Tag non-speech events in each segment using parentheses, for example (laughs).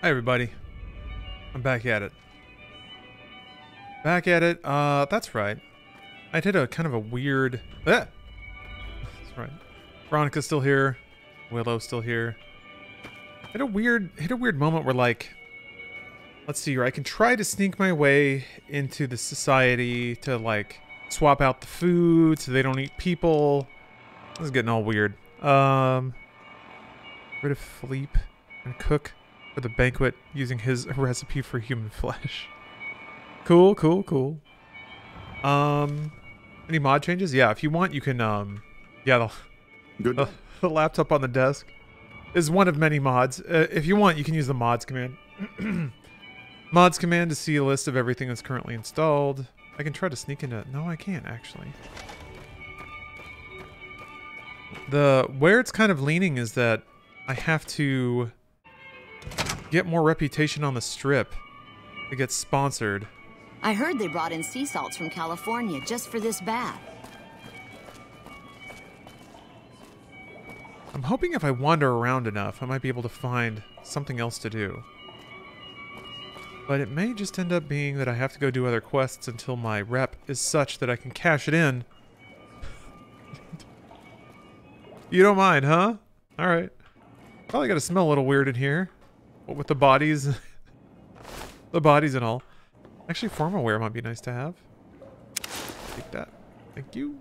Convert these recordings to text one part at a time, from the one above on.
Hi everybody. I'm back at it. Back at it. Uh, that's right. I did a kind of a weird. Ah! That's right. Veronica's still here. Willow's still here. Hit a weird, hit a weird moment where like, let's see here. I can try to sneak my way into the society to like swap out the food so they don't eat people. This is getting all weird. Um, rid of Philippe and cook for the banquet using his (laughs) recipe for human flesh. Cool, cool, cool. Um, any mod changes? Yeah, if you want, you can. Um, yeah, the, Good. the, the laptop on the desk is one of many mods. Uh, if you want, you can use the mods command. (clears throat) mods command to see a list of everything that's currently installed. I can try to sneak into. No, I can't actually. The where it's kind of leaning is that I have to get more reputation on the strip to get sponsored. I heard they brought in sea salts from California just for this bath. I'm hoping if I wander around enough, I might be able to find something else to do. But it may just end up being that I have to go do other quests until my rep is such that I can cash it in. (laughs) you don't mind, huh? Alright. Probably gotta smell a little weird in here. What with the bodies. (laughs) the bodies and all. Actually, formal wear might be nice to have. Take that. Thank you.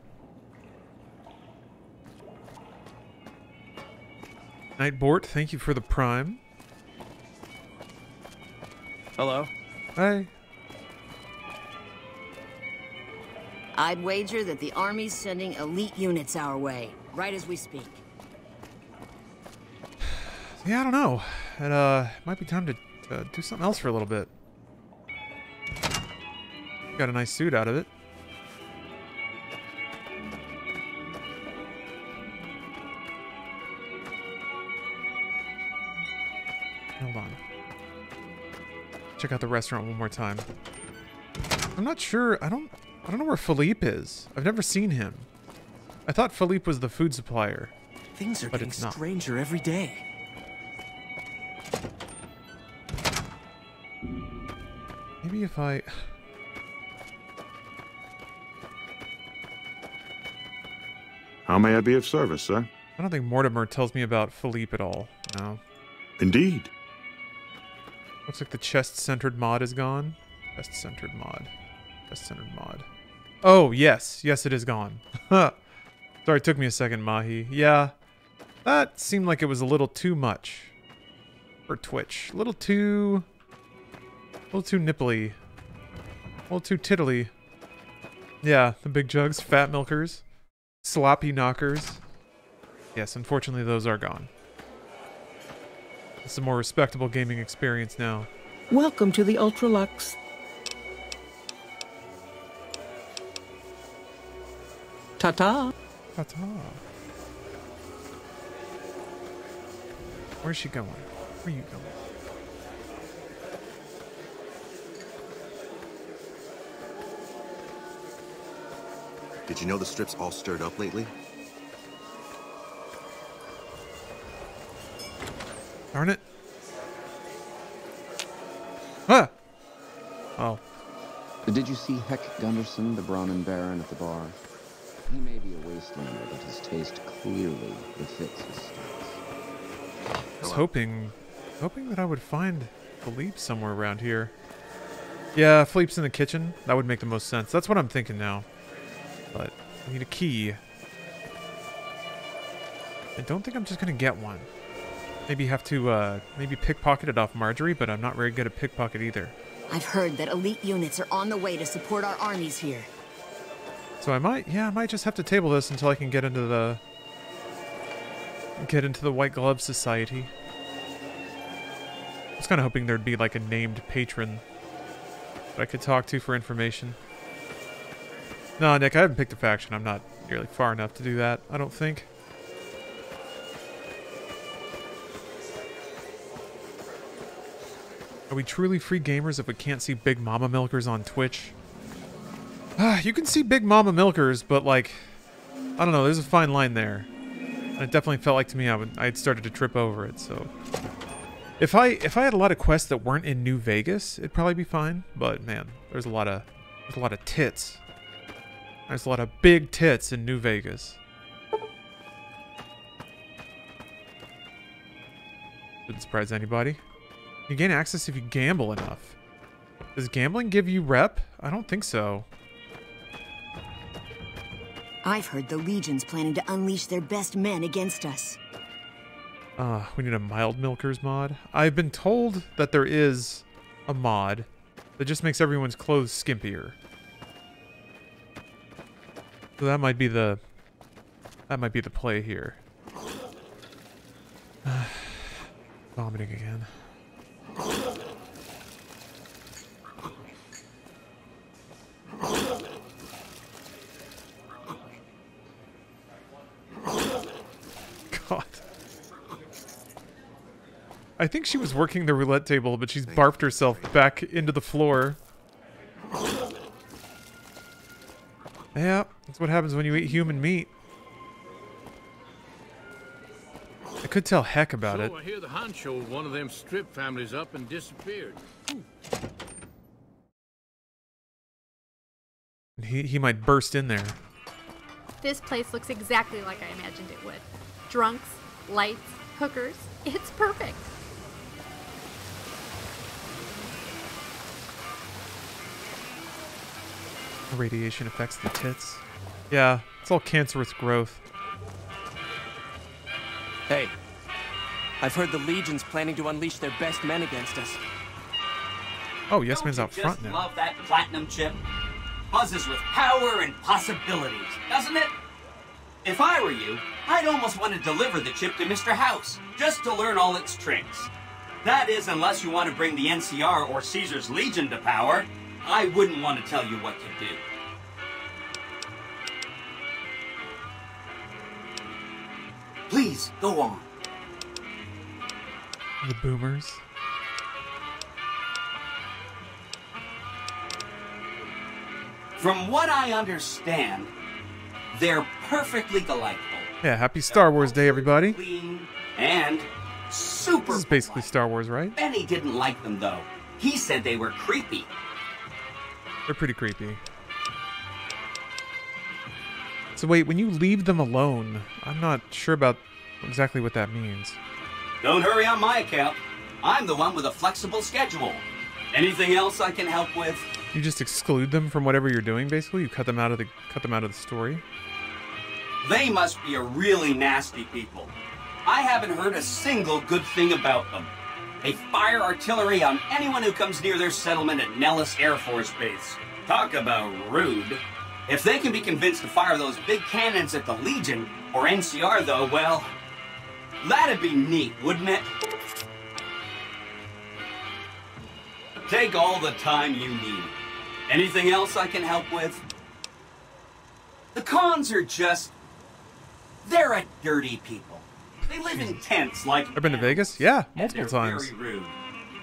Nightbort, thank you for the prime. Hello. Hey. I'd wager that the Army's sending elite units our way, right as we speak. Yeah, I don't know. It uh might be time to uh, do something else for a little bit. Got a nice suit out of it. Hold on. Check out the restaurant one more time. I'm not sure. I don't. I don't know where Philippe is. I've never seen him. I thought Philippe was the food supplier. Things are But getting it's not. stranger every day. Maybe if I... How may I be of service, sir? I don't think Mortimer tells me about Philippe at all. No. Indeed. Looks like the chest-centered mod is gone. Chest-centered mod. Chest-centered mod. Oh, yes. Yes, it is gone. (laughs) Sorry, it took me a second, Mahi. Yeah. That seemed like it was a little too much. For Twitch. A little too... A little too nipply. A little too tiddly. Yeah, the big jugs, fat milkers, sloppy knockers. Yes, unfortunately those are gone. It's a more respectable gaming experience now. Welcome to the Ultra-Luxe. Ta-ta. Ta-ta. Where's she going? Where are you going? Did you know the strip's all stirred up lately? Darn it. Ah! Oh. Did you see Heck Gunderson, the Brahmin Baron, at the bar? He may be a wastelander, but his taste clearly befits his status. I was hoping, hoping that I would find Philippe somewhere around here. Yeah, Philippe's in the kitchen. That would make the most sense. That's what I'm thinking now. But I need a key. I don't think I'm just gonna get one. Maybe have to, uh, maybe pickpocket it off Marjorie, but I'm not very good at pickpocket either. I've heard that elite units are on the way to support our armies here. So I might, yeah, I might just have to table this until I can get into the, get into the White Glove Society. I was kind of hoping there'd be like a named patron that I could talk to for information. No, Nick, I haven't picked a faction. I'm not nearly far enough to do that. I don't think. Are we truly free gamers if we can't see Big Mama Milkers on Twitch? (sighs) You can see Big Mama Milkers, but like, I don't know. There's a fine line there. And it definitely felt like to me I would I had started to trip over it. So If I if I had a lot of quests that weren't in New Vegas, it'd probably be fine. But man, there's a lot of there's a lot of tits. There's a lot of big tits in New Vegas. Didn't surprise anybody. You gain access if you gamble enough. Does gambling give you rep? I don't think so. I've heard the Legion's planning to unleash their best men against us. Uh, we need a mild milkers mod. I've been told that there is a mod that just makes everyone's clothes skimpier. So that might be the that might be the play here. (sighs) Vomiting again. (laughs) God. I think she was working the roulette table, but she's barfed herself back into the floor. Yeah, that's what happens when you eat human meat. I could tell heck about it. So I hear the honcho of one of them strip families up and disappeared. He, he might burst in there. This place looks exactly like I imagined it would. Drunks, lights, hookers. It's perfect. Radiation affects the tits. Yeah, it's all cancerous growth. Hey, I've heard the Legion's planning to unleash their best men against us. Oh, Yes Don't Man's out front just now. love that platinum chip? Buzzes with power and possibilities, doesn't it? If I were you, I'd almost want to deliver the chip to Mr. House, just to learn all its tricks. That is, unless you want to bring the NCR or Caesar's Legion to power. I wouldn't want to tell you what to do. Please, go on. The boomers. From what I understand, they're perfectly delightful. Yeah, happy Star Wars Day, everybody. Clean and super This is basically polite. Star Wars, right? Benny didn't like them though. He said they were creepy. They're pretty creepy. So wait, when you leave them alone, I'm not sure about exactly what that means. Don't hurry on my account. I'm the one with a flexible schedule. Anything else I can help with? You just exclude them from whatever you're doing, basically. You cut them out of the cut them out of the story. They must be a really nasty people. I haven't heard a single good thing about them. They fire artillery on anyone who comes near their settlement at Nellis Air Force Base. Talk about rude. If they can be convinced to fire those big cannons at the Legion or NCR, though, well, that'd be neat, wouldn't it? Take all the time you need. Anything else I can help with? The cons are just. They're a dirty people. They live in tents like. I've been to Vegas? Yeah, multiple times. Very rude.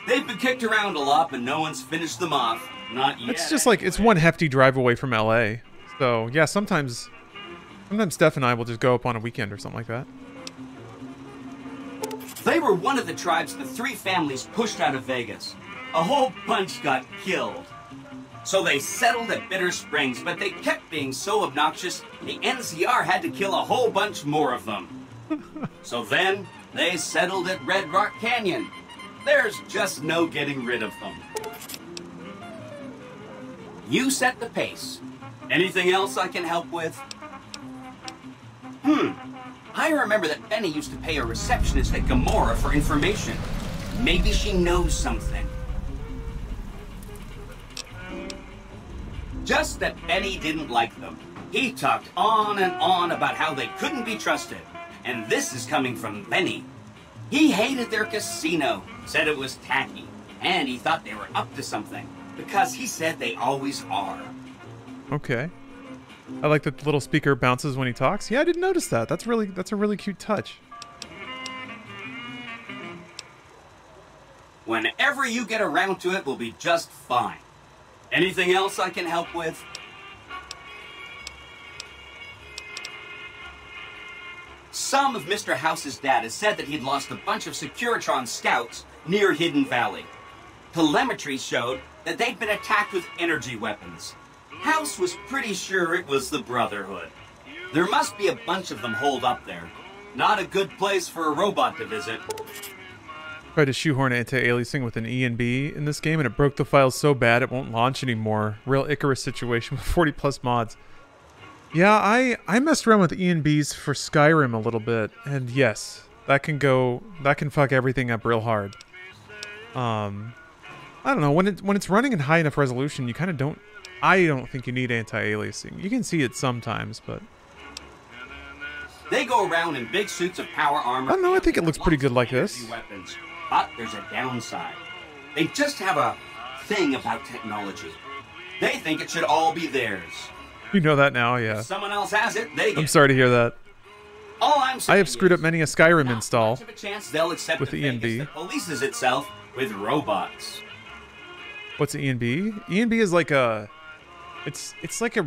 They've been kicked around a lot, but no one's finished them off. Not yet. It's just like it's one hefty drive away from LA. So yeah, sometimes sometimes Steph and I will just go up on a weekend or something like that. They were one of the tribes the three families pushed out of Vegas. A whole bunch got killed. So they settled at Bitter Springs, but they kept being so obnoxious, the NCR had to kill a whole bunch more of them. So then, they settled at Red Rock Canyon. There's just no getting rid of them. You set the pace. Anything else I can help with? Hmm. I remember that Benny used to pay a receptionist at Gomorrah for information. Maybe she knows something. Just that Benny didn't like them. He talked on and on about how they couldn't be trusted. And this is coming from Benny. He hated their casino, said it was tacky, and he thought they were up to something. Because he said they always are. Okay. I like that the little speaker bounces when he talks. Yeah, I didn't notice that. That's really that's a really cute touch. Whenever you get around to it, we'll be just fine. Anything else I can help with? Some of Mr. House's data said that he'd lost a bunch of Securitron scouts near Hidden Valley. Telemetry showed that they'd been attacked with energy weapons. House was pretty sure it was the Brotherhood. There must be a bunch of them holed up there. Not a good place for a robot to visit. Tried to shoehorn anti-aliasing with an E and B in this game, and it broke the file so bad it won't launch anymore. Real Icarus situation with 40 plus mods. Yeah, I I messed around with E and Bs for Skyrim a little bit, and yes, that can go that can fuck everything up real hard. Um, I don't know when it when it's running in high enough resolution, you kind of don't. I don't think you need anti-aliasing. You can see it sometimes, but They go around in big suits of power armor. I don't know. I think it looks pretty good like this. Weapons. But there's a downside. They just have a thing about technology. They think it should all be theirs. You know that now, yeah. If someone else has it, they get I'm sorry to hear that. All I'm I have screwed up many a Skyrim install. A chance they'll accept With a E and B. that polices itself with robots. What's E and B? E and B is like a, it's it's like a,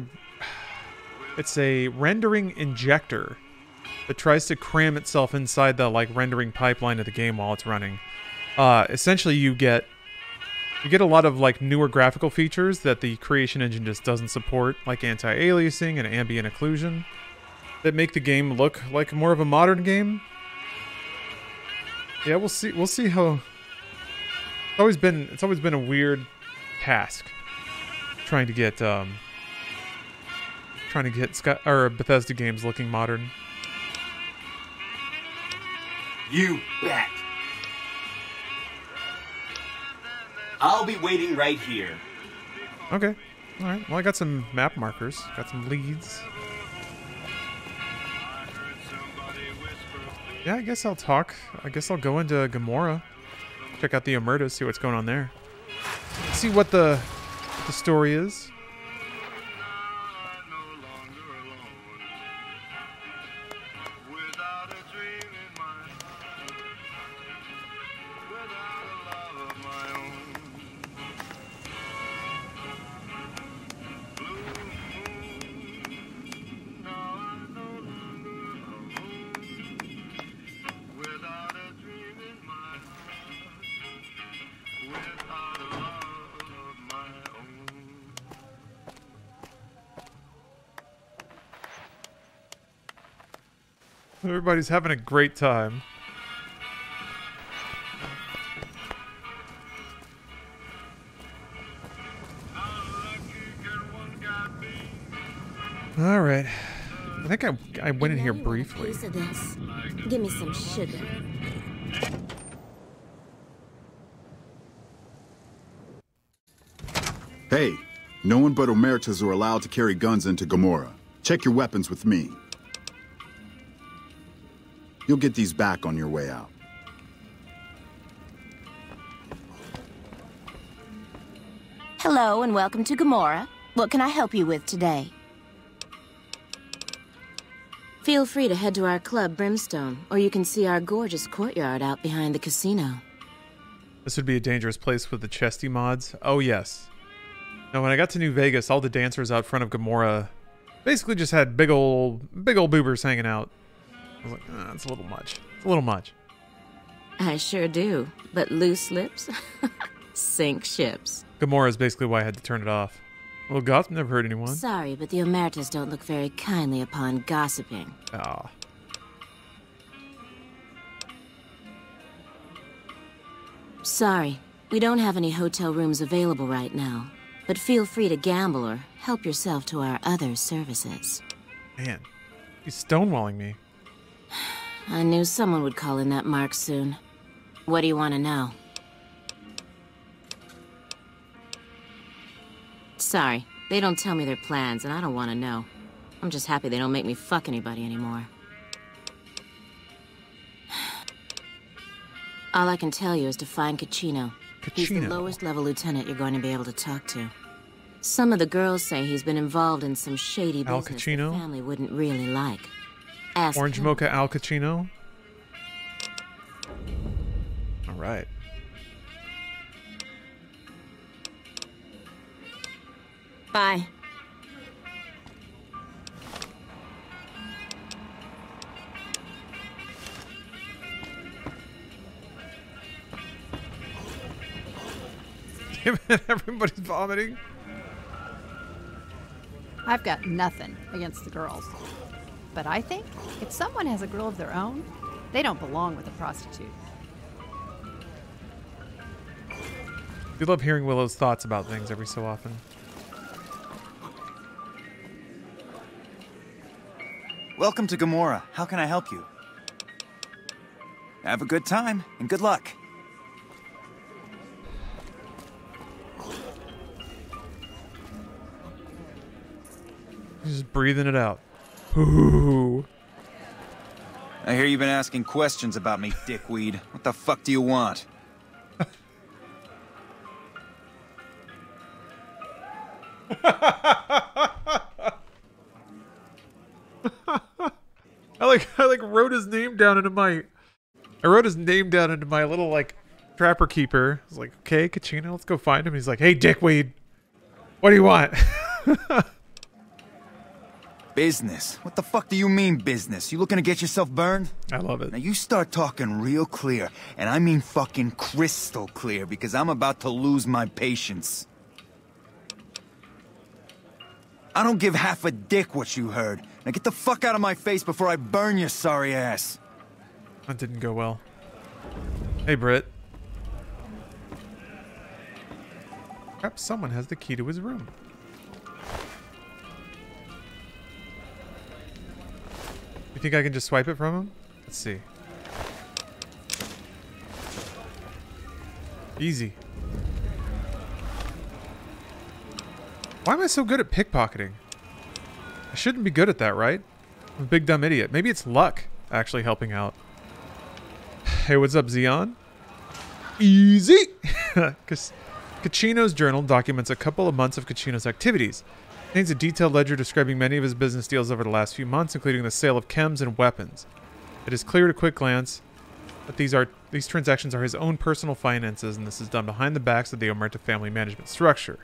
it's a rendering injector that tries to cram itself inside the like rendering pipeline of the game while it's running. Uh, essentially, you get you get a lot of like newer graphical features that the creation engine just doesn't support, like anti-aliasing and ambient occlusion, that make the game look like more of a modern game. Yeah, we'll see. We'll see how. It's always been it's always been a weird task trying to get um trying to get Sky, or Bethesda games looking modern. You bet. I'll be waiting right here. Okay. All right. Well, I got some map markers. Got some leads. Yeah, I guess I'll talk. I guess I'll go into Gomorrah. Check out the Omerta, see what's going on there. See what the the story is. Everybody's having a great time. All right. I think I, I went in here briefly. Piece of this. Give me some sugar. Hey, no one but Omertas are allowed to carry guns into Gomorrah. Check your weapons with me. You'll get these back on your way out. Hello and welcome to Gomorrah. What can I help you with today? Feel free to head to our club, Brimstone, or you can see our gorgeous courtyard out behind the casino. This would be a dangerous place with the chesty mods. Oh, yes. Now, when I got to New Vegas, all the dancers out front of Gomorrah basically just had big old, big old boobers hanging out. I was like, ah, it's a little much. It's a little much. I sure do, but loose lips (laughs) sink ships. Gomorrah is basically why I had to turn it off. Well, goth never hurt anyone. Sorry, but the Omertas don't look very kindly upon gossiping. Ah. Sorry, we don't have any hotel rooms available right now, but feel free to gamble or help yourself to our other services. Man, he's stonewalling me. I knew someone would call in that mark soon. What do you want to know? Sorry, they don't tell me their plans, and I don't want to know. I'm just happy they don't make me fuck anybody anymore. All I can tell you is to find Cachino. He's the lowest level lieutenant you're going to be able to talk to. Some of the girls say he's been involved in some shady Al business Cachino? the family wouldn't really like. Ask Orange him. mocha al cappuccino. All right. Bye. (laughs) Everybody's vomiting. I've got nothing against the girls. But I think if someone has a girl of their own, they don't belong with a prostitute. We love hearing Willow's thoughts about things every so often. Welcome to Gomorrah. How can I help you? Have a good time and good luck. Just breathing it out. Ooh. I hear you've been asking questions about me, dickweed. What the fuck do you want? (laughs) I like I like wrote his name down into my I wrote his name down into my little like trapper keeper. I was like, okay, Cachino, let's go find him. He's like, hey dickweed, what do you want? (laughs) Business? What the fuck do you mean business? You looking to get yourself burned? I love it. Now you start talking real clear, and I mean fucking crystal clear, because I'm about to lose my patience. I don't give half a dick what you heard. Now get the fuck out of my face before I burn your sorry ass. That didn't go well. Hey, Britt. Perhaps someone has the key to his room. You think I can just swipe it from him? Let's see. Easy. Why am I so good at pickpocketing? I shouldn't be good at that, right? I'm a big dumb idiot. Maybe it's luck actually helping out. (sighs) Hey, what's up, Xeon? Easy! (laughs) Because Cachino's journal documents a couple of months of Cachino's activities. Contains a detailed ledger describing many of his business deals over the last few months, including the sale of chems and weapons. It is clear at a quick glance that these are these transactions are his own personal finances, and this is done behind the backs of the Omerta family management structure.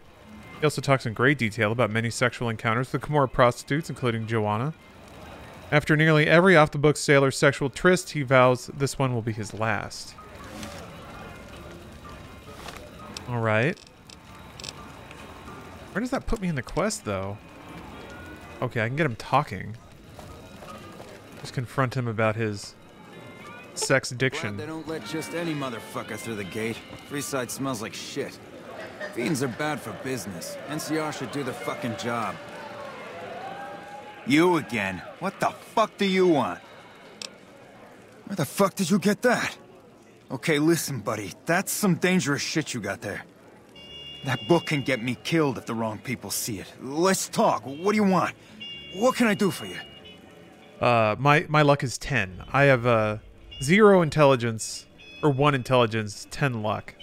He also talks in great detail about many sexual encounters with Gomorrah prostitutes, including Joanna. After nearly every off-the-books sailor sexual tryst, he vows this one will be his last. Alright. Where does that put me in the quest, though? Okay, I can get him talking. Just confront him about his sex addiction. Glad they don't let just any motherfucker through the gate. Freeside smells like shit. Fiends are bad for business. NCR should do their fucking job. You again? What the fuck do you want? Where the fuck did you get that? Okay, listen, buddy. That's some dangerous shit you got there. That book can get me killed if the wrong people see it. Let's talk. What do you want? What can I do for you? Uh, my my luck is ten. I have uh zero intelligence or one intelligence, ten luck.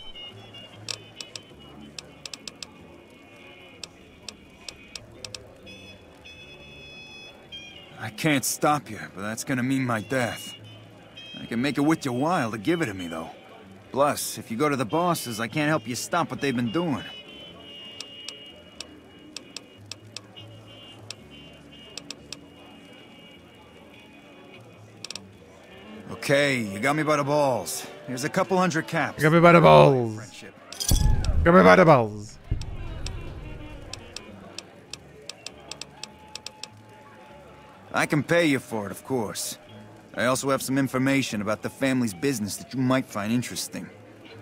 I can't stop you, but that's gonna mean my death. I can make it worth your while to give it to me, though. Plus, if you go to the bosses, I can't help you stop what they've been doing. Okay, you got me by the balls. Here's a couple hundred caps. You Got me by the balls. Got me by the balls. I can pay you for it, of course. I also have some information about the family's business that you might find interesting.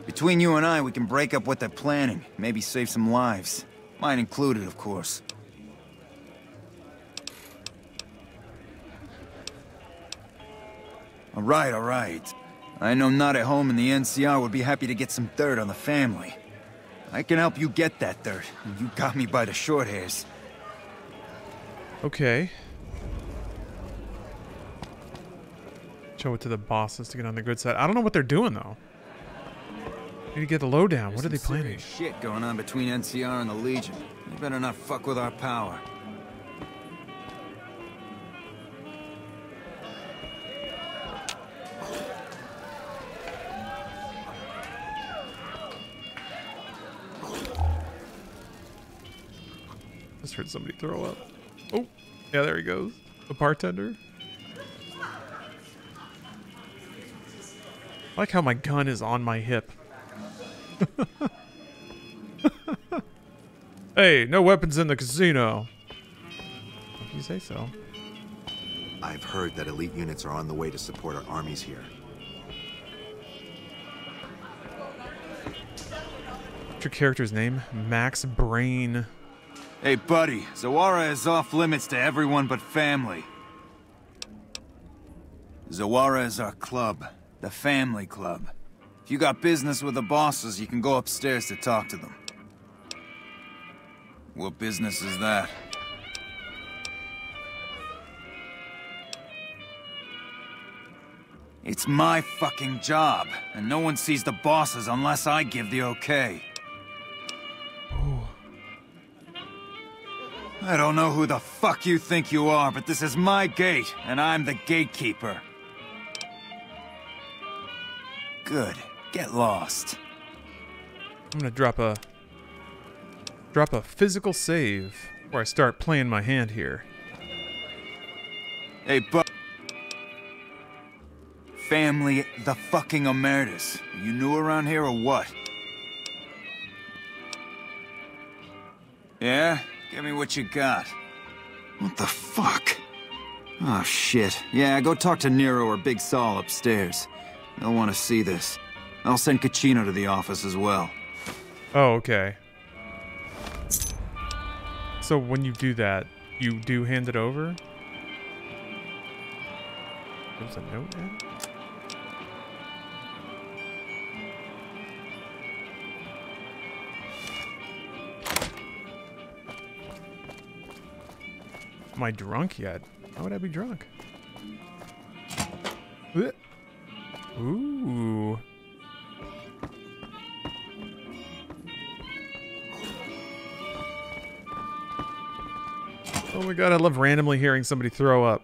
Between you and I, we can break up what they're planning, maybe save some lives. Mine included, of course. Alright, alright. I know not at home in the NCR would be happy to get some dirt on the family. I can help you get that dirt. You got me by the short hairs. Okay. Show it to the bosses to get on the good side. I don't know what they're doing though. Need to get the lowdown. What are they planning? shit going on between NCR and the Legion. You better not fuck with our power. Just heard somebody throw up. Oh, yeah, there he goes. The bartender. I like how my gun is on my hip. (laughs) Hey, no weapons in the casino. If you say so. I've heard that elite units are on the way to support our armies here. What's your character's name? Max Brain. Hey, buddy, Zoara is off limits to everyone but family. Zoara is our club, the family club. If you got business with the bosses, you can go upstairs to talk to them. What business is that? It's my fucking job, and no one sees the bosses unless I give the okay. I don't know who the fuck you think you are, but this is my gate, and I'm the gatekeeper. Good. Get lost. I'm gonna drop a drop a physical save before I start playing my hand here. Hey, bu- Family, the fucking Omertas. You new around here or what? Yeah? Give me what you got. What the fuck? Oh, shit. Yeah, go talk to Nero or Big Sal upstairs. They'll want to see this. I'll send Cachino to the office as well. Oh, okay. So when you do that, you do hand it over? There's a note in? Am I drunk yet? How would I be drunk? Ooh. Oh my god, I love randomly hearing somebody throw up.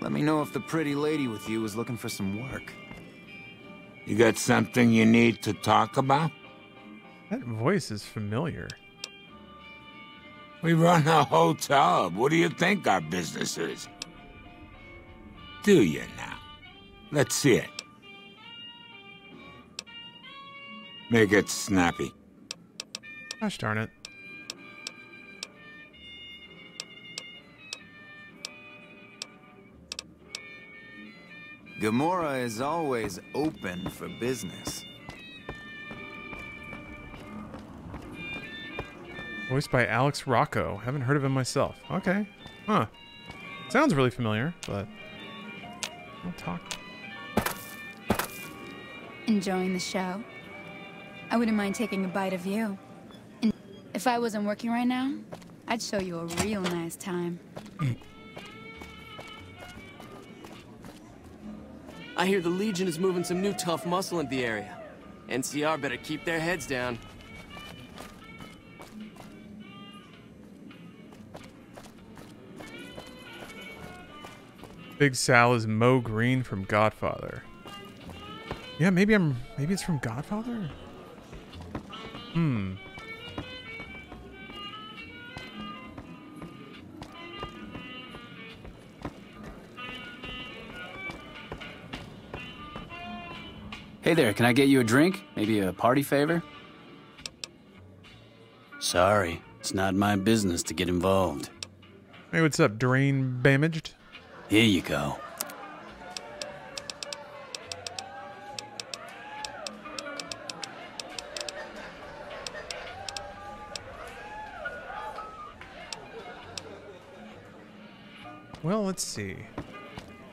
Let me know if the pretty lady with you is looking for some work. You got something you need to talk about? That voice is familiar. We run a hotel. What do you think our business is? Do you now? Let's see it. Make it snappy. Gosh darn it. Gomorrah is always open for business. Voiced by Alex Rocco. Haven't heard of him myself. Okay. Huh. Sounds really familiar, but I'll talk. Enjoying the show? I wouldn't mind taking a bite of you. And if I wasn't working right now, I'd show you a real nice time. I hear the Legion is moving some new tough muscle into the area. NCR better keep their heads down. Big Sal is Moe Greene from Godfather. Yeah, maybe I'm maybe it's from Godfather? Hmm. Hey there, can I get you a drink? Maybe a party favor? Sorry, it's not my business to get involved. Hey, what's up, Drain Damaged? Here you go. Well, let's see.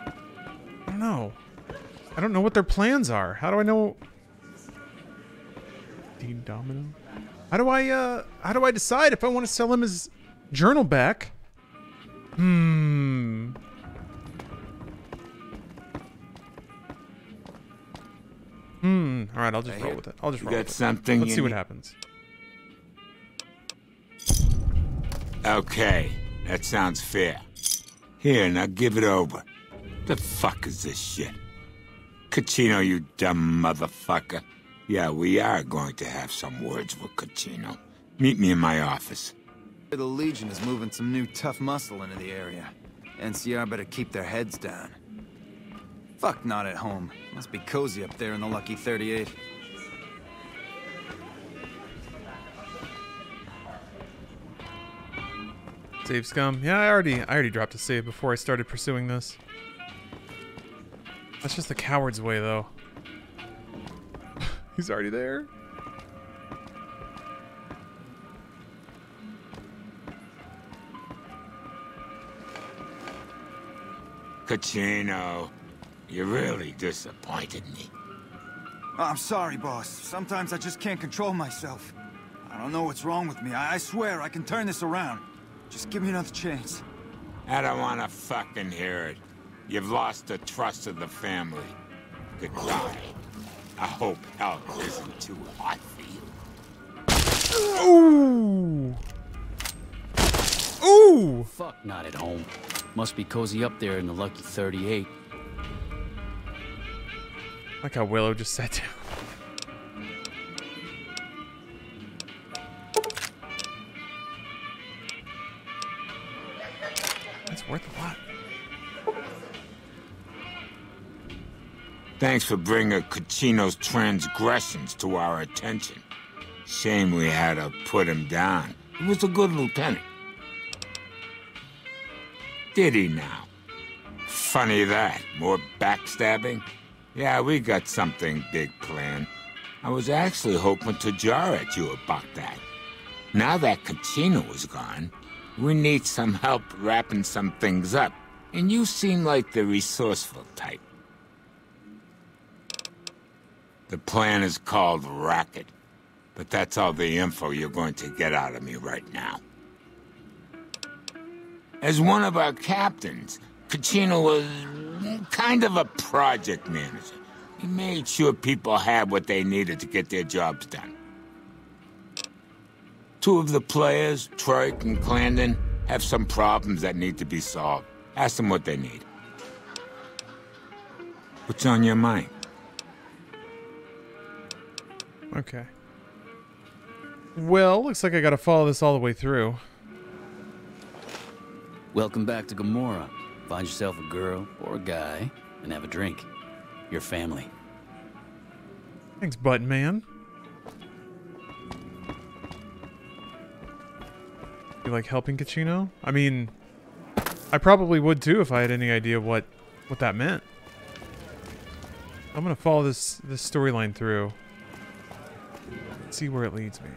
I don't know. I don't know what their plans are. How do I know? Dean Domino. How do I uh how do I decide if I want to sell him his journal back? Hmm. All right, I'll just roll with it. I'll just You roll got with it. something Let's see what happens. Okay, that sounds fair. Here, now give it over. The fuck is this shit? Cachino, you dumb motherfucker. Yeah, we are going to have some words with Cachino. Meet me in my office. The Legion is moving some new tough muscle into the area. NCR better keep their heads down. Fuck not at home. Must be cozy up there in the lucky 38. Save scum. Yeah, I already I already dropped a save before I started pursuing this. That's just the coward's way though. (laughs) He's already there. Casino you really disappointed me. I'm sorry, boss. Sometimes I just can't control myself. I don't know what's wrong with me. I, I swear I can turn this around. Just give me another chance. I don't want to fucking hear it. You've lost the trust of the family. Goodbye. I hope hell isn't too hot for you. Ooh. Ooh. Fuck not at home. Must be cozy up there in the lucky 38. Like how Willow just sat down. That's worth a lot. Thanks for bringing Cachino's transgressions to our attention. Shame we had to put him down. He was a good lieutenant. Did he now? Funny that. More backstabbing? Yeah, we got something big planned. I was actually hoping to jar at you about that. Now that Cachino is gone, we need some help wrapping some things up, and you seem like the resourceful type. The plan is called Racket, but that's all the info you're going to get out of me right now. As one of our captains, Cachino was kind of a project manager. He made sure people had what they needed to get their jobs done. Two of the players, Troike and Clanden, have some problems that need to be solved. Ask them what they need. What's on your mind? Okay. Well, looks like I gotta follow this all the way through. Welcome back to Gomorrah. Find yourself a girl or a guy and have a drink. Your family. Thanks, Button Man. You like helping Cachino? I mean, I probably would too if I had any idea what what that meant. I'm gonna follow this this storyline through. See where it leads me.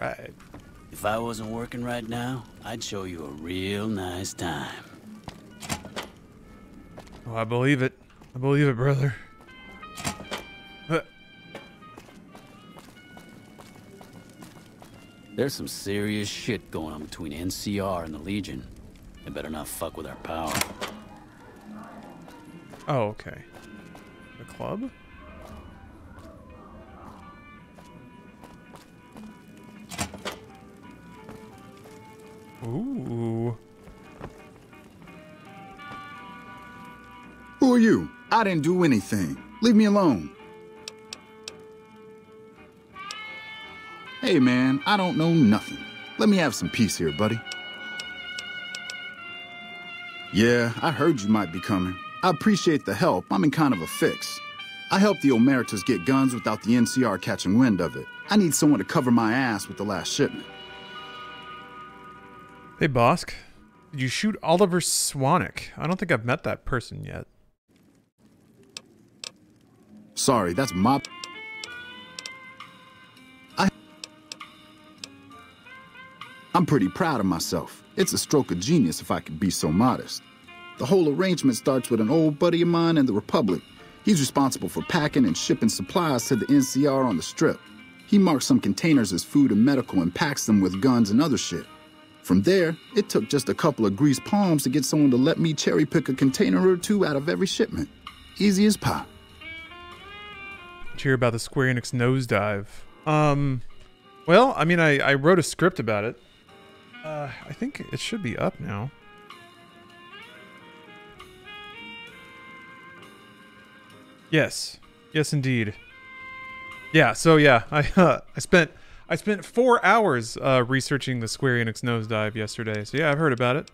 Right. If I wasn't working right now, I'd show you a real nice time. Oh, I believe it. I believe it, brother. Uh, There's some serious shit going on between NCR and the Legion. They better not fuck with our power. Oh, okay. The club? Ooh. Who are you? I didn't do anything. Leave me alone. Hey, man, I don't know nothing. Let me have some peace here, buddy. Yeah, I heard you might be coming. I appreciate the help. I'm in kind of a fix. I helped the Omertas get guns without the NCR catching wind of it. I need someone to cover my ass with the last shipment. Hey, Bosk. You shoot Oliver Swanik? I don't think I've met that person yet. Sorry, that's my... I... I'm pretty proud of myself. It's a stroke of genius if I could be so modest. The whole arrangement starts with an old buddy of mine in the Republic. He's responsible for packing and shipping supplies to the NCR on the Strip. He marks some containers as food and medical and packs them with guns and other shit. From there, it took just a couple of greased palms to get someone to let me cherry pick a container or two out of every shipment. Easy as pie. Did hear about the Square Enix nosedive? Um, well, I mean, I, I wrote a script about it. Uh, I think it should be up now. Yes. Yes, indeed. Yeah, so yeah, I uh, (laughs) I spent I spent four hours uh, researching the Square Enix nosedive yesterday, so yeah, I've heard about it.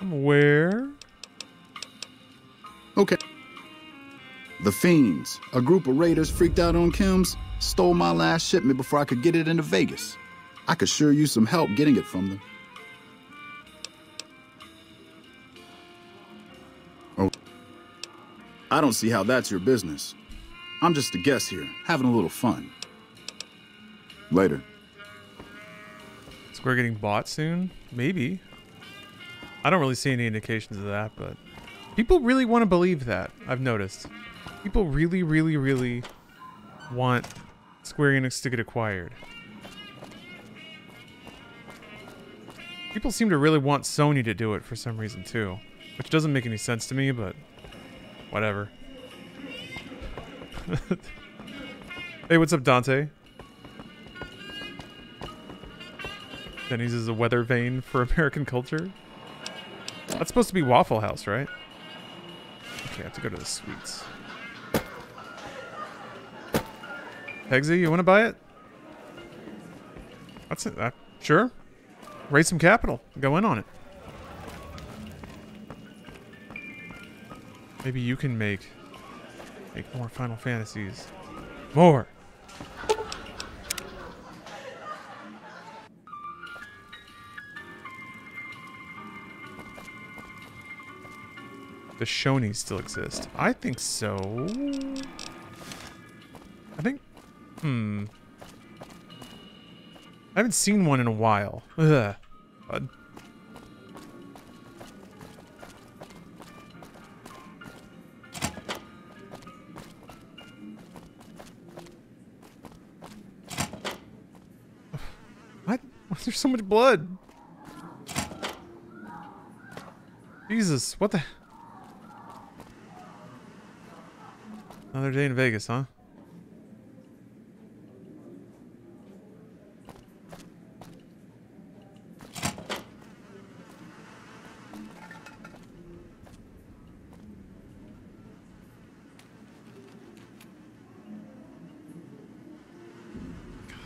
I'm aware. Okay. The Fiends, a group of raiders freaked out on Kim's, stole my last shipment before I could get it into Vegas. I could sure use some help getting it from them. Oh. I don't see how that's your business. I'm just a guest here, having a little fun. Later. Square getting bought soon? Maybe. I don't really see any indications of that, but people really want to believe that. I've noticed. People really, really, really want Square Enix to get acquired. People seem to really want Sony to do it for some reason too, which doesn't make any sense to me, but whatever. (laughs) hey, what's up, Dante? Denny's is a weather vane for (laughs) American culture. That's supposed to be Waffle House, right? Okay, I have to go to the suites. Pegsy, you want to buy it? That's it. Uh, sure. Raise some capital. Go in on it. Maybe you can make make more Final Fantasies. More. The Shoney still exist? I think so. I think... Hmm. I haven't seen one in a while. Ugh. Bud. What? There's so much blood. Jesus, what the... Another day in Vegas, huh?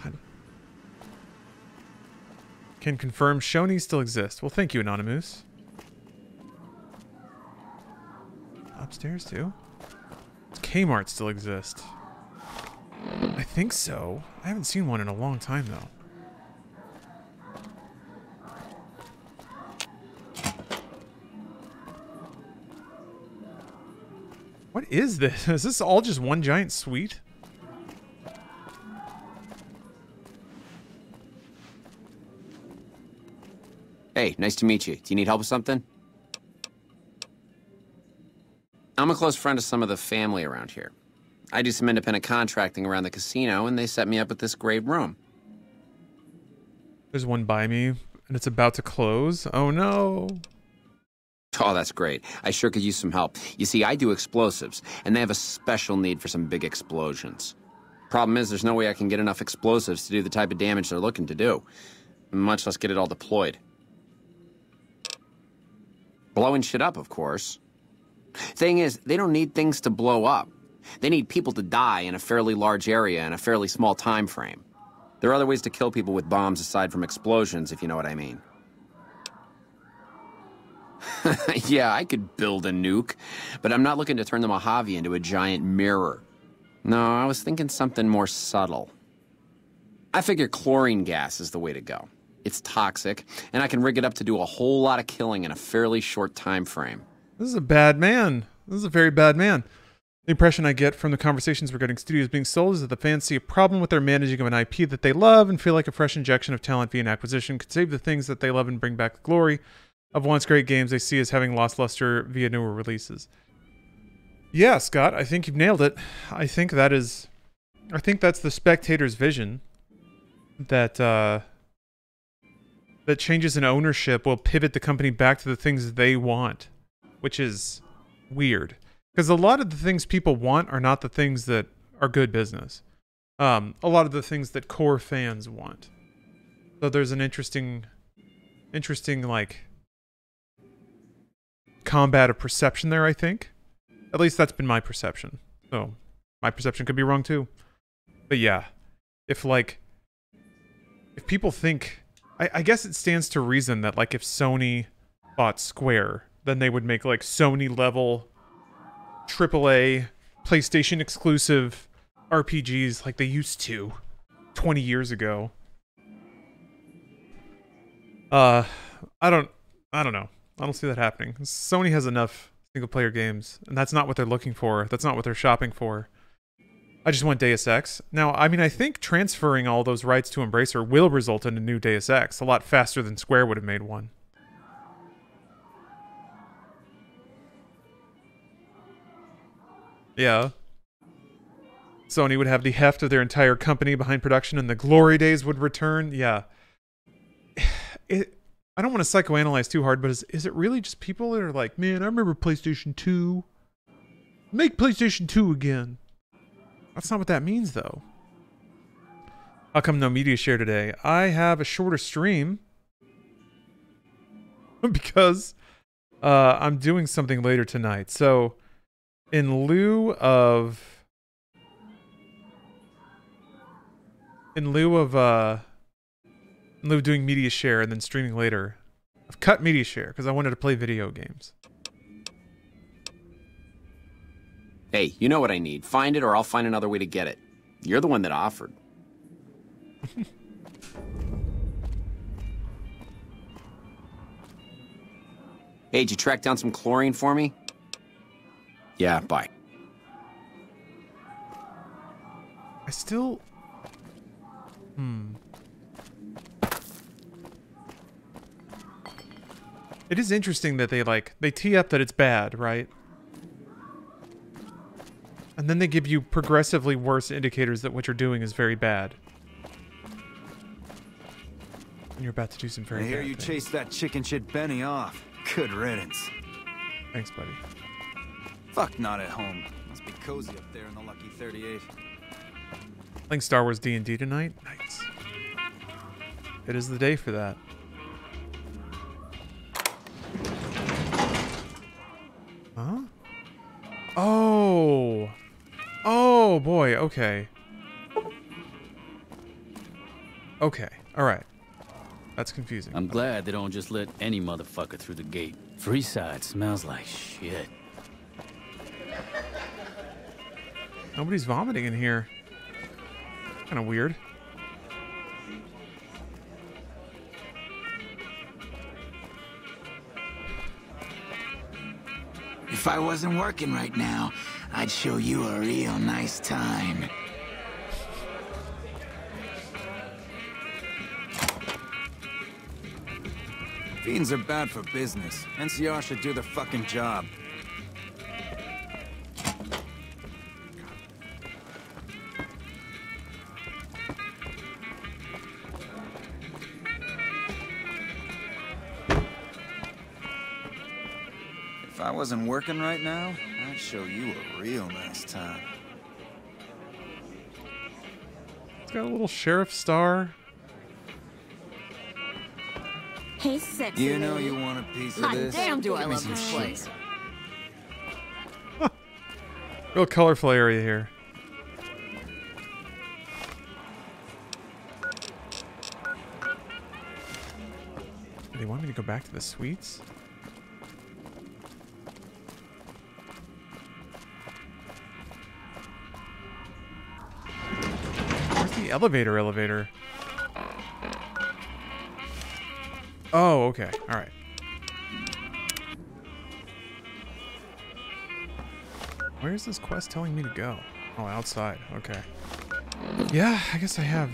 God. Can confirm Shoney still exists. Well, thank you, Anonymous. Upstairs, too? Kmart still exist? I think so. I haven't seen one in a long time, though. What is this? (laughs) Is this all just one giant suite? Hey, nice to meet you. Do you need help with something? I'm a close friend of some of the family around here. I do some independent contracting around the casino, and they set me up with this great room. There's one by me, and it's about to close. Oh no. Oh, that's great. I sure could use some help. You see, I do explosives, and they have a special need for some big explosions. Problem is, there's no way I can get enough explosives to do the type of damage they're looking to do, much less get it all deployed. Blowing shit up, of course. Thing is, they don't need things to blow up. They need people to die in a fairly large area in a fairly small time frame. There are other ways to kill people with bombs aside from explosions, if you know what I mean. (laughs) yeah, I could build a nuke, but I'm not looking to turn the Mojave into a giant mirror. No, I was thinking something more subtle. I figure chlorine gas is the way to go. It's toxic, and I can rig it up to do a whole lot of killing in a fairly short time frame. This is a bad man. This is a very bad man. The impression I get from the conversations regarding studios being sold is that the fans see a problem with their managing of an IP that they love and feel like a fresh injection of talent via an acquisition could save the things that they love and bring back the glory of once great games they see as having lost luster via newer releases. Yeah, Scott, I think you've nailed it. I think that is I think that's the spectator's vision that uh that changes in ownership will pivot the company back to the things they want, which is weird. Because a lot of the things people want are not the things that are good business. Um, a lot of the things that core fans want. So there's an interesting, interesting like combat of perception there. I think, at least that's been my perception. So my perception could be wrong too. But yeah, if like if people think I, I guess it stands to reason that like if Sony bought Square, then they would make like Sony level AAA PlayStation exclusive RPGs like they used to 20 years ago. Uh I don't I don't know. I don't see that happening. Sony has enough single player games, and that's not what they're looking for. That's not what they're shopping for. I just want Deus Ex. Now, I mean, I think transferring all those rights to Embracer will result in a new Deus Ex a lot faster than Square would have made one. Yeah. Sony would have the heft of their entire company behind production and the glory days would return. Yeah. (sighs) It I don't want to psychoanalyze too hard, but is is it really just people that are like, "Man, I remember PlayStation 2. Make PlayStation 2 again." That's not what that means though. How come no media share today? I have a shorter stream (laughs) because uh, I'm doing something later tonight. So, in lieu of in lieu of uh in lieu of doing media share and then streaming later, I've cut media share because I wanted to play video games. Hey, you know what I need. Find it or I'll find another way to get it. You're the one that offered. (laughs) hey, did you track down some chlorine for me? Yeah, bye. I still Hmm. It is interesting that they like they tee up that it's bad, right? And then they give you progressively worse indicators that what you're doing is very bad. And you're about to do some very I hear bad you things. chased that chicken shit Benny off. Good riddance. Thanks, buddy. Fuck not at home. Must be cozy up there in the lucky 38. Playing Star Wars D&D tonight? Nice. It is the day for that. Huh? Oh. Oh boy, okay. Okay. All right. That's confusing. I'm glad they don't just let any motherfucker through the gate. Freeside smells like shit. Nobody's vomiting in here. Kind of weird. If I wasn't working right now, I'd show you a real nice time. Fiends are bad for business. NCR should do their fucking job. Wasn't working right now, I'd show you a real nice time. It's got a little sheriff star. Hey, sexy. You know you want a piece of Hot this? damn do I Give me love this place. Real colorful area here. They want me to go back to the suites? Elevator elevator? Oh, okay. All right. Where's this quest telling me to go? Oh, outside. Okay. Yeah, I guess I have.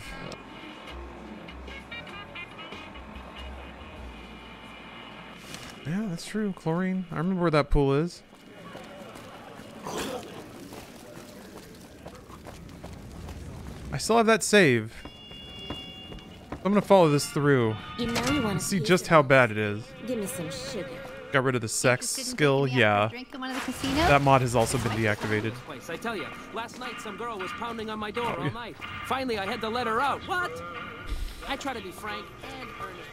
Yeah, that's true. Chlorine. I remember where that pool is. I still have that save. I'm gonna follow this through. You know you want and to see just how bad it is. Give me some sugar. Got rid of the sex skill, yeah. Drink in one of the casinos? That mod has also been deactivated. I tell you, last night some girl was pounding on my door all night. Finally, I had to let her out. What? I try to be frank and earnest.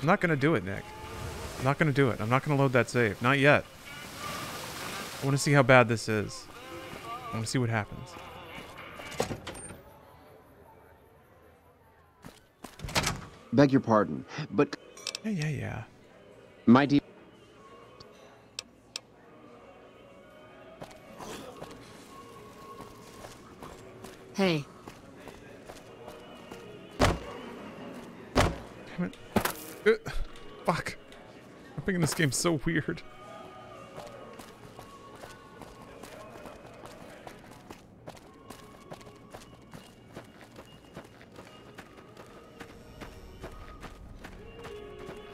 I'm not gonna do it, Nick. I'm not gonna do it. I'm not gonna load that save. Not yet. I want to see how bad this is. I want to see what happens. Beg your pardon, but Yeah, yeah, yeah. my deep. Hey, Damn it. Uh, fuck. Thinking this game's so weird.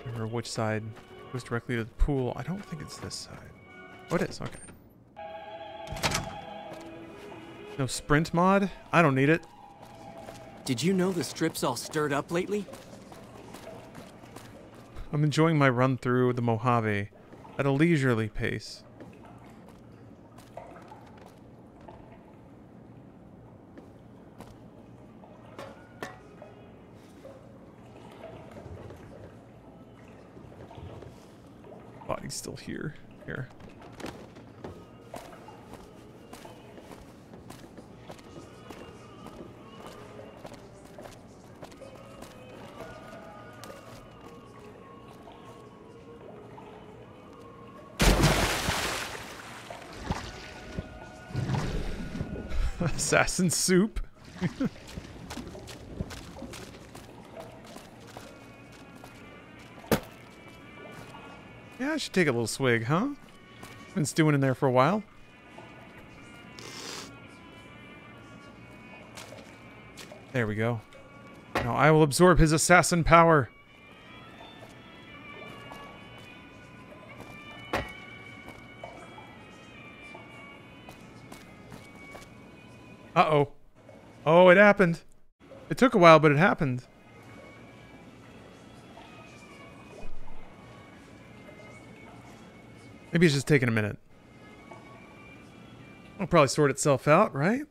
Remember which side goes directly to the pool. I don't think it's this side. Oh, it is. Okay. No sprint mod? I don't need it. Did you know the strip's all stirred up lately? I'm enjoying my run through the Mojave at a leisurely pace. Body's still here. Here. Assassin soup. (laughs) yeah, I should take a little swig, huh? Been stewing in there for a while. There we go. Now I will absorb his assassin power. Happened. It took a while, but it happened. Maybe it's just taking a minute. It'll probably sort itself out, right?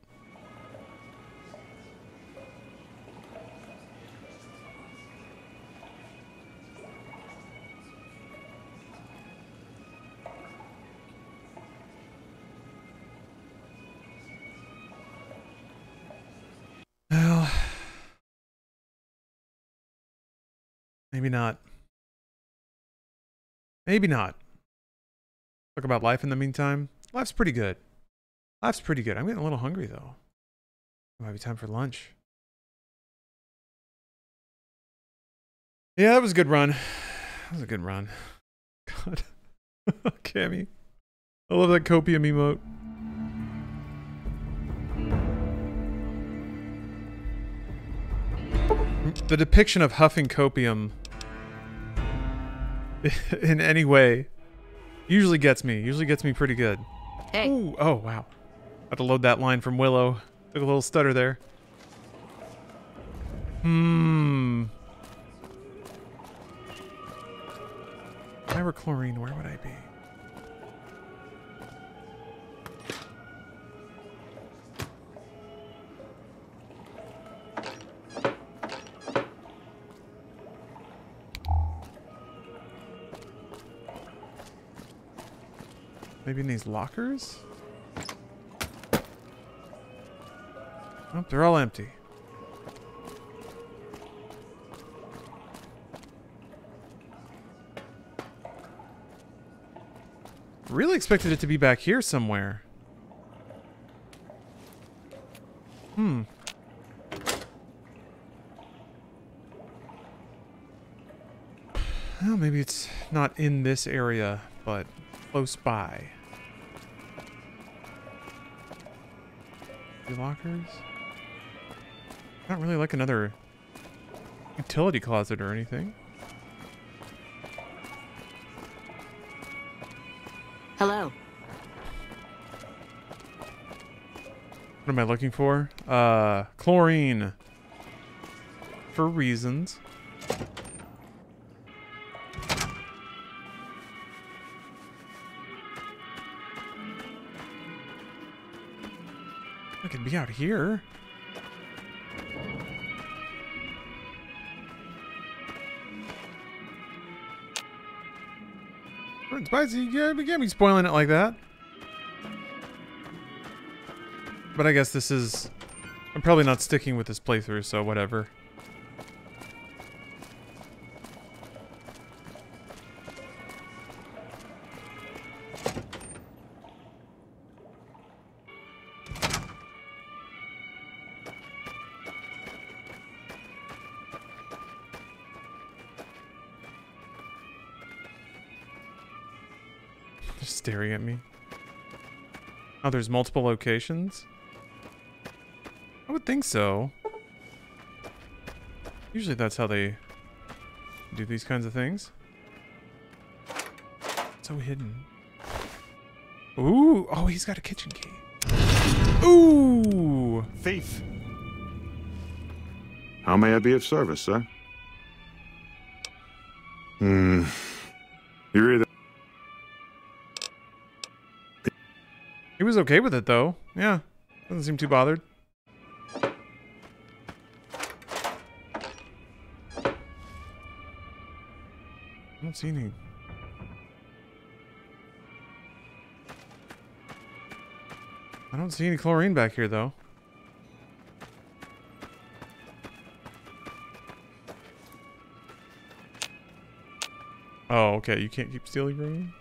Maybe not. Talk about life in the meantime. Life's pretty good. Life's pretty good. I'm getting a little hungry though. It might be time for lunch. Yeah, that was a good run. (sighs) That was a good run. (laughs) God. (laughs) Cammy. I love that copium emote. The depiction of huffing copium (laughs) in any way usually gets me. Usually gets me pretty good. Hey. Ooh, oh, wow. Had to load that line from Willow. Took a little stutter there. Hmm. If I were chlorine, where would I be? Maybe in these lockers? Nope, they're all empty. Really expected it to be back here somewhere. Hmm. Well, maybe it's not in this area, but close by. The lockers? Not really like another utility closet or anything. hello. What am I looking for? Uh, chlorine. For reasons. be out here. Spicy, yeah, you can't be spoiling it like that. But I guess this is... I'm probably not sticking with this playthrough, so whatever. There's multiple locations? I would think so. Usually that's how they do these kinds of things. So hidden. Ooh, oh, he's got a kitchen key. Ooh! Thief. How may I be of service, sir? Hmm. Was okay with it though. Yeah. Doesn't seem too bothered. I don't see any. I don't see any chlorine back here though. Oh, okay. You can't keep stealing from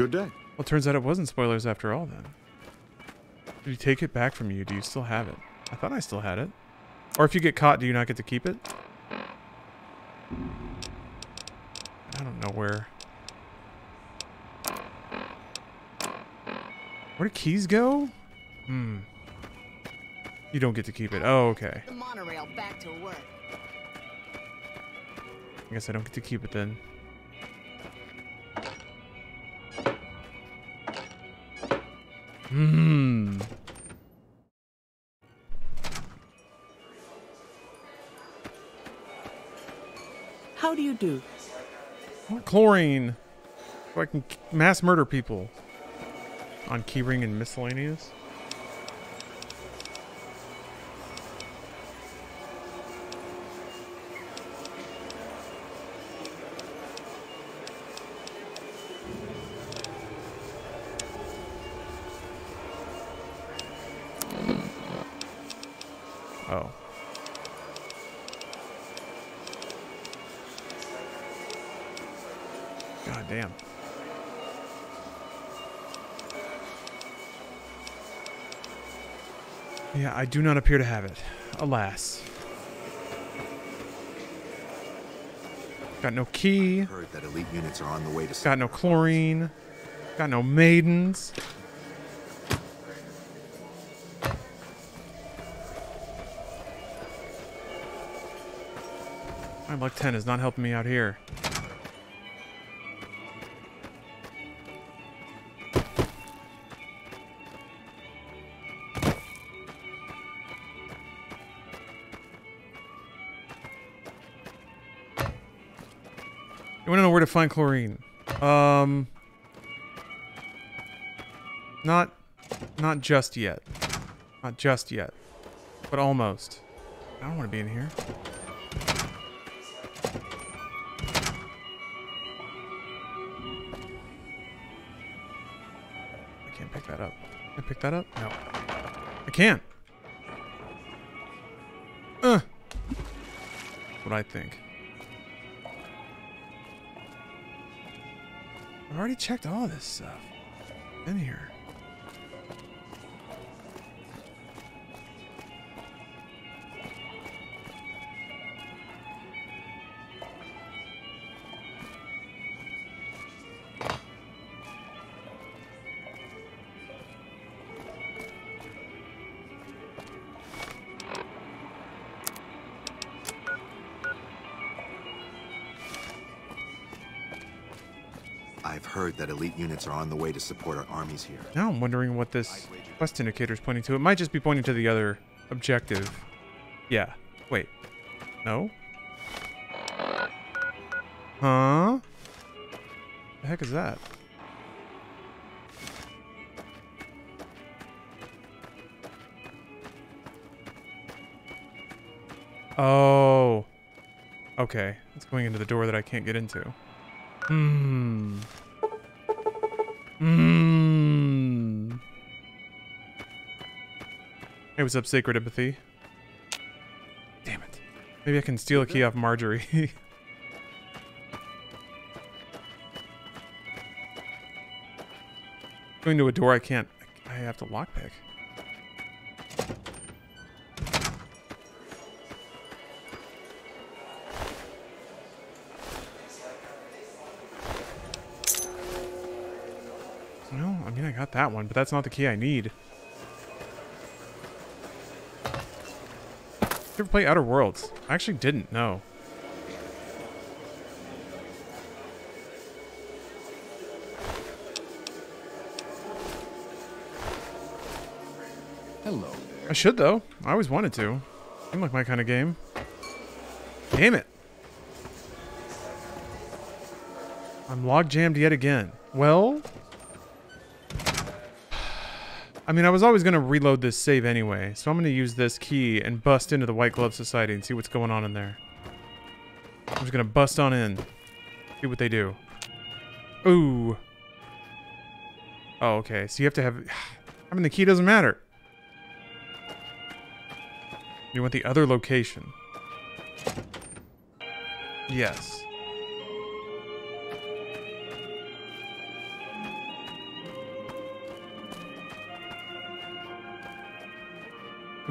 Good day. Well, turns out it wasn't spoilers after all then. Did he take it back from you? Do you still have it? I thought I still had it. Or if you get caught, do you not get to keep it? I don't know where. Where do keys go? Hmm. You don't get to keep it. Oh, okay. The monorail back to work. I guess I don't get to keep it then. Hmm. How do you do? Chlorine. So I can mass murder people. On keyring and miscellaneous. Do not appear to have it. Alas. Got no key. Heard that elite units are on the way to. Got no chlorine. Got no maidens. My luck 10 is not helping me out here. Find chlorine? Um, not, not just yet. Not just yet, but almost. I don't want to be in here. I can't pick that up. Can I pick that up? No. I can't. Uh. That's what I think. Already checked all this stuff. In here. That elite units are on the way to support our armies here. Now I'm wondering what this quest indicator is pointing to. It might just be pointing to the other objective. Yeah. Wait. No? Huh? The heck is that? Oh. Okay. It's going into the door that I can't get into. Hmm. Mmm. Hey, what's up, Sacred Empathy? Damn it. Maybe I can steal a key off Marjorie. (laughs) Going to a door I can't... I have to lockpick. Got that one, but that's not the key I need. Did you ever play Outer Worlds? I actually didn't, no. Hello I should, though. I always wanted to. Seemed like my kind of game. Damn it. I'm log jammed yet again. Well... I mean, I was always going to reload this save anyway, so I'm going to use this key and bust into the White Glove Society and see what's going on in there. I'm just going to bust on in. See what they do. Ooh. Oh, okay. So you have to have... (sighs) I mean, the key doesn't matter. You want the other location. Yes.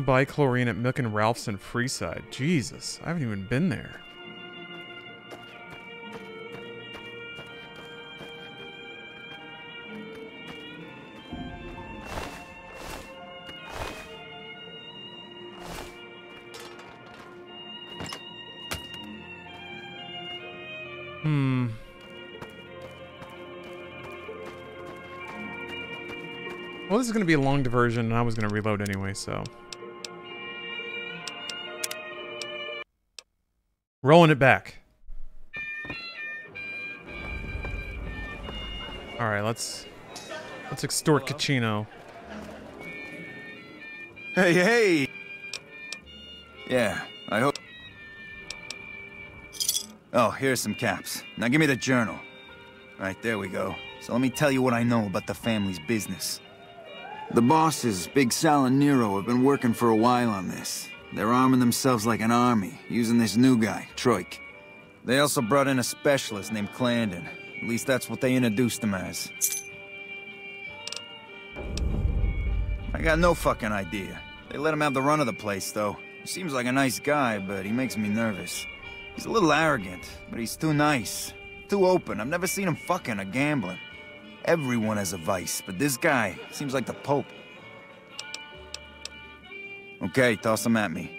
Buy chlorine at Mick and Ralph's in Freeside. Jesus, I haven't even been there. Hmm. Well, this is going to be a long diversion, and I was going to reload anyway, so... Rolling it back. Alright, let's... Let's extort Cachino. Hey, hey! Yeah, I hope... Oh, here's some caps. Now give me the journal. Right, there we go. So let me tell you what I know about the family's business. The bosses, Big Sal and Nero, have been working for a while on this. They're arming themselves like an army, using this new guy, Troike. They also brought in a specialist named Clanden. At least that's what they introduced him as. I got no fucking idea. They let him have the run of the place, though. He seems like a nice guy, but he makes me nervous. He's a little arrogant, but he's too nice. Too open. I've never seen him fucking or gambling. Everyone has a vice, but this guy seems like the Pope. Okay, toss him at me.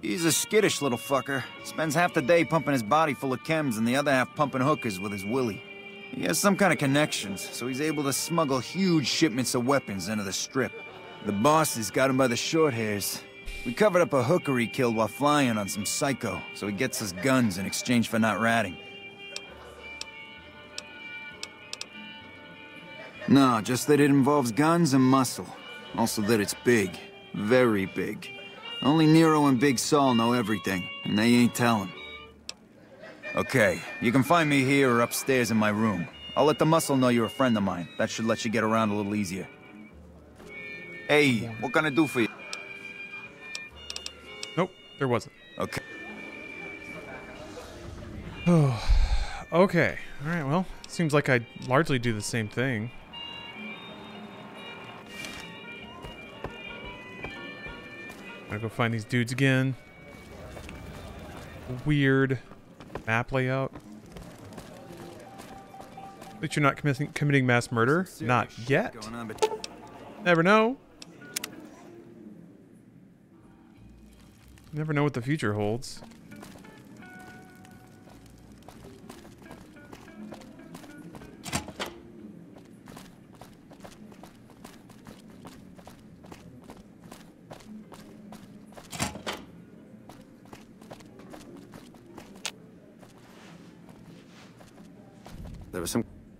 He's a skittish little fucker. Spends half the day pumping his body full of chems and the other half pumping hookers with his willy. He has some kind of connections, so he's able to smuggle huge shipments of weapons into the strip. The bosses got him by the short hairs. We covered up a hooker he killed while flying on some psycho, so he gets us guns in exchange for not ratting. No, just that it involves guns and muscle. Also that it's big. Very big. Only Nero and Big Sal know everything, and they ain't telling. Okay, you can find me here or upstairs in my room. I'll let the muscle know you're a friend of mine. That should let you get around a little easier. Hey, what can I do for you? Nope, there wasn't. Okay. Oh, (sighs) okay. All right. Well, seems like I largely do the same thing. Gotta go find these dudes again. Weird map layout. At least you're not committing committing mass murder. Not yet. Never know. Never know what the future holds.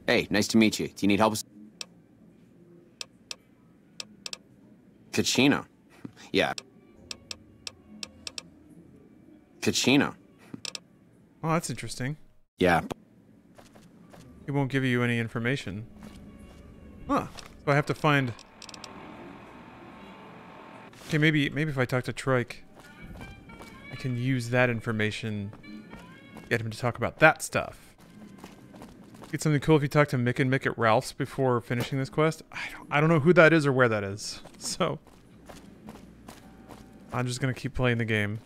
Hey, nice to meet you. Do you need help? with- (laughs) Yeah. Cachino. Oh, that's interesting. Yeah. He won't give you any information. Huh. So I have to find... Okay, maybe maybe if I talk to Troike, I can use that information, get him to talk about that stuff. Get something cool if you talk to Mick and Mick at Ralph's before finishing this quest. I don't, I don't know who that is or where that is. (laughs) So I'm just gonna keep playing the game.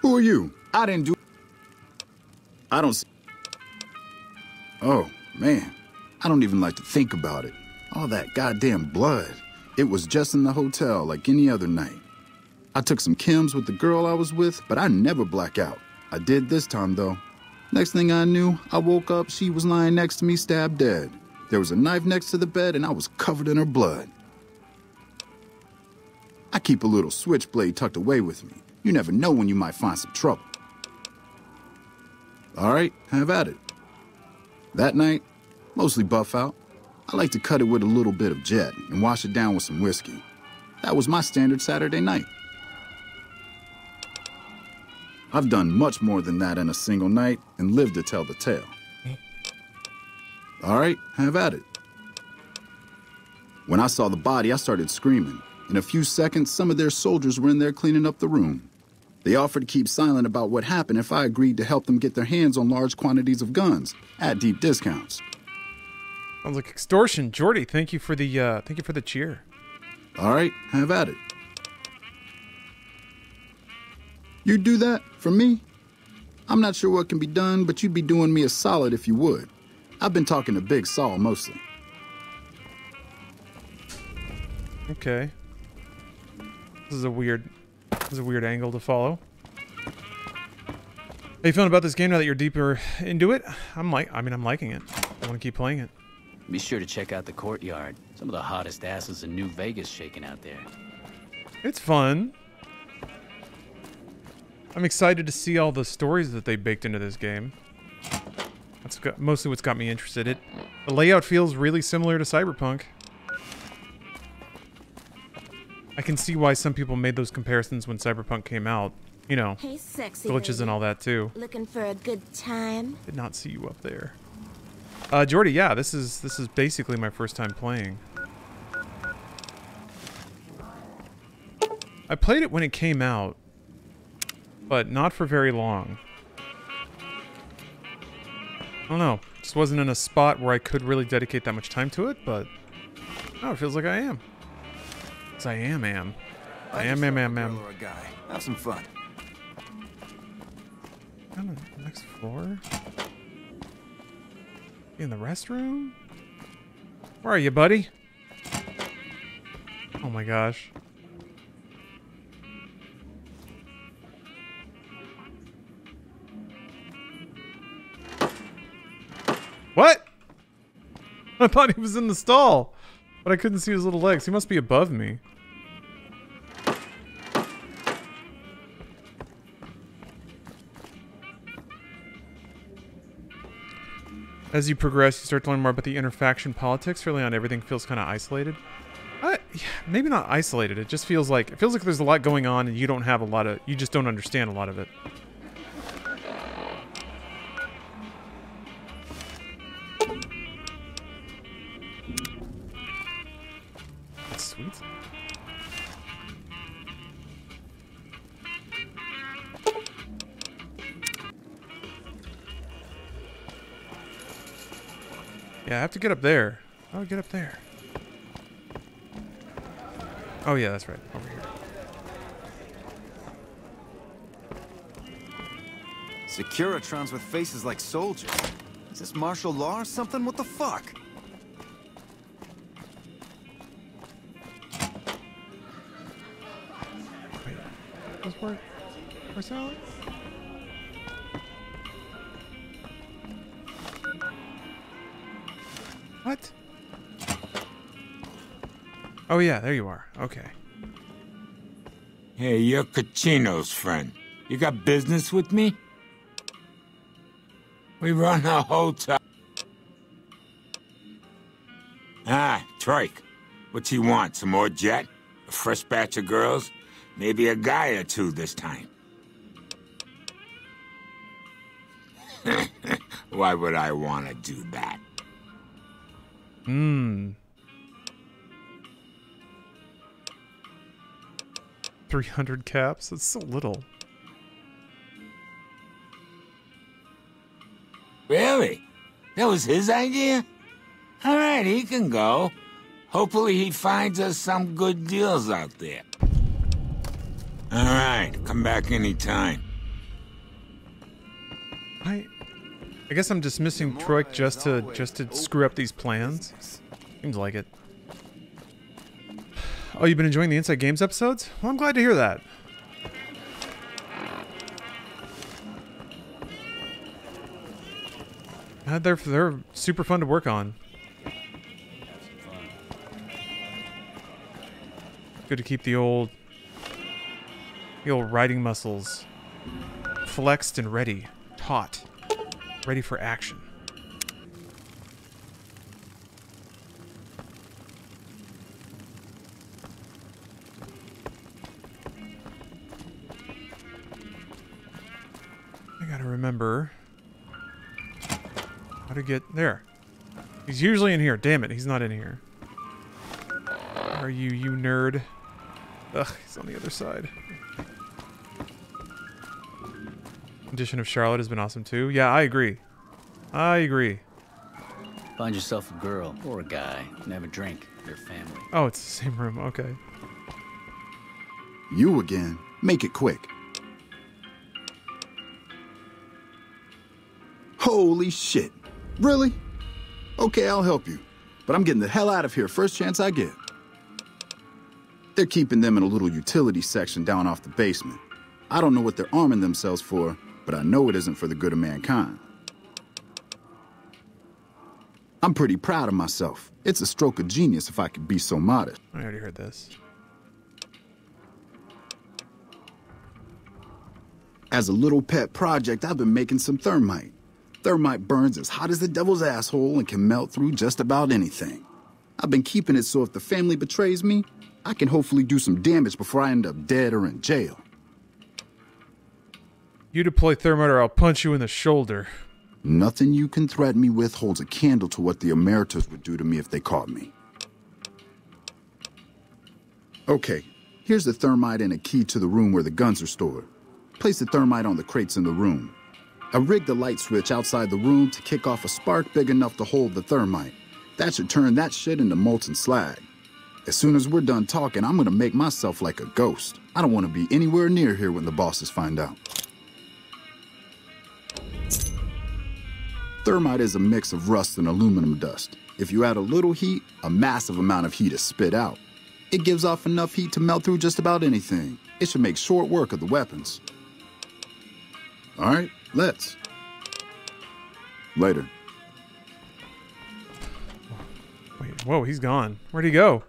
Who are you? I didn't do. I don't. see... Oh, man. I don't even like to think about it. All that goddamn blood. It was just in the hotel like any other night. I took some chems with the girl I was with, but I never black out. I did this time, though. Next thing I knew, I woke up, she was lying next to me, stabbed dead. There was a knife next to the bed, and I was covered in her blood. I keep a little switchblade tucked away with me. You never know when you might find some trouble. All right, have at it. That night, mostly buff out. I like to cut it with a little bit of jet and wash it down with some whiskey. That was my standard Saturday night. I've done much more than that in a single night and lived to tell the tale. All right, have at it. When I saw the body, I started screaming. In a few seconds, some of their soldiers were in there cleaning up the room. They offered to keep silent about what happened if I agreed to help them get their hands on large quantities of guns at deep discounts. Sounds like extortion. Jordy, thank you for the uh thank you for the cheer. All right, have at it. You'd do that for me? I'm not sure what can be done, but you'd be doing me a solid if you would. I've been talking to Big Sal mostly. Okay. This is a weird this is a weird angle to follow. How you feeling about this game now that you're deeper into it? I'm like I mean I'm liking it. I want to keep playing it. Be sure to check out the courtyard. Some of the hottest asses in New Vegas shaking out there. It's fun. I'm excited to see all the stories that they baked into this game. That's got, mostly what's got me interested. It the layout feels really similar to Cyberpunk. I can see why some people made those comparisons when Cyberpunk came out. You know, Hey, sexy glitches lady. and all that too. Looking for a good time? Did not see you up there. Uh, Jordy, yeah, this is this is basically my first time playing. I played it when it came out, but not for very long. I don't know, just wasn't in a spot where I could really dedicate that much time to it, but oh, it feels like I am. 'Cause I am, am. I am, am, am, am. Or a guy. Have some fun. On the next floor? In the restroom? Where are you, buddy? Oh my gosh. What? I thought he was in the stall, but I couldn't see his little legs. He must be above me. As you progress, you start to learn more about the interfaction politics. Early on, everything feels kind of isolated. Uh, yeah, maybe not isolated. It just feels like it feels like there's a lot going on, and you don't have a lot of. You just don't understand a lot of it. Have to get up there. How do I get up there? Oh yeah, that's right. Over here. Securitrons with faces like soldiers. Is this martial law or something? What the fuck? Where? Where's Sally? What? Oh yeah, there you are. Okay. Hey, you're Cachino's friend. You got business with me? We run a hotel. Ah, Troike. What's he want? Some more jet? A fresh batch of girls? Maybe a guy or two this time. (laughs) Why would I want to do that? Hmm. 300 caps? That's so little. Really? That was his idea? All right, he can go. Hopefully he finds us some good deals out there. All right, come back anytime. I I guess I'm dismissing Troike just to just to screw up these plans. Seems like it. Oh, you've been enjoying the Inside Games episodes? Well, I'm glad to hear that. Uh, they're they're super fun to work on. Good to keep the old the old writing muscles flexed and ready, taut, ready for action. I gotta remember how to get there. He's usually in here. Damn it, he's not in here. Are you, you nerd? Ugh, he's on the other side. Edition of Charlotte has been awesome too. Yeah, I agree. I agree. Find yourself a girl or a guy and have a drink. Your family. Oh, it's the same room. Okay. You again. Make it quick. Holy shit. Really? Okay, I'll help you. But I'm getting the hell out of here first chance I get. They're keeping them in a little utility section down off the basement. I don't know what they're arming themselves for, but I know it isn't for the good of mankind. I'm pretty proud of myself. It's a stroke of genius if I could be so modest. I already heard this. As a little pet project, I've been making some thermite. Thermite burns as hot as the devil's asshole and can melt through just about anything. I've been keeping it so if the family betrays me, I can hopefully do some damage before I end up dead or in jail. You deploy thermite or I'll punch you in the shoulder. Nothing you can threaten me with holds a candle to what the Omertas would do to me if they caught me. Okay, here's the thermite and a key to the room where the guns are stored. Place the thermite on the crates in the room. I rigged the light switch outside the room to kick off a spark big enough to hold the thermite. That should turn that shit into molten slag. As soon as we're done talking, I'm gonna make myself like a ghost. I don't wanna be anywhere near here when the bosses find out. Thermite is a mix of rust and aluminum dust. If you add a little heat, a massive amount of heat is spit out. It gives off enough heat to melt through just about anything. It should make short work of the weapons. All right, let's. Later. Wait, whoa, he's gone. Where'd he go?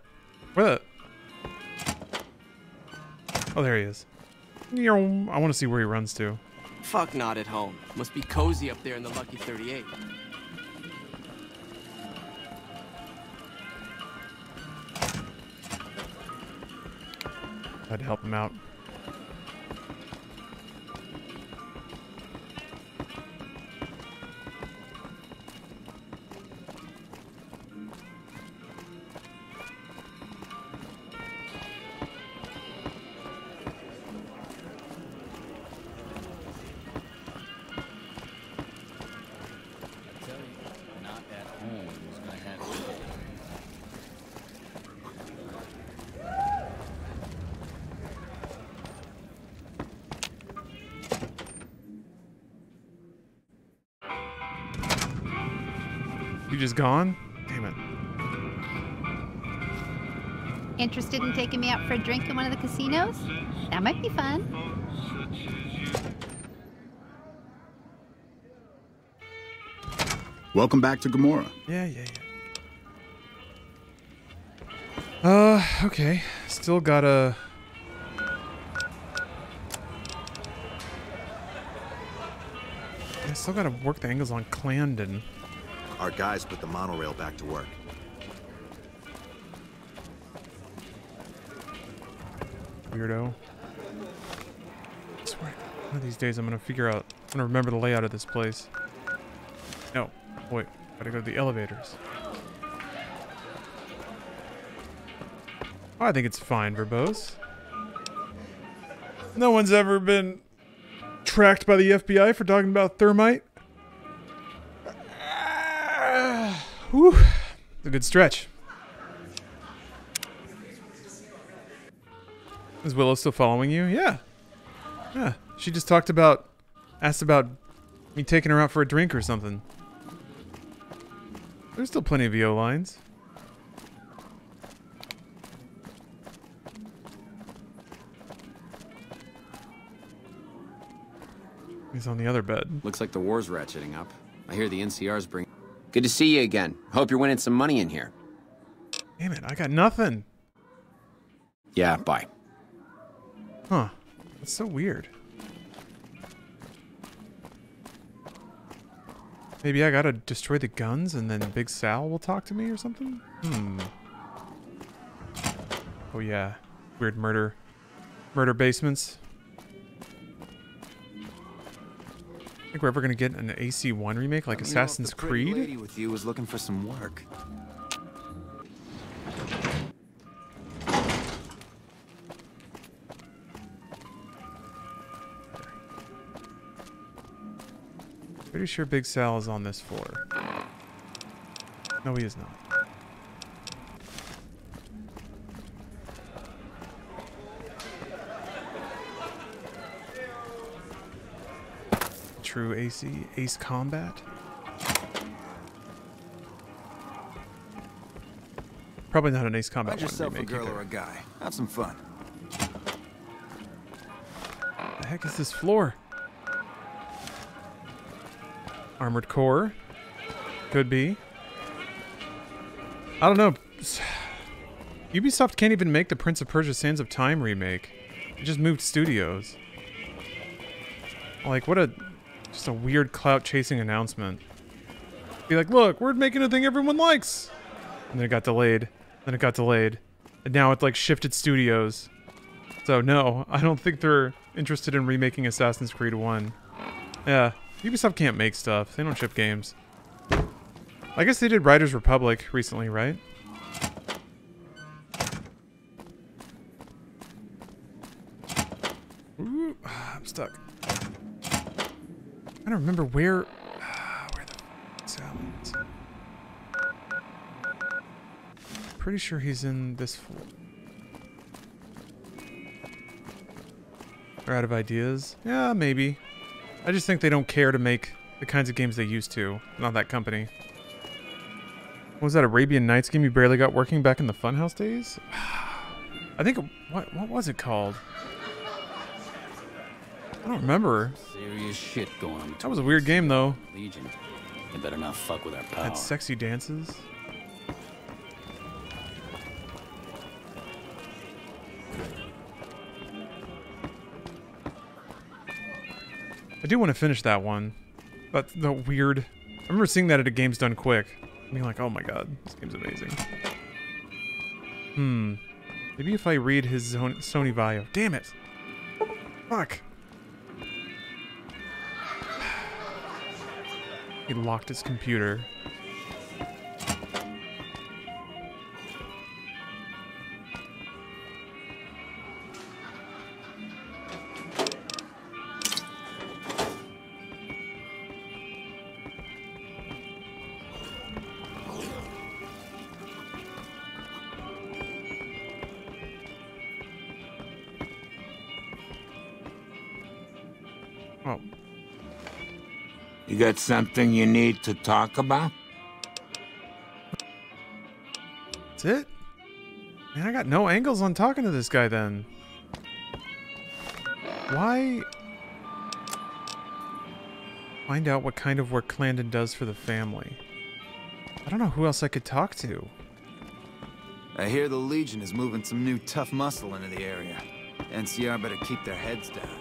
Where the... Oh, there he is. I want to see where he runs to. Fuck not at home. Must be cozy up there in the Lucky 38. Had to help him out. You just gone? Damn it. Interested in taking me out for a drink in one of the casinos? That might be fun. Welcome back to Gomorrah. Yeah, yeah, yeah. Uh, okay. Still gotta... I still gotta work the angles on Clanden. Our guys put the monorail back to work. Weirdo. I swear, one of these days I'm gonna figure out, I'm gonna remember the layout of this place. No, wait, gotta go to the elevators. Oh, I think it's fine, verbose. No one's ever been tracked by the FBI for talking about thermite. Whew. A good stretch. Is Willow still following you? Yeah. Yeah. She just talked about, asked about me taking her out for a drink or something. There's still plenty of VO lines. He's on the other bed. Looks like the war's ratcheting up. I hear the NCR's bring. Good to see you again. Hope you're winning some money in here. Damn it, I got nothing. Yeah, bye. Huh. That's so weird. Maybe I gotta destroy the guns and then Big Sal will talk to me or something? Hmm. Oh yeah. Weird murder. Murder basements. Think we're ever gonna get an AC1 remake like Assassin's Creed? lady with you was looking for some work. Pretty sure Big Sal is on this floor. No, he is not. True AC Ace Combat. Probably not an Ace Combat Find yourself a girl either. or a guy. Have some fun. The heck is this floor? Armored Core. Could be. I don't know. Ubisoft can't even make the Prince of Persia Sands of Time remake. It just moved studios. Like, what a... Just a weird clout-chasing announcement. Be like, look, we're making a thing everyone likes! And then it got delayed. Then it got delayed. And now it's like shifted studios. So no, I don't think they're interested in remaking Assassin's Creed 1. Yeah, Ubisoft can't make stuff. They don't ship games. I guess they did Riders Republic recently, right? Ooh, (sighs) I'm stuck. I don't remember where... (sighs) Where the... Pretty sure he's in this floor. They're out of ideas? Yeah, maybe. I just think they don't care to make the kinds of games they used to. Not that company. What was that Arabian Nights game you barely got working back in the Funhouse days? (sighs) I think... What, what was it called? I don't remember. Serious shit going on. That was a weird game, though. Legion. They better not fuck with our power. Had sexy dances. I do want to finish that one. But the weird... I remember seeing that at a Games Done Quick. Being like, oh my god, this game's amazing. Hmm. Maybe if I read his Sony bio. Damn it! Fuck! He locked his computer. You got something you need to talk about? that's it? Man, I got no angles on talking to this guy then. Why? Find out what kind of work Clanden does for the family. I don't know who else I could talk to. I hear the Legion is moving some new tough muscle into the area. NCR better keep their heads down.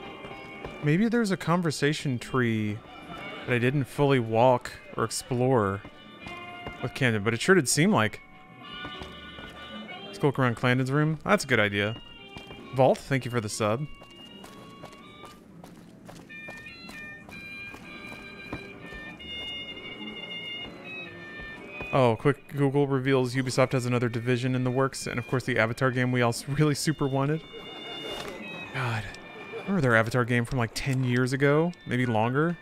Maybe there's a conversation tree that I didn't fully walk or explore with Camden, but it sure did seem like. Let's go look around Clanden's room. That's a good idea. Vault, thank you for the sub. Oh, quick Google reveals Ubisoft has another division in the works, and of course the Avatar game we all (laughs) really super wanted. God. Remember their Avatar game from like 10 years ago? Maybe longer?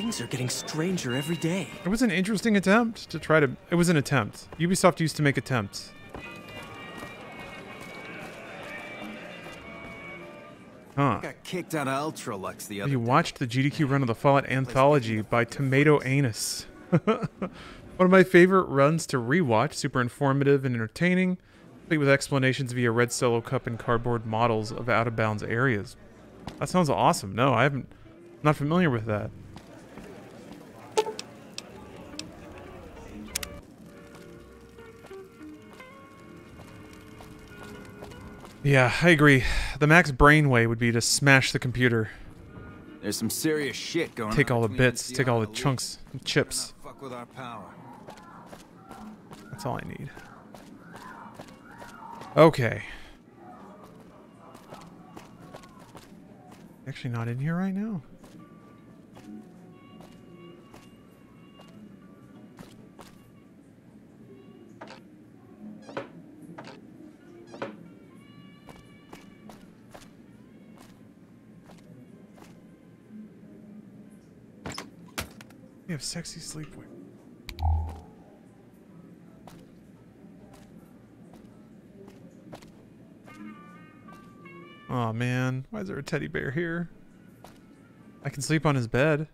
Things are getting stranger every day. It was an interesting attempt to try to... It was an attempt. Ubisoft used to make attempts. Huh. Got kicked out of Ultra-Luxe the other You watched the GDQ run of the Fallout Anthology by Tomato Anus. (laughs) One of my favorite runs to rewatch, super informative and entertaining, complete with explanations via red solo cup and cardboard models of out of bounds areas. That sounds awesome. No, I haven't not familiar with that. Yeah, I agree. The max brainway would be to smash the computer. There's some serious shit going Take on. Take all the bits, take all the chunks chips. Fuck with our power. That's all I need. Okay. Actually not in here right now. We have sexy sleepwear. Oh man, why is there a teddy bear here? I can sleep on his bed.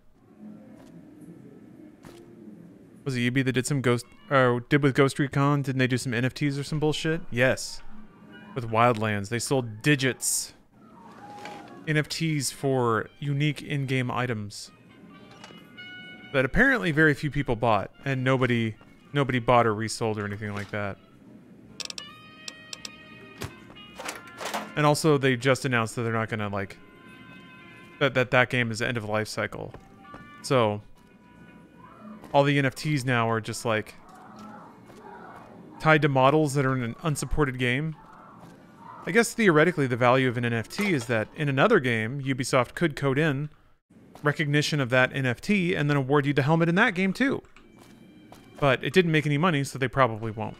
Was it Ubi that did some ghost or did with Ghost Recon? Didn't they do some NFTs or some bullshit? Yes. With Wildlands. They sold digits. NFTs for unique in-game items. That apparently very few people bought, and nobody nobody bought or resold or anything like that. And also, they just announced that they're not gonna like that that that game is end of life cycle. So all the NFTs now are just like tied to models that are in an unsupported game. I guess theoretically, the value of an NFT is that in another game, Ubisoft could code in recognition of that NFT and then award you the helmet in that game too. But it didn't make any money, so they probably won't.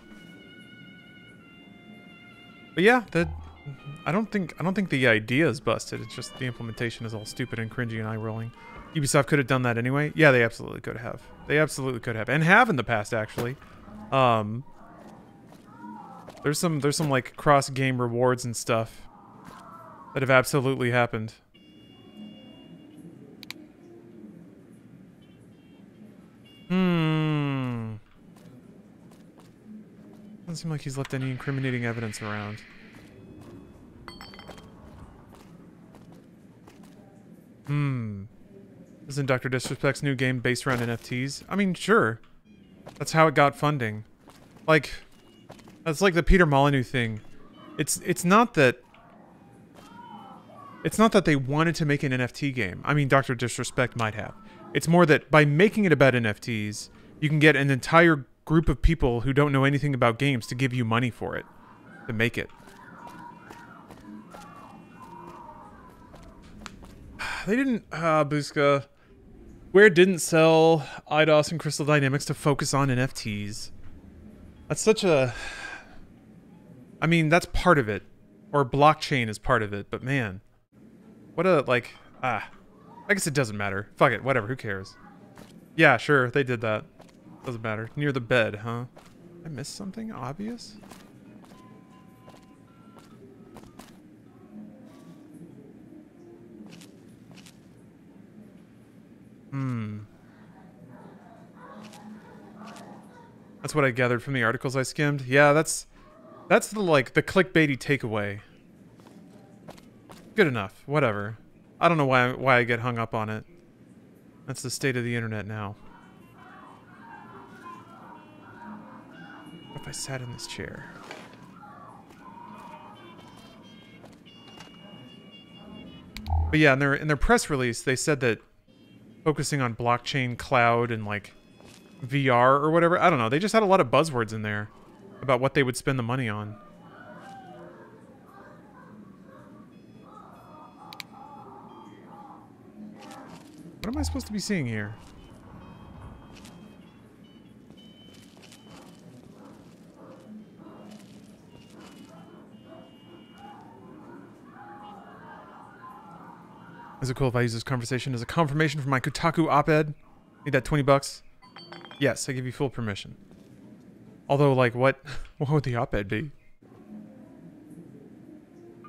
But yeah, the I don't think I don't think the idea is busted. It's just the implementation is all stupid and cringy and eye rolling. Ubisoft could have done that anyway. Yeah, they absolutely could have. They absolutely could have, and have in the past actually. Um, there's some there's some like cross game rewards and stuff that have absolutely happened. Hmm. Doesn't seem like he's left any incriminating evidence around. Hmm. Isn't Dr. Disrespect's new game based around NFTs? I mean, sure. That's how it got funding. Like, that's like the Peter Molyneux thing. It's it's not that it's not that they wanted to make an NFT game. I mean, Dr. Disrespect might have. It's more that by making it about NFTs, you can get an entire group of people who don't know anything about games to give you money for it to make it. (sighs) They didn't, uh, Busca. Where didn't sell Eidos and Crystal Dynamics to focus on NFTs. That's such a. (sighs) I mean, that's part of it. Or blockchain is part of it, but man. What a, like, ah. I guess it doesn't matter. Fuck it, whatever, who cares? Yeah, sure, they did that. Doesn't matter. Near the bed, huh? I missed something obvious? Hmm. That's what I gathered from the articles I skimmed. Yeah, that's that's the like the clickbaity takeaway. Good enough. Whatever. I don't know why why I get hung up on it. That's the state of the internet now. What if I sat in this chair? But yeah, in their in their press release, they said that focusing on blockchain, cloud, and like VR or whatever. I don't know. They just had a lot of buzzwords in there about what they would spend the money on. What am I supposed to be seeing here? Is it cool if I use this conversation as a confirmation for my Kotaku op-ed? Need that 20 bucks? Yes, I give you full permission. Although, like, what, (laughs) what would the op-ed be?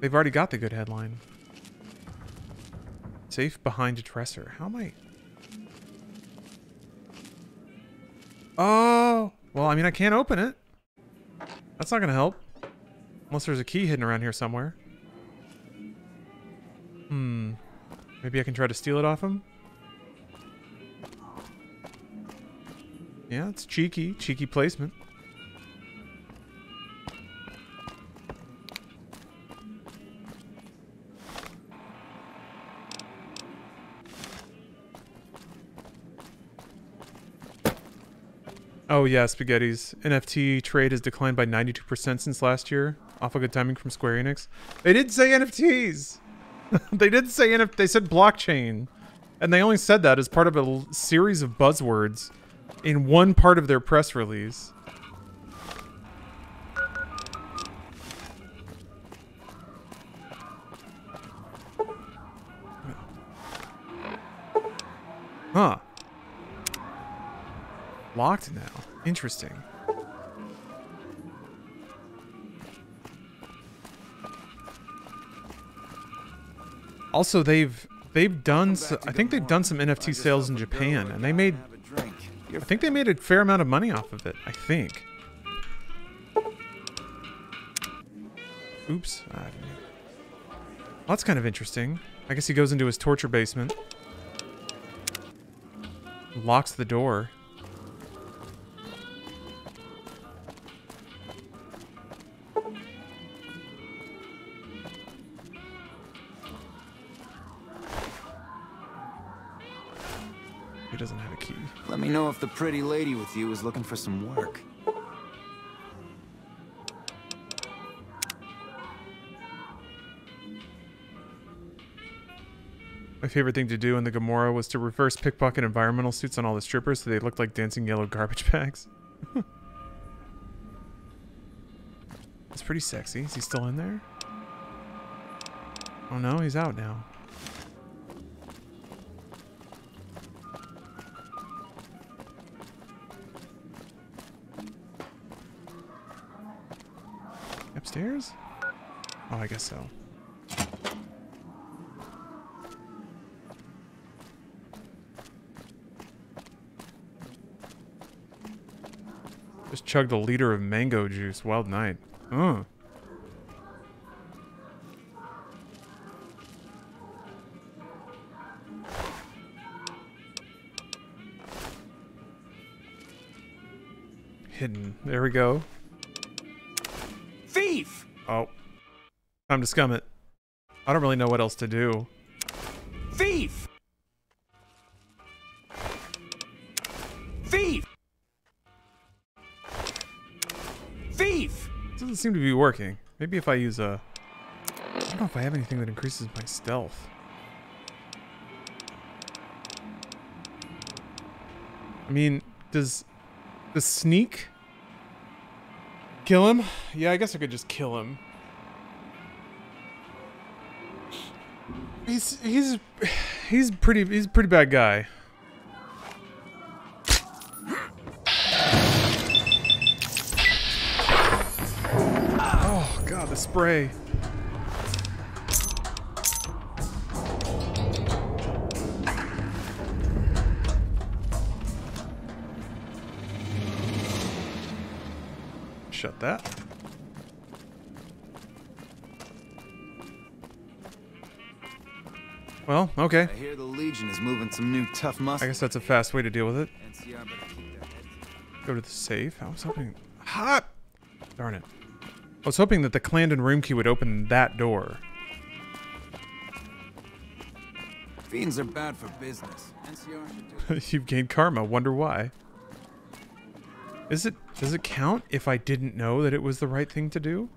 They've already got the good headline. Safe behind a dresser. How am I... Oh! Well, I mean, I can't open it. That's not to help. Unless there's a key hidden around here somewhere. Hmm. Maybe I can try to steal it off him? Yeah, it's cheeky. Cheeky placement. Oh yeah, spaghettis. NFT trade has declined by 92% since last year. Awful good timing from Square Enix. They did say NFTs. (laughs) they did say NF they said blockchain. And they only said that as part of a series of buzzwords in one part of their press release. Huh. Locked now. Interesting. Also, they've they've done. I think they've done some NFT sales in Japan, and they made. I think they made a fair amount of money off of it. I think. Oops. Well, that's kind of interesting. I guess he goes into his torture basement. Locks the door. Me know if the pretty lady with you is looking for some work. My favorite thing to do in the Gomorrah was to reverse pickpocket environmental suits on all the strippers so they looked like dancing yellow garbage bags. (laughs) That's pretty sexy. Is he still in there? Oh no, he's out now. Upstairs? Oh, I guess so. Just chugged a liter of mango juice. Wild night. Oh. Hidden. There we go. Oh. Time to scum it. I don't really know what else to do. Thief! Thief! Thief! Doesn't seem to be working. Maybe if I use a... I don't know if I have anything that increases my stealth. I mean, does... Does sneak... Kill him? Yeah, I guess I could just kill him. He's... He's... He's pretty... He's a pretty bad guy. Oh, God, the spray. Shut that. Well, okay. I hear the Legion is moving some new tough muscle. I guess that's a fast way to deal with it. NCR better keep their heads Go to the safe. I was hoping... Hot! Darn it. I was hoping that the Clanden room key would open that door. Fiends are bad for business. (laughs) NCR You've gained karma. Wonder why. Is it... Does it count if I didn't know that it was the right thing to do?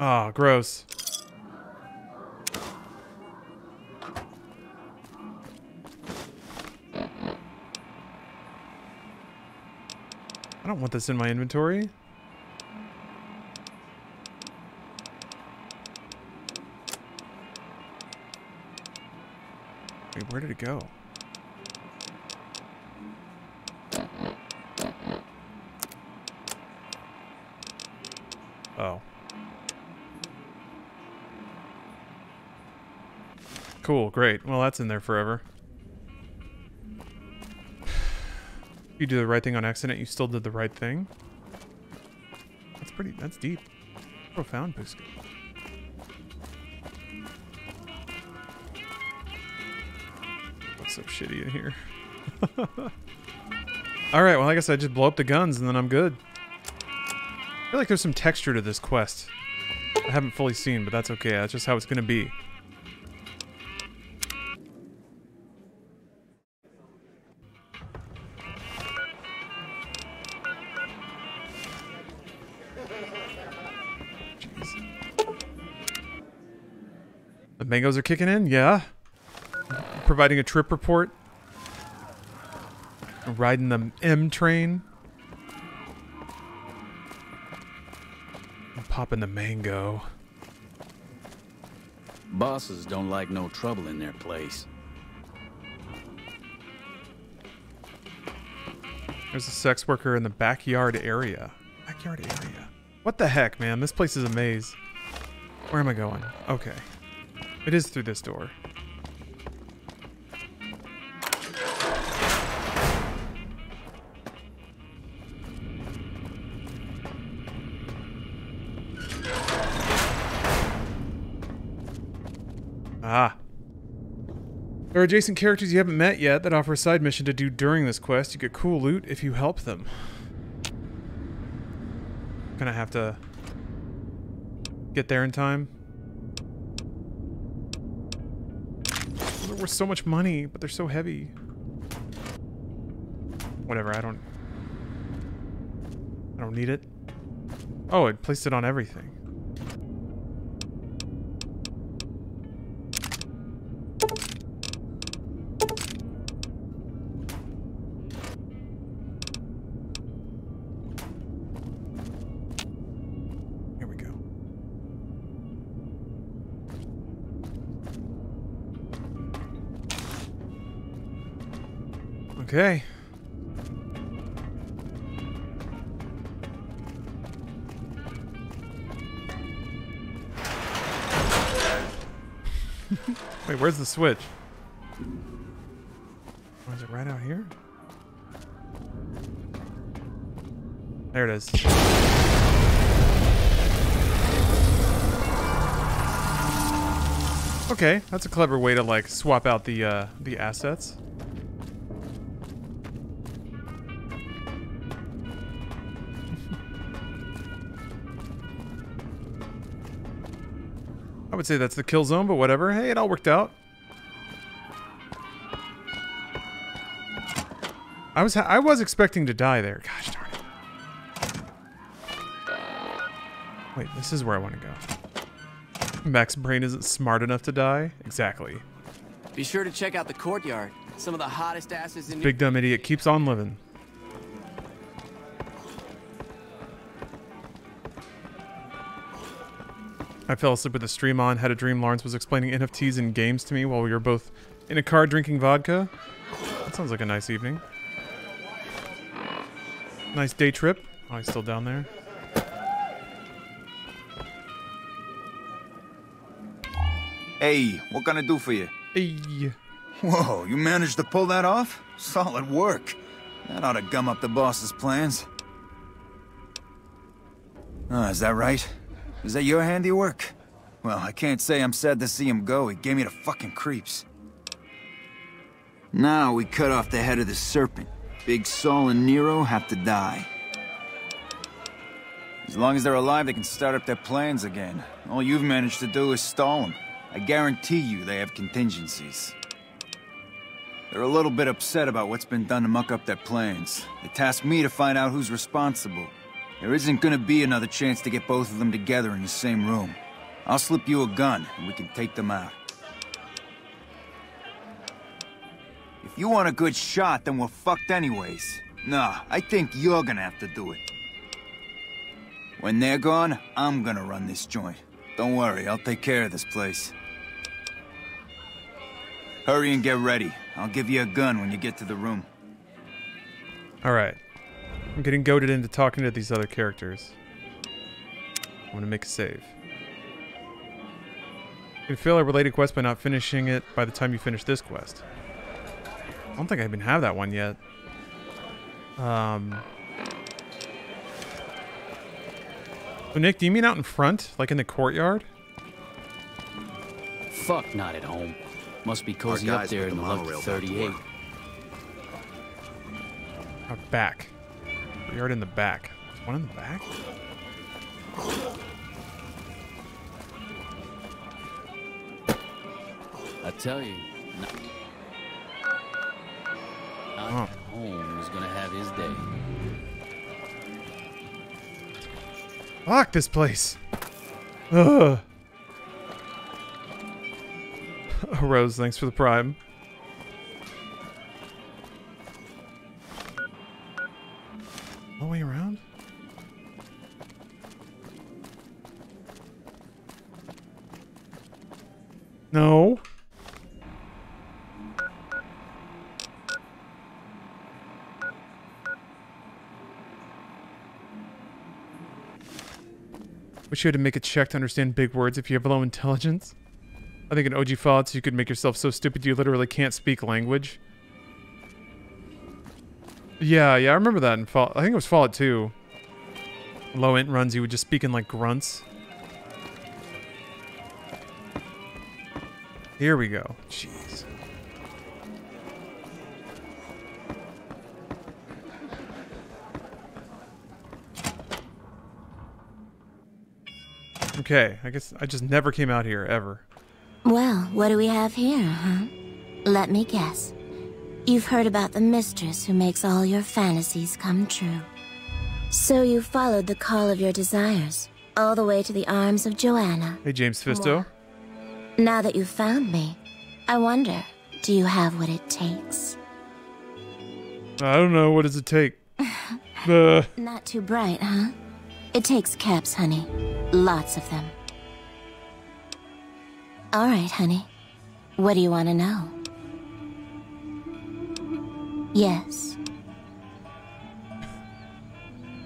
Ah, oh, gross. I don't want this in my inventory. Wait, where did it go? Cool, great. Well, that's in there forever. you do the right thing on accident, you still did the right thing. That's pretty, that's deep. Profound, Busca. What's so shitty in here? (laughs) Alright, well, I guess I just blow up the guns and then I'm good. I feel like there's some texture to this quest. I haven't fully seen, but that's okay. That's just how it's to be. Mangoes are kicking in? Yeah. Providing a trip report. Riding the M train. popping the mango. Bosses don't like no trouble in their place. There's a sex worker in the backyard area. Backyard area. What the heck, man? This place is a maze. Where am I going? Okay. It is through this door. Ah. There are adjacent characters you haven't met yet that offer a side mission to do during this quest. You get cool loot if you help them. Gonna have to get there in time. Worth so much money, but they're so heavy. Whatever, I don't... I don't need it. Oh, it placed it on everything. Okay. (laughs) Wait, where's the switch? Oh, is it right out here? There it is. Okay, that's a clever way to like swap out the uh, the assets. Say that's the kill zone, but whatever. Hey, it all worked out. I was I was expecting to die there. Gosh darn it. Wait, this is where I want to go. Max brain isn't smart enough to die? Exactly. Be sure to check out the courtyard. Some of the hottest asses in Big dumb idiot keeps on living. I fell asleep with the stream on, had a dream Lawrence was explaining NFTs and games to me while we were both in a car drinking vodka. That sounds like a nice evening. Nice day trip. Oh, he's still down there. Hey, what can I do for you? Hey. Whoa, you managed to pull that off? Solid work. That ought to gum up the boss's plans. Oh, is that right? Is that your handiwork? Well, I can't say I'm sad to see him go. He gave me the fucking creeps. Now we cut off the head of the serpent. Big Sal and Nero have to die. As long as they're alive, they can start up their plans again. All you've managed to do is stall them. I guarantee you they have contingencies. They're a little bit upset about what's been done to muck up their plans. They tasked me to find out who's responsible. There isn't gonna be another chance to get both of them together in the same room. I'll slip you a gun, and we can take them out. If you want a good shot, then we're fucked anyways. Nah, I think you're gonna have to do it. When they're gone, I'm gonna run this joint. Don't worry, I'll take care of this place. Hurry and get ready. I'll give you a gun when you get to the room. All right. I'm getting goaded into talking to these other characters. I'm gonna make a save. You can fail a related quest by not finishing it by the time you finish this quest. I don't think I even have that one yet. Um. So Nick, do you mean out in front, like in the courtyard? Fuck, not at home. Must be cozy up there in the the lucky monorail back 38. work. Out back. Courtyard in the back. There's one in the back. I tell you, not, not Oh. home is gonna have his day. Fuck this place. Ugh. (laughs) Rose, thanks for the prime. Wish you had to make a check to understand big words if you have low intelligence. I think in OG Fallout you could make yourself so stupid you literally can't speak language. Yeah, yeah, I remember that in Fallout. I think it was Fallout 2. Low int runs, you would just speak in like grunts. Here we go. Jeez. Okay, I guess I just never came out here, ever. Well, what do we have here, huh? Let me guess. You've heard about the mistress who makes all your fantasies come true. So you followed the call of your desires, all the way to the arms of Joana. Hey, James Fisto. Now that you've found me, I wonder, do you have what it takes? I don't know. What does it take? (laughs) uh, Not too bright, huh? It takes caps, honey. Lots of them. All right, honey. What do you want to know? Yes.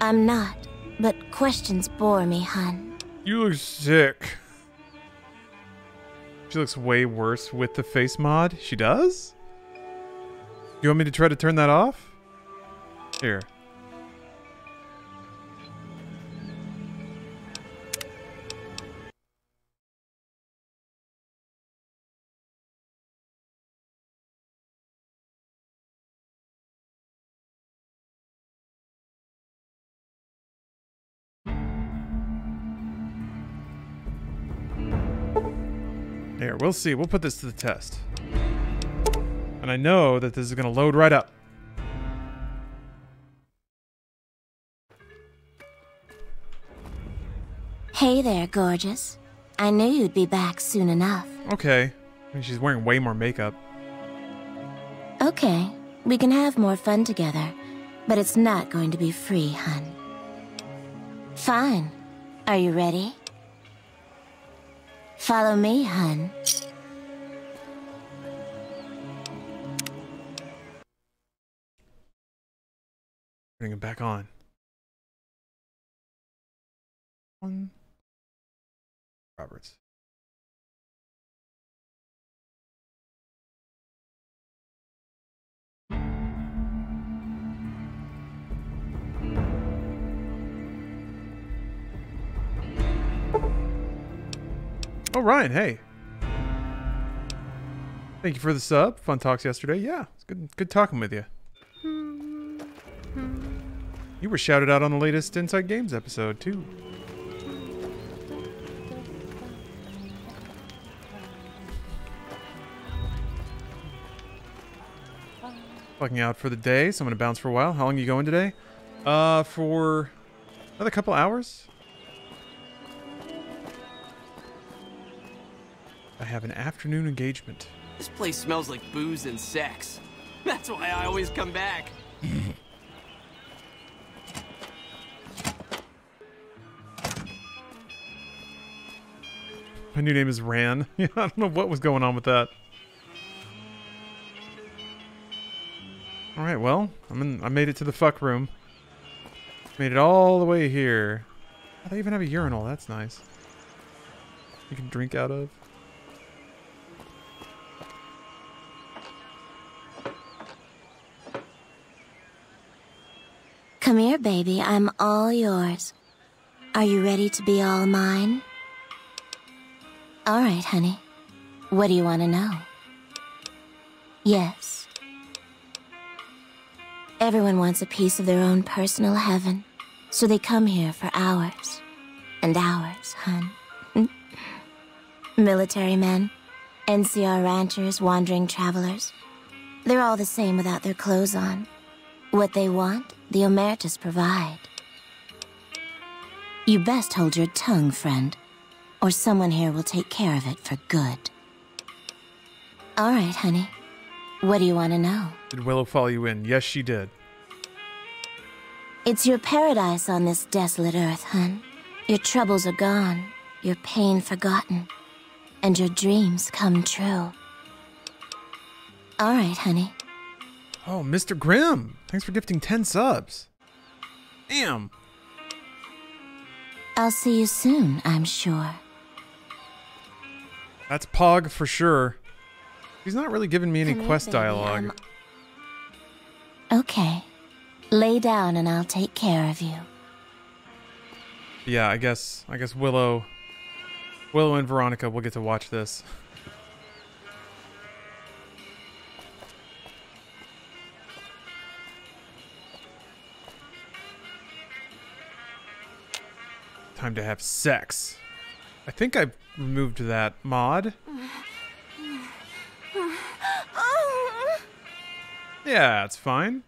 I'm not, but questions bore me, hun. you look sick. She looks way worse with the face mod. She does? You want me to try to turn that off? Here. We'll see. We'll put this to the test. And I know that this is going to load right up. Hey there, gorgeous. I knew you'd be back soon enough. Okay. I mean, she's wearing way more makeup. Okay, we can have more fun together, but it's not going to be free, hun. Fine. Are you ready? Follow me, hun. Putting it back on. One. Roberts. Oh, Ryan, hey. Thank you for the sub. Fun talks yesterday. Yeah, it's good good talking with you. You were shouted out on the latest Inside Games episode, too. Fucking out for the day, so I'm gonna bounce for a while. How long you going today? Uh, for another couple hours. I have an afternoon engagement. This place smells like booze and sex. That's why I always come back. My new name is Ran. (laughs) Yeah, I don't know what was going on with that. All right, well, I'm in, I made it to the fuck room. Made it all the way here. Oh, they even have a urinal. That's nice. You can drink out of. Come here, baby. I'm all yours. Are you ready to be all mine? All right, honey. What do you want to know? Yes. Everyone wants a piece of their own personal heaven, so they come here for hours and hours, hun. (laughs) Military men, NCR ranchers, wandering travelers. They're all the same without their clothes on. What they want, the Omertas provide. You best hold your tongue, friend, or someone here will take care of it for good. All right, honey. What do you want to know? Did Willow follow you in? Yes, she did. It's your paradise on this desolate earth, hun. Your troubles are gone, your pain forgotten, and your dreams come true. All right, honey. Oh, Mr. Grimm. Thanks for gifting 10 subs. Damn. I'll see you soon, I'm sure. That's Pog for sure. He's not really giving me any Come here, quest baby, dialogue. Okay. Lay down and I'll take care of you. Yeah, I guess I guess Willow Willow and Veronica will get to watch this. (laughs) Time to have sex. I think I removed that mod. Yeah, it's fine.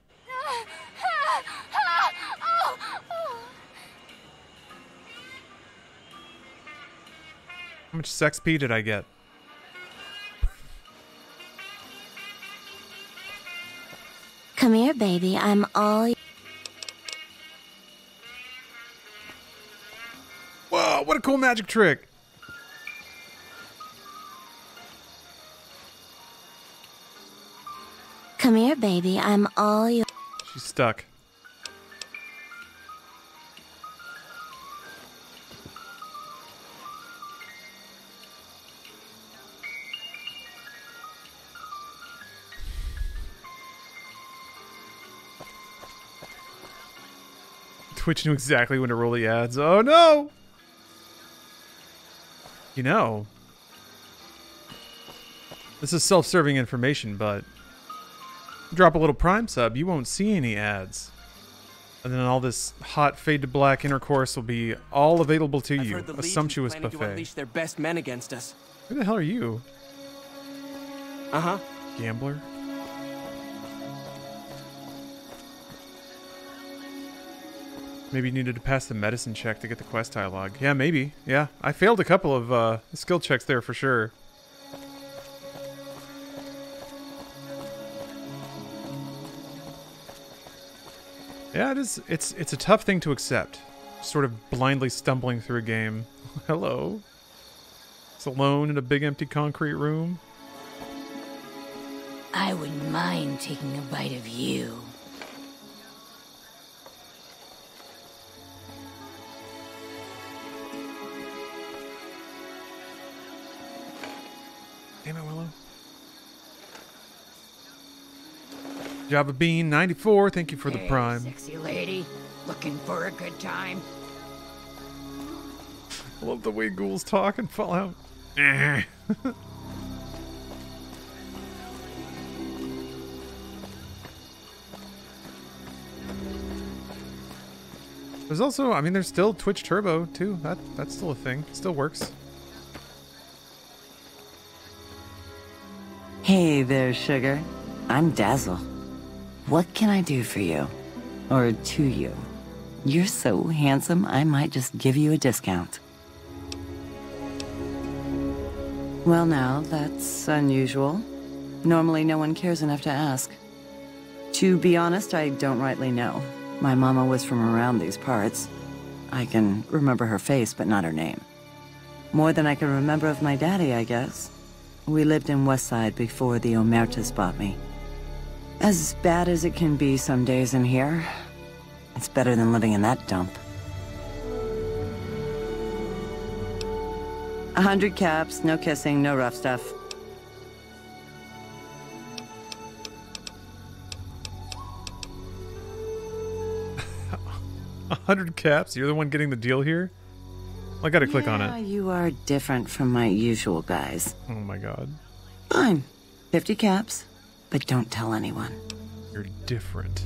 How much sex P did I get? Come here, baby. I'm all. Cool magic trick! Come here, baby. I'm all your. She's stuck. Twitch knew exactly when to roll the ads. Oh no! You know, this is self-serving information, but drop a little Prime sub, you won't see any ads. And then all this hot fade to black intercourse will be all available to I've you. A sumptuous to buffet. unleash their best men against us. Who the hell are you? Uh huh. Gambler? Maybe you needed to pass the medicine check to get the quest dialogue. Yeah, maybe. Yeah, I failed a couple of uh, skill checks there for sure. Yeah, it is. It's it's a tough thing to accept. Sort of blindly stumbling through a game. (laughs) Hello. It's alone in a big empty concrete room. I wouldn't mind taking a bite of you. Java Bean 94, thank you for the Hey, prime. Sexy lady, looking for a good time? I love the way ghouls talk in Fallout. Eh. (laughs) There's also, I mean, there's still Twitch Turbo too. That that's still a thing. Still works. Hey there, sugar. I'm Dazzle. What can I do for you? Or to you? You're so handsome, I might just give you a discount. Well, now, that's unusual. Normally, no one cares enough to ask. To be honest, I don't rightly know. My mama was from around these parts. I can remember her face, but not her name. More than I can remember of my daddy, I guess. We lived in Westside before the Omertas bought me. As bad as it can be some days in here, it's better than living in that dump. A hundred caps, no kissing, no rough stuff. (laughs) A hundred caps? You're the one getting the deal here? I gotta click on it. you are different from my usual guys. Oh my god. Fine. 50 caps, but don't tell anyone. You're different.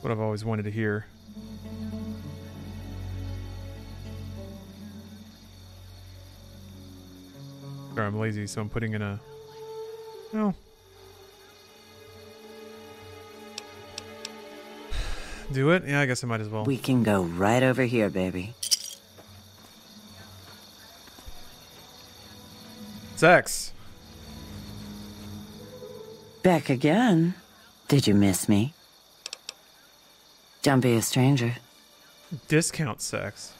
What I've always wanted to hear. Sorry, I'm lazy, so I'm putting in a. No. (sighs) Do it? Yeah, I guess I might as well. We can go right over here, baby. Sex. Back again? Did you miss me? Don't be a stranger. Discount sex.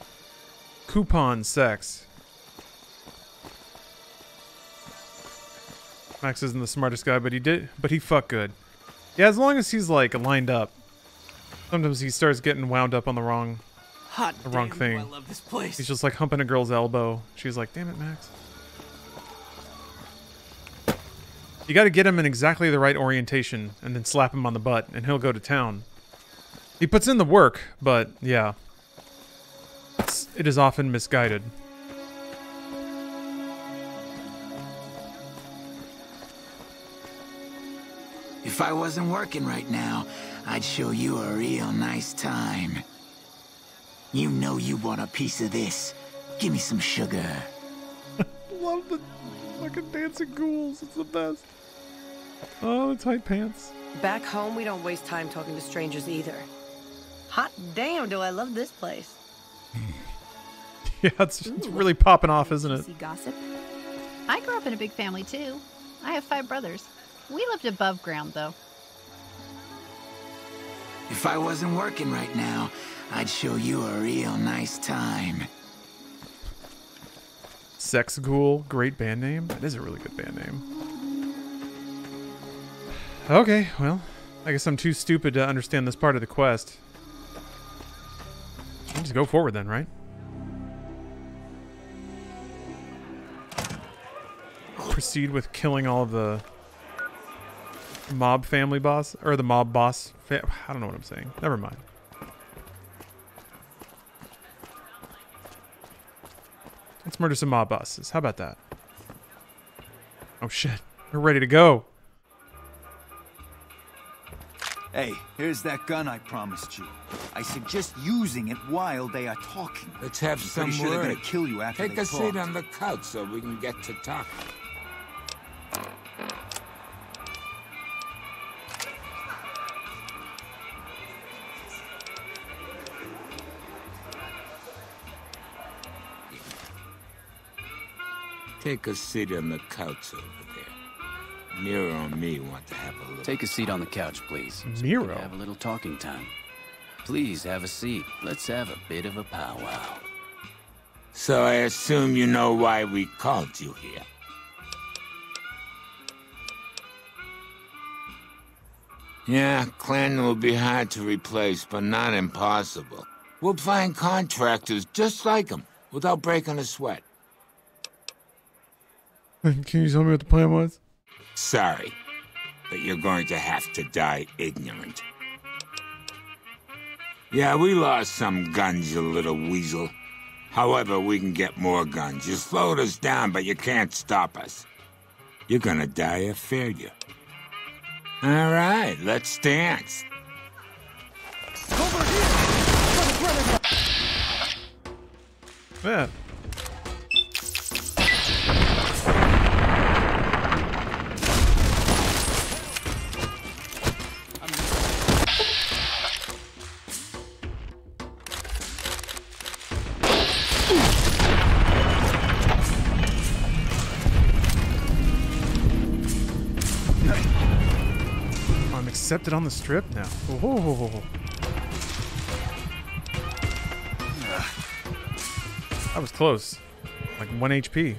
Coupon sex. Max isn't the smartest guy, but he did but he fuck good. Yeah, as long as he's like lined up. Sometimes he starts getting wound up on the wrong Hot the wrong damn, thing. I love this place. He's just like humping a girl's elbow. She's like, "Damn it, Max." You got to get him in exactly the right orientation and then slap him on the butt and he'll go to town. He puts in the work, but yeah. It's, it is often misguided. If I wasn't working right now, I'd show you a real nice time. You know you want a piece of this. Give me some sugar. (laughs) Love the fucking dancing ghouls. It's the best. Oh, the tight pants. Back home, we don't waste time talking to strangers either. Hot damn, do I love this place. (laughs) Yeah, it's, it's really popping off, isn't it? See gossip? I grew up in a big family too. I have five brothers. We lived above ground though. If I wasn't working right now, I'd show you a real nice time. Sex Ghoul, great band name. That is a really good band name. Okay, well, I guess I'm too stupid to understand this part of the quest. I'll just go forward then, right? Proceed with killing all the mob family boss, or the mob boss. I don't know what I'm saying. Never mind. Let's murder some mob bosses. How about that? Oh shit. We're ready to go. Hey, here's that gun I promised you. I suggest using it while they are talking. Let's have I'm some sure they're gonna kill you after Take they a seat on the couch so we can get to talking. Take a seat on the couch over. Nero and me want to have a little. Take a seat on the couch, please. so we can Nero? have a little talking time. Please have a seat. Let's have a bit of a powwow. So I assume you know why we called you here. Yeah, Clan will be hard to replace, but not impossible. We'll find contractors just like him, without breaking a sweat. (laughs) Can you tell me what the plan was? Sorry, but you're going to have to die ignorant. Yeah, we lost some guns, you little weasel. However, we can get more guns. You slowed us down, but you can't stop us. You're gonna die a failure. All right, let's dance. Over here! Yeah. Accepted on the strip now. Whoa. That was close. Like 1 HP.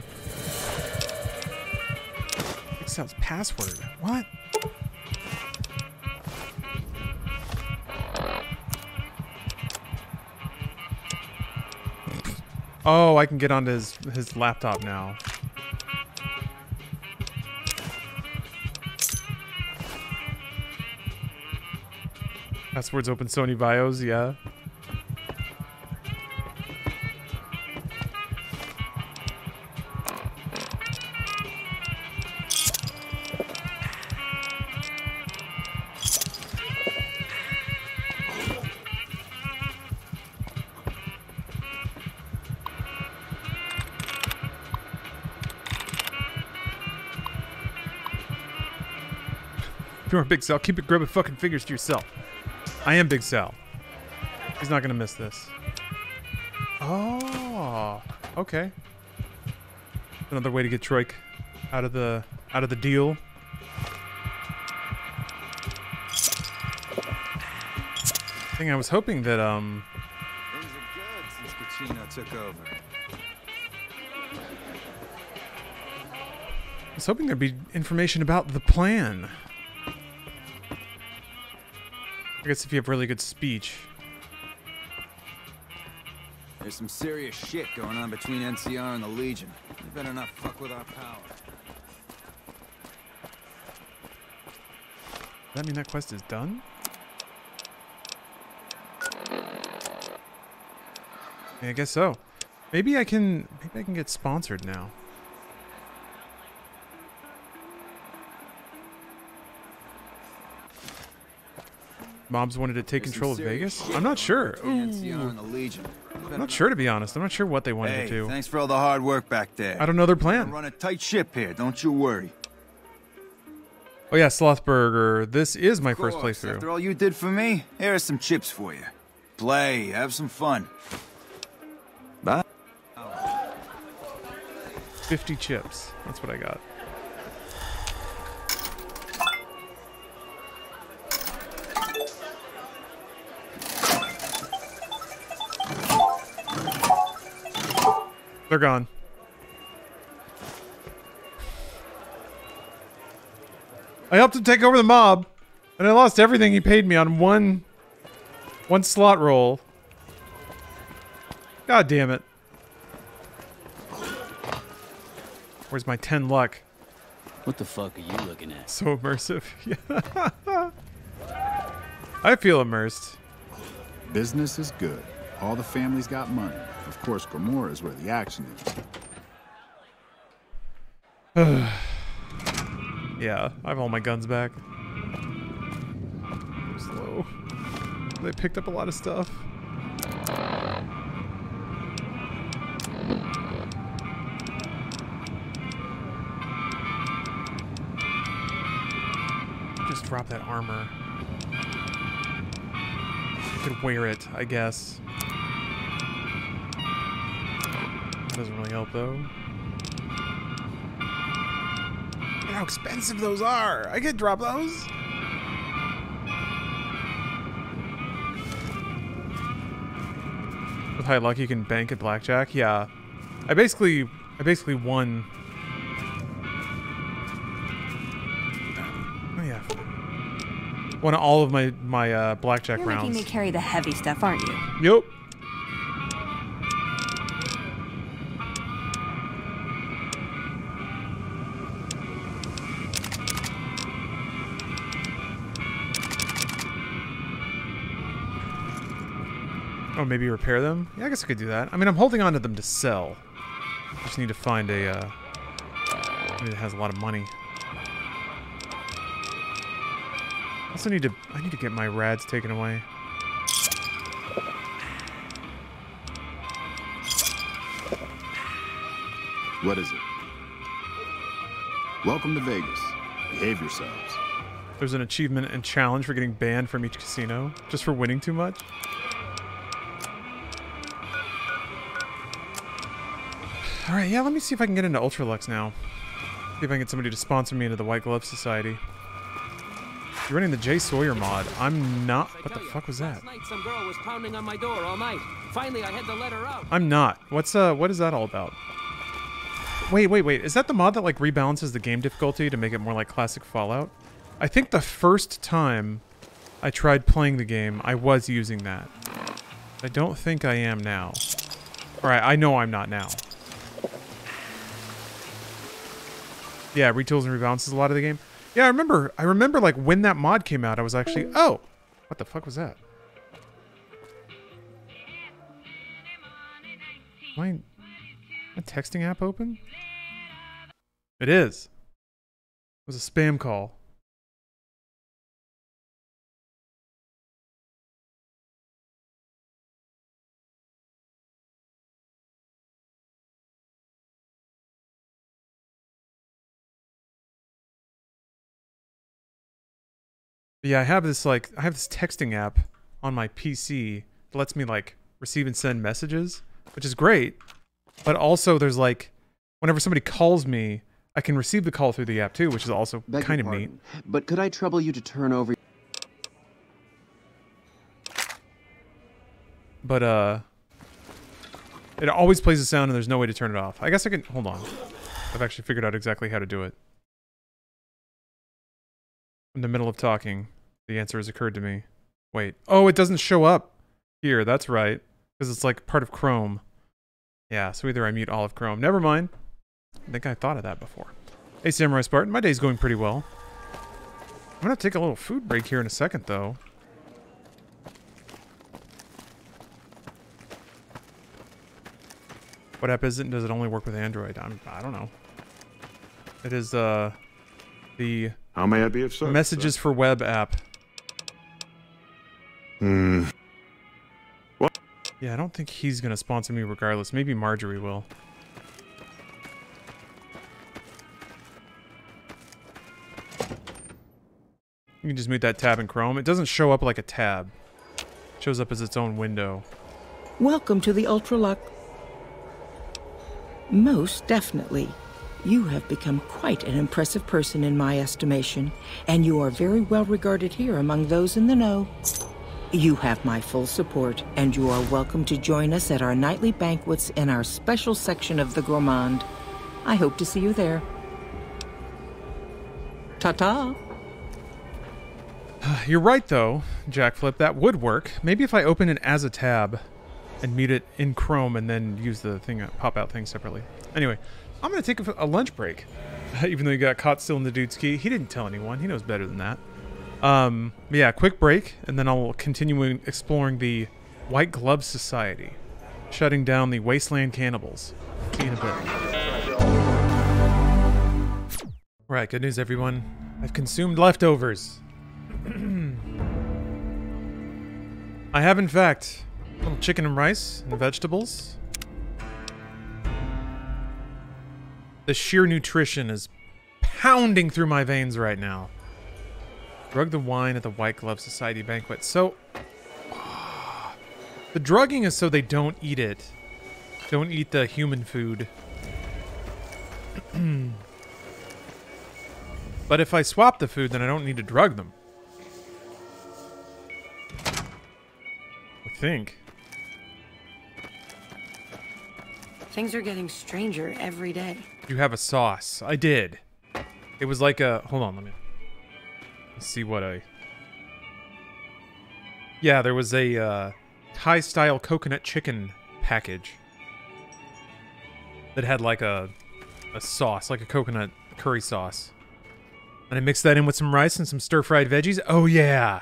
Excel's password. What? Oh, I can get onto his, his laptop now. Passwords open Sony bios, yeah. If you are a Big Sal, keep your grubby fucking fingers to yourself. I am Big Sal. He's not gonna miss this. Oh, okay. Another way to get Troike out of the out of the deal. Thing I was hoping that um Things are good since Cachino took over. I was hoping there'd be information about the plan. I guess if you have really good speech. There's some serious shit going on between NCR and the Legion. You better not fuck with our power. Does that mean that quest is done? Yeah, I guess so. Maybe I can maybe I can get sponsored now. Mobs wanted to take There's control of Vegas? I'm not sure. Ooh. and the Legion. You I'm not sure to be honest. I'm not sure what they wanted Hey, to do. thanks for all the hard work back there. I don't know their plan. Run a tight ship here, don't you worry. Oh yeah, Slothburger. This is my first playthrough. After all you did for me, here are some chips for you. Play, have some fun. Bye. 50 chips. That's what I got. They're gone. I helped him take over the mob, and I lost everything he paid me on one one slot roll. God damn it. Where's my 10 luck? What the fuck are you looking at? So immersive. (laughs) I feel immersed. Business is good. All the families got money. Of course, Gomorrah is where the action is. (sighs) yeah, I have all my guns back. Slow. They picked up a lot of stuff. Just drop that armor. I Could wear it, I guess. Doesn't really help though. Look how expensive those are. I could drop those. With high luck, you can bank at blackjack. Yeah, I basically, I basically won. Oh yeah, won all of my my uh, blackjack You're rounds. making me carry the heavy stuff, aren't you? Yep. Oh, maybe repair them? Yeah, I guess I could do that. I mean, I'm holding on to them to sell. Just need to find a, uh... that has a lot of money. Also need to... I need to get my rads taken away. What is it? Welcome to Vegas. Behave yourselves. There's an achievement and challenge for getting banned from each casino, just for winning too much. Alright, yeah, let me see if I can get into Ultra-Luxe now. See if I can get somebody to sponsor me into the White Glove Society. You're running the JSawyer mod. I'm not. What the fuck was that? Last night, some girl was pounding on my door all night. Finally, I had to let out. I'm not. What's uh? What is that all about? Wait, wait, wait. Is that the mod that like rebalances the game difficulty to make it more like classic Fallout? I think the first time I tried playing the game, I was using that. I don't think I am now. Alright, I know I'm not now. Yeah, retools and rebalances a lot of the game. Yeah, I remember. I remember like when that mod came out, I was actually, oh, what the fuck was that? My, my texting app open? It is. It was a spam call. Yeah, I have this like I have this texting app on my PC that lets me like receive and send messages, which is great. But also there's like whenever somebody calls me, I can receive the call through the app too, which is also Beg kind of neat. pardon, But could I trouble you to turn over But uh it always plays a sound and there's no way to turn it off. I guess I can hold on. I've actually figured out exactly how to do it. In the middle of talking, the answer has occurred to me. Wait. Oh, it doesn't show up here. That's right. Because it's like part of Chrome. Yeah, so either I mute all of Chrome. Never mind. I think I thought of that before. Hey, Samurai Spartan. My day's going pretty well. I'm going to take a little food break here in a second, though. What app is it? Does it only work with Android? I'm, I don't know. It is uh, the How may I be of service? Messages for Web app. Hmm. What? Yeah, I don't think he's gonna sponsor me regardless. Maybe Marjorie will. You can just mute that tab in Chrome. It doesn't show up like a tab. It shows up as its own window. Welcome to the Ultra-Luxe. Most definitely. You have become quite an impressive person in my estimation, and you are very well regarded here among those in the know. You have my full support, and you are welcome to join us at our nightly banquets in our special section of the Gourmand. I hope to see you there. Ta-ta! (sighs) You're right, though, Jack Flip. That would work. Maybe if I open it as a tab and mute it in Chrome and then use the thing uh, pop out thing separately. Anyway, I'm gonna take a, lunch break. (laughs) Even though he got caught still in the dude's key, he didn't tell anyone. He knows better than that. Um, yeah, quick break, and then I'll continue exploring the White Glove Society, shutting down the Wasteland Cannibals. See in a bit. Right, good news, everyone. I've consumed leftovers. (clears throat) I have, in fact, a little chicken and rice and vegetables. The sheer nutrition is pounding through my veins right now. Drug the wine at the White Glove Society banquet. So, the drugging is so they don't eat it. Don't eat the human food. (clears throat) but if I swap the food, then I don't need to drug them. I think. Things are getting stranger every day. You have a sauce. I did. It was like a. Hold on, let me. See what I. Yeah, there was a uh, Thai style coconut chicken package that had like a a sauce, like a coconut curry sauce. And I mixed that in with some rice and some stir fried veggies. Oh, yeah.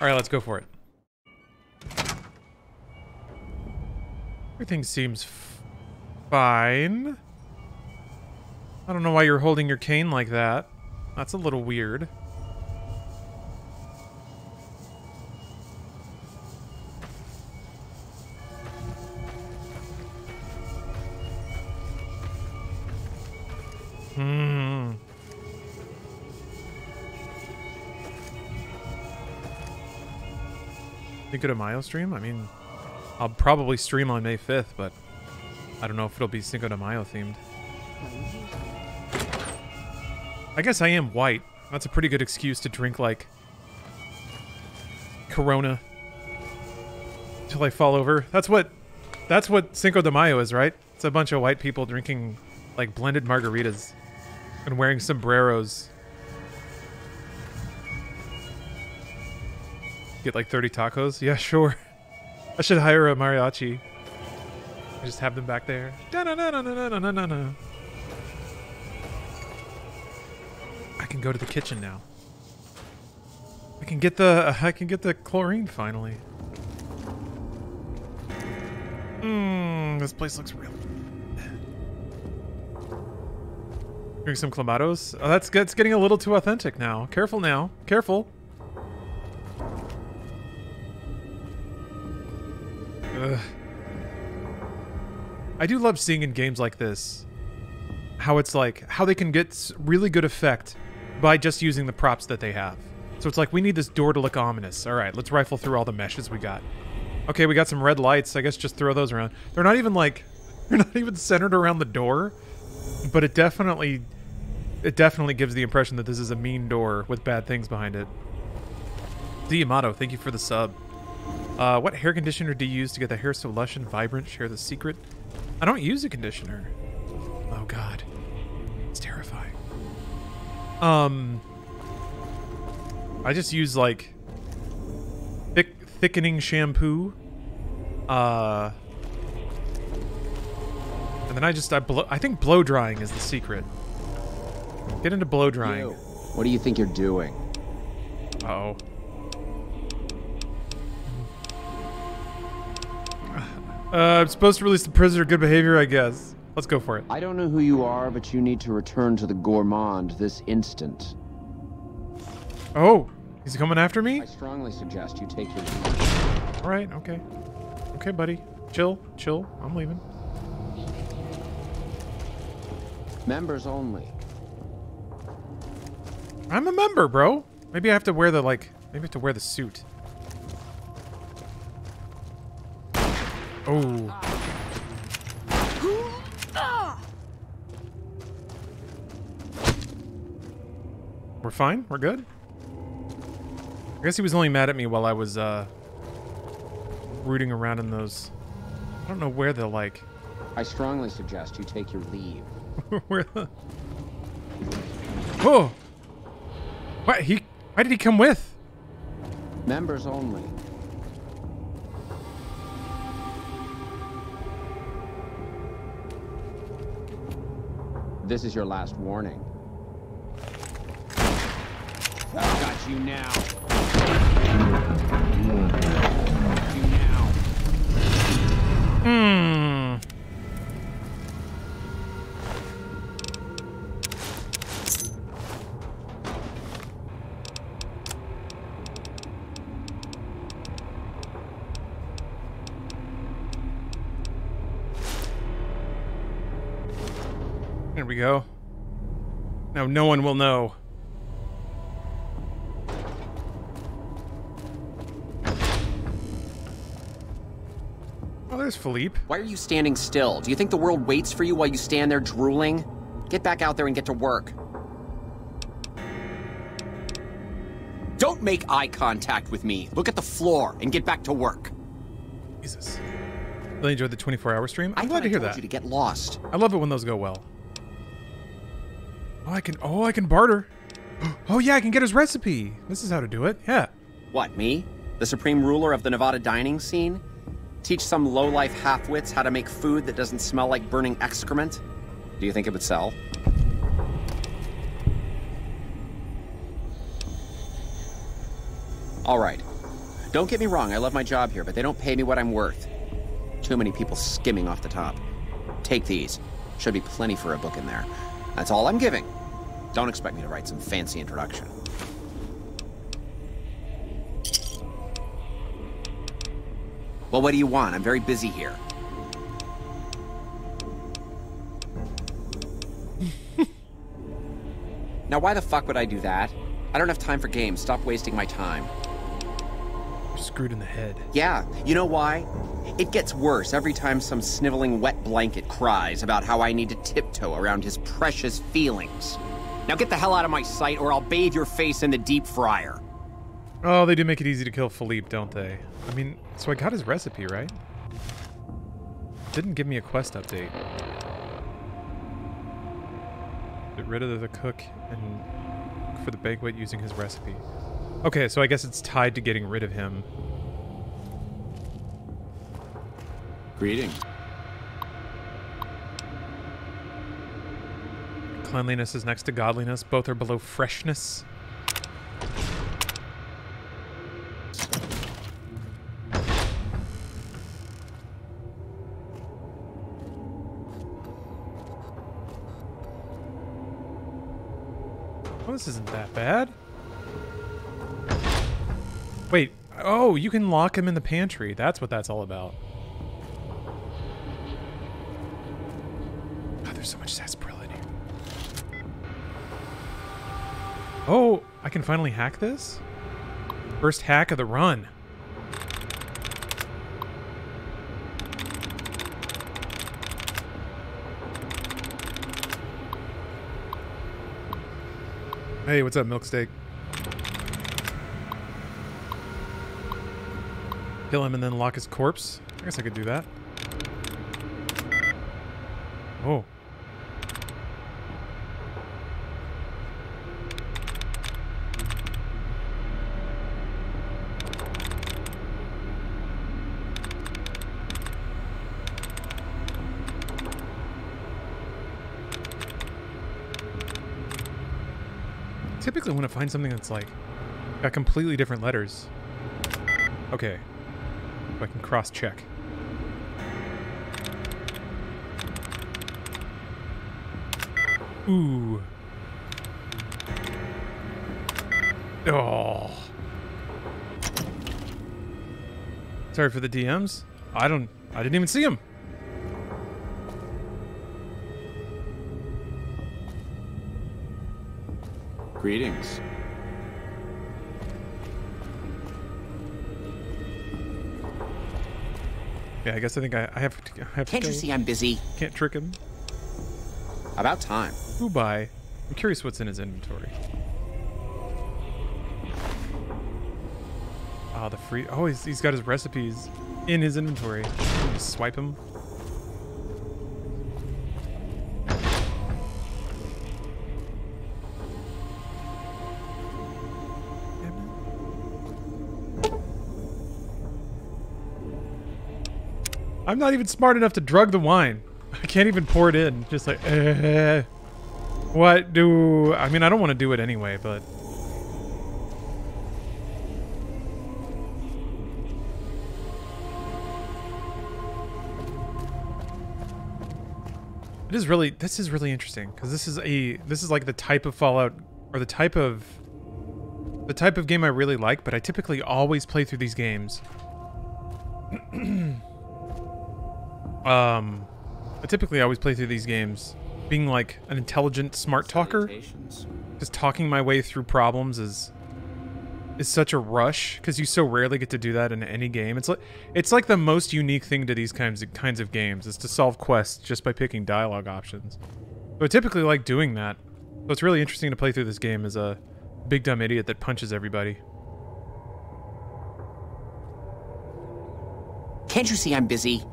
All right, let's go for it. Everything seems fine. I don't know why you're holding your cane like that. That's a little weird. Cinco de Mayo stream? I mean, I'll probably stream on May 5th, but I don't know if it'll be Cinco de Mayo themed. I guess I am white. That's a pretty good excuse to drink, like, Corona until I fall over. That's what that's what Cinco de Mayo is, right? It's a bunch of white people drinking like blended margaritas and wearing sombreros. Get like 30 tacos? Yeah, (laughs) sure. I should hire a mariachi. I just have them back there. Da-na-na-na-na-na-na-na. I can go to the kitchen now. I can get the uh, I can get the chlorine finally. Mmm, this place looks real. Drink some clamatos. Oh, that's that's getting a little too authentic now. Careful now. Careful. Ugh. I do love seeing in games like this how it's like how they can get really good effect by just using the props that they have. So it's like we need this door to look ominous. All right, let's rifle through all the meshes we got. Okay, we got some red lights. I guess just throw those around. They're not even like (laughs) they're not even centered around the door, but it definitely it definitely gives the impression that this is a mean door with bad things behind it. Diamato, thank you for the sub. Uh, what hair conditioner do you use to get the hair so lush and vibrant? Share the secret. I don't use a conditioner. Oh god. It's terrifying. Um I just use like thick thickening shampoo. Uh and then I just I blow I think blow drying is the secret. Get into blow drying. What do you think you're doing? Uh oh. Uh, I'm supposed to release the prisoner good behavior, I guess. Let's go for it. I don't know who you are, but you need to return to the Gourmand this instant. Oh, he's coming after me? I strongly suggest you take your leave. All right, okay. Okay, buddy. Chill, chill. I'm leaving. Members only. I'm a member, bro. Maybe I have to wear the, like, maybe I have to wear the suit. Oh. We're fine? We're good? I guess he was only mad at me while I was, uh, rooting around in those... I don't know where the, like... I strongly suggest you take your leave. (laughs) where the... Oh! What? He... Why did he come with? Members only. This is your last warning. I've got you now. Got you now. Hmm. We go. Now no one will know. Oh, there's Philippe. Why are you standing still? Do you think the world waits for you while you stand there drooling? Get back out there and get to work. Don't make eye contact with me. Look at the floor and get back to work. Jesus. Really enjoyed the 24-hour stream. I'm I glad to I hear told that. you to get lost. I love it when those go well. Oh, I can. Oh, I can barter. (gasps) Oh yeah, I can get his recipe. This is how to do it. Yeah. What, me? The supreme ruler of the Nevada dining scene? Teach some low-life half-wits how to make food that doesn't smell like burning excrement? Do you think it would sell? All right. Don't get me wrong, I love my job here, but they don't pay me what I'm worth. Too many people skimming off the top. Take these. Should be plenty for a book in there. That's all I'm giving. Don't expect me to write some fancy introduction. Well, what do you want? I'm very busy here. (laughs) now, why the fuck would I do that? I don't have time for games. Stop wasting my time. Screwed in the head. Yeah, you know why? It gets worse every time some sniveling wet blanket cries about how I need to tiptoe around his precious feelings. Now get the hell out of my sight or I'll bathe your face in the deep fryer. Oh, they do make it easy to kill Philippe, don't they? I mean, so I got his recipe, right? Didn't give me a quest update. Get rid of the cook and cook for the banquet using his recipe. Okay, so I guess it's tied to getting rid of him. Greetings. Cleanliness is next to godliness. Both are below freshness. Well, this isn't that bad. Wait. Oh, you can lock him in the pantry. That's what that's all about. God, there's so much sarsaparilla in here. Oh, I can finally hack this? First hack of the run. Hey, what's up, Milksteak? Kill him and then lock his corpse? I guess I could do that. Oh. Typically I find something that's like got completely different letters. Okay. I can cross check. Ooh. Oh. Sorry for the DMs. I don't I didn't even see him. Greetings. Yeah, I guess I think I, I have to. I have Can't to you see I'm busy? Can't trick him. About time. Goodbye. I'm curious what's in his inventory. Ah, the free. Oh, he's, he's got his recipes in his inventory. Swipe him. I'm not even smart enough to drug the wine. I can't even pour it in. Just like, eh. What do... I mean, I don't want to do it anyway, but... It is really... This is really interesting, because this is a... This is like the type of Fallout, or the type of... The type of game I really like, but I typically always play through these games. (clears throat) um... I typically always play through these games being like an intelligent, smart talker. Just talking my way through problems is is such a rush because you so rarely get to do that in any game. It's like it's like the most unique thing to these kinds of kinds of games is to solve quests just by picking dialogue options. So I typically like doing that. So it's really interesting to play through this game as a big dumb idiot that punches everybody. Can't you see I'm busy?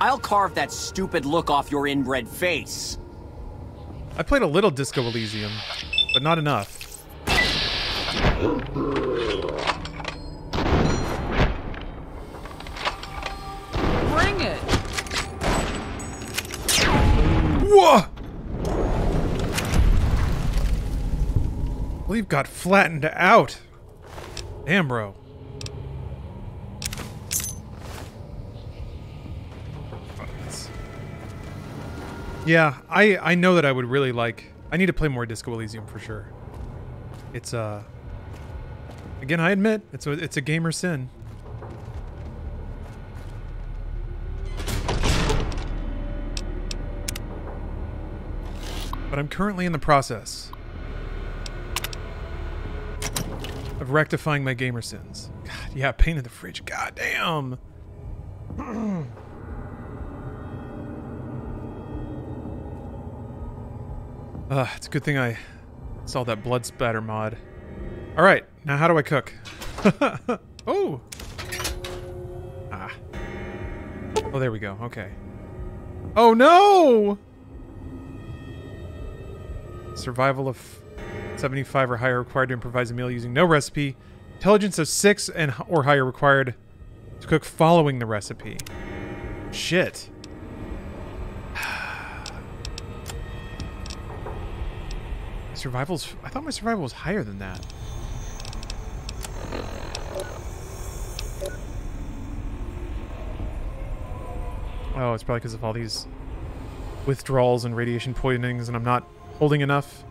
I'll carve that stupid look off your inbred face. I played a little Disco Elysium, but not enough. Bring it! Whoa! We've got flattened out. Damn, bro. Yeah, I I know that I would really like. I need to play more Disco Elysium for sure. It's uh. Again, I admit it's a it's a gamer sin. But I'm currently in the process of rectifying my gamer sins. God, yeah, pain in the fridge. God damn. (clears throat) Uh, it's a good thing I saw that blood spatter mod. All right, now how do I cook? (laughs) oh. Ah. Oh, there we go. Okay. Oh no! Survival of 75 or higher required to improvise a meal using no recipe. Intelligence of 6 and or higher required to cook following the recipe. Shit. Survival's... I thought my survival was higher than that. Oh, it's probably because of all these withdrawals and radiation poisonings and I'm not holding enough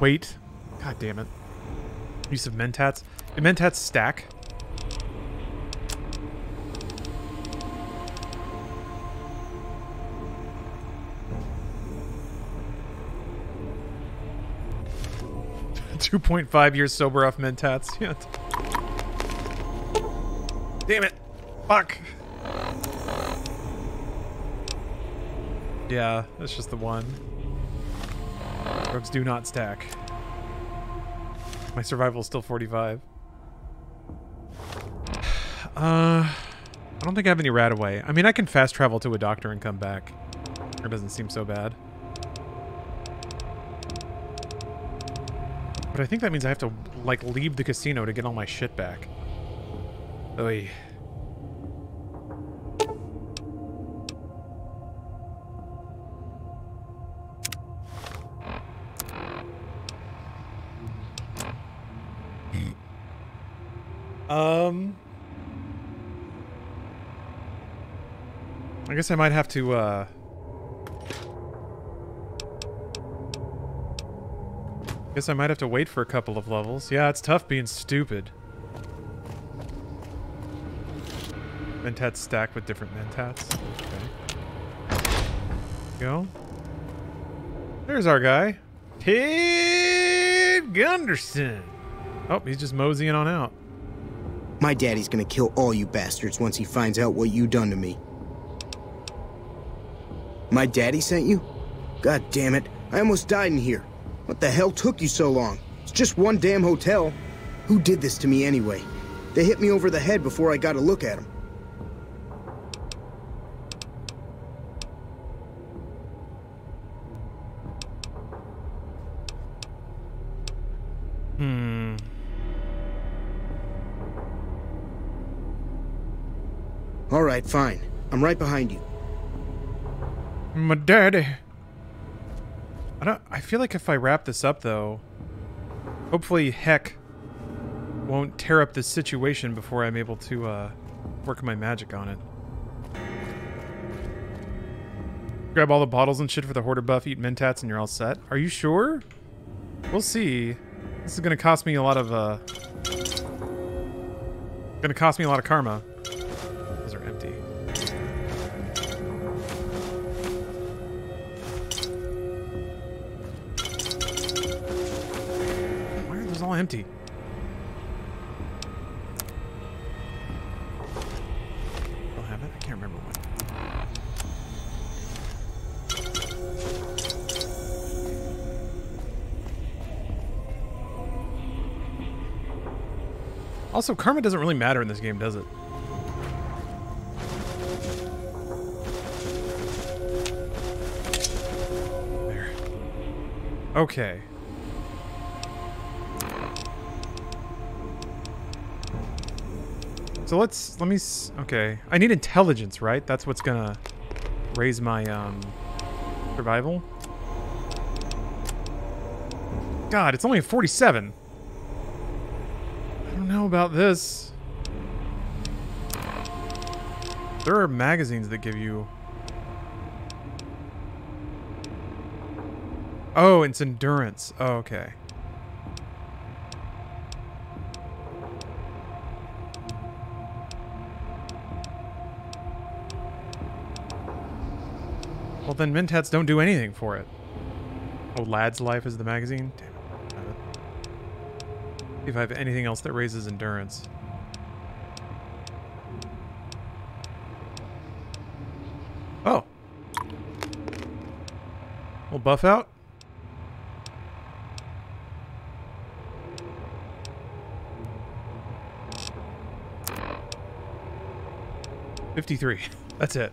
weight. God damn it. Use of mentats. Did mentats stack? Two point five years sober off mentats. (laughs) Yeah. Damn it! Fuck! Yeah, that's just the one. Drugs do not stack. My survival is still 45. (sighs) Uh, I don't think I have any RadAway. I mean, I can fast travel to a doctor and come back. It doesn't seem so bad. But I think that means I have to, like, leave the casino to get all my shit back. Oy. Um, I guess I might have to, uh... Guess I might have to wait for a couple of levels. Yeah, it's tough being stupid. Mentats stacked with different mentats. Okay. Go. There's our guy. Ted Gunderson. Oh, he's just moseying on out. My daddy's gonna kill all you bastards once he finds out what you done to me. My daddy sent you? God damn it, I almost died in here. What the hell took you so long? It's just one damn hotel. Who did this to me anyway? They hit me over the head before I got a look at them. Hmm. All right, fine. I'm right behind you. My daddy. I don't. I feel like if I wrap this up, though, hopefully Heck won't tear up this situation before I'm able to uh, work my magic on it. Grab all the bottles and shit for the hoarder buff, eat mentats, and you're all set. Are you sure? We'll see. This is gonna cost me a lot of uh. Gonna cost me a lot of karma. Empty? Still have it? I can't remember when. Also, karma doesn't really matter in this game, does it? There. Okay. So let's, let me, okay. I need intelligence, right? That's what's gonna raise my, um, survival. God, it's only a 47. I don't know about this. There are magazines that give you... Oh, it's endurance. Oh, okay. then mentats don't do anything for it. Oh, Lad's Life is the magazine? Damn it. If I have anything else that raises endurance. Oh. We'll buff out. Fifty-three. (laughs) That's it.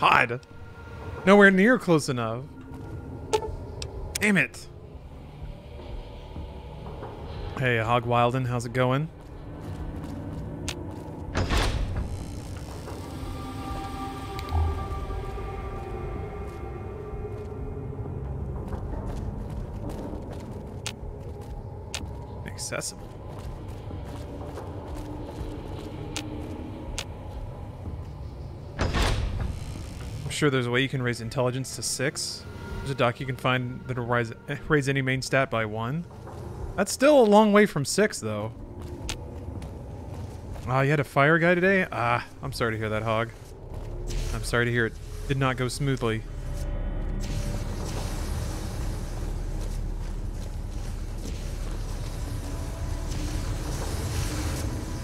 God. Nowhere near close enough. Damn it. Hey, Hog Wilden, how's it going? Accessible. Sure there's a way you can raise intelligence to six. There's a doc you can find that'll raise, (laughs) raise any main stat by one. That's still a long way from six, though. Ah, you had a fire guy today? Ah, I'm sorry to hear that, Hog. I'm sorry to hear it did not go smoothly.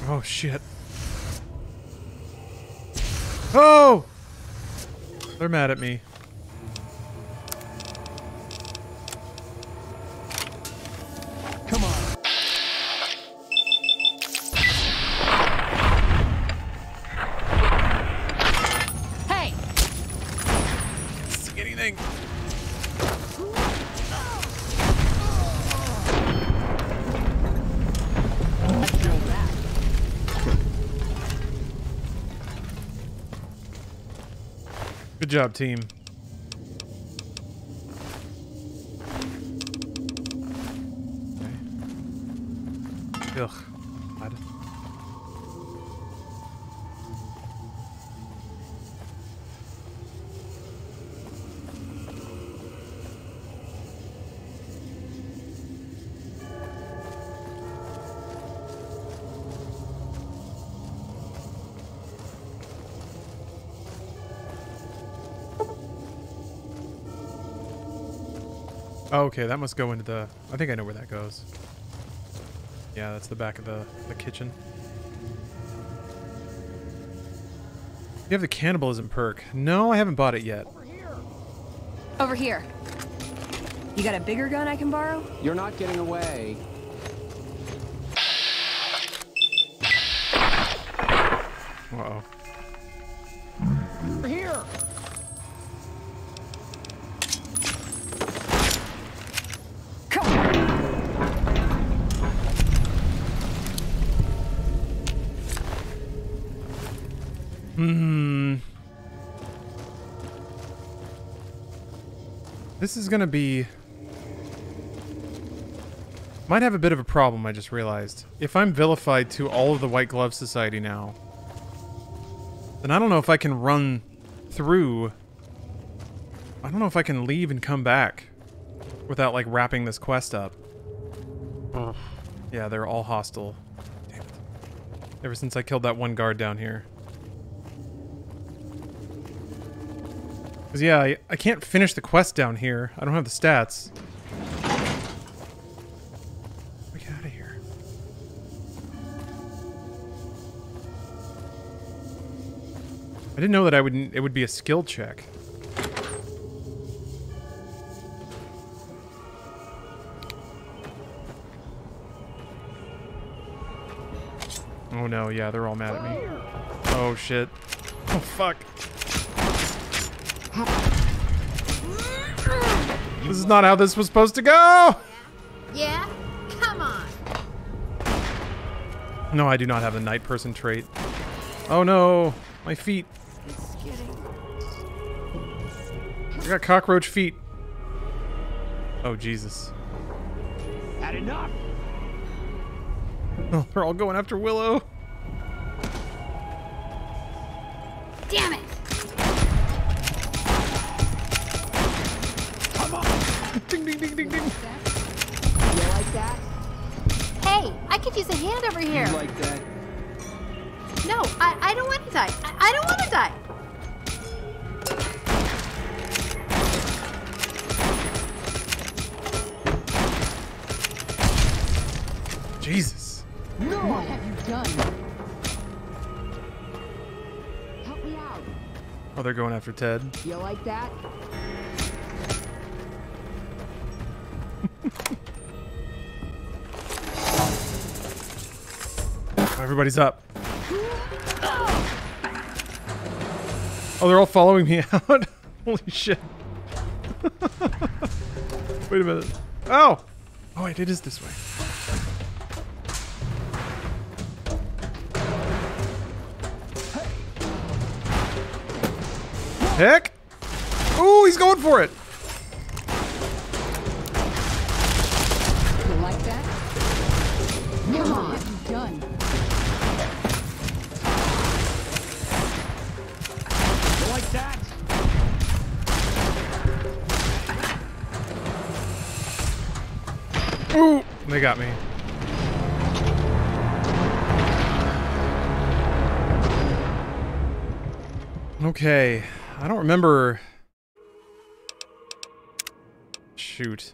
Oh, shit. They're mad at me. Job, team. Okay, that must go into the... I think I know where that goes. Yeah, that's the back of the, the kitchen. You have the cannibalism perk. No, I haven't bought it yet. Over here. Over here. You got a bigger gun I can borrow? You're not getting away. This is gonna be... Might have a bit of a problem, I just realized. If I'm vilified to all of the White Glove Society now, then I don't know if I can run through... I don't know if I can leave and come back without, like, wrapping this quest up. Yeah, they're all hostile. Damn it. Ever since I killed that one guard down here. Because, yeah, I, I can't finish the quest down here. I don't have the stats. Get out of here. I didn't know that I would. It would be a skill check. Oh no, yeah, they're all mad at me. Oh shit. Oh fuck. This is not how this was supposed to go! Yeah? Come on. No, I do not have the night person trait. Oh no, my feet. I got cockroach feet. Oh Jesus. Had enough. Oh, they're all going after Willow. Damn it! Could use a hand over here. You like that? No, I, I don't want to die. I, I don't want to die. Jesus. No, what have you done? Help me out. Oh, they're going after Ted. You like that? Everybody's up. Oh, they're all following me (laughs) out. Holy shit. (laughs) Wait a minute. Oh! Oh, wait, it is this way. Heck! Ooh, he's going for it! Okay. I don't remember... Shoot.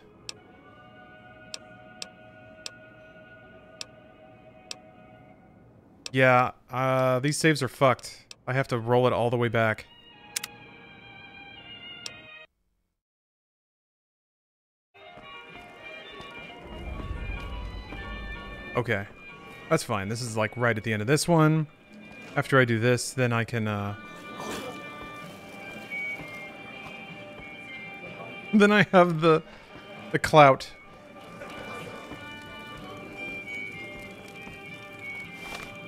Yeah, uh, these saves are fucked. I have to roll it all the way back. Okay. That's fine. This is like right at the end of this one. After I do this, then I can, uh... (laughs) Then I have the, the clout.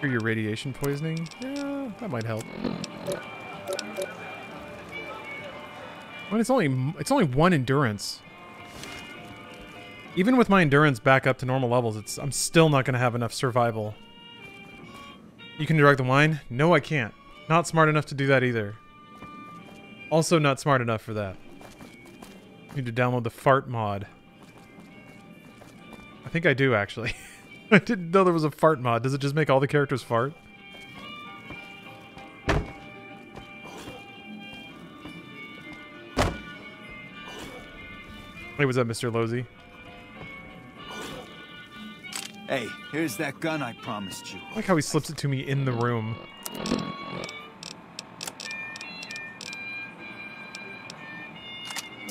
Cure your radiation poisoning? Yeah, that might help. But it's only, it's only one endurance. Even with my endurance back up to normal levels, it's I'm still not going to have enough survival. You can drug the wine? No, I can't. Not smart enough to do that either. Also not smart enough for that. Need to download the fart mod. I think I do, actually. (laughs) I didn't know there was a fart mod. Does it just make all the characters fart? Hey, what's up, Mr. Losey? Hey, here's that gun I promised you. I like how he slips it to me in the room.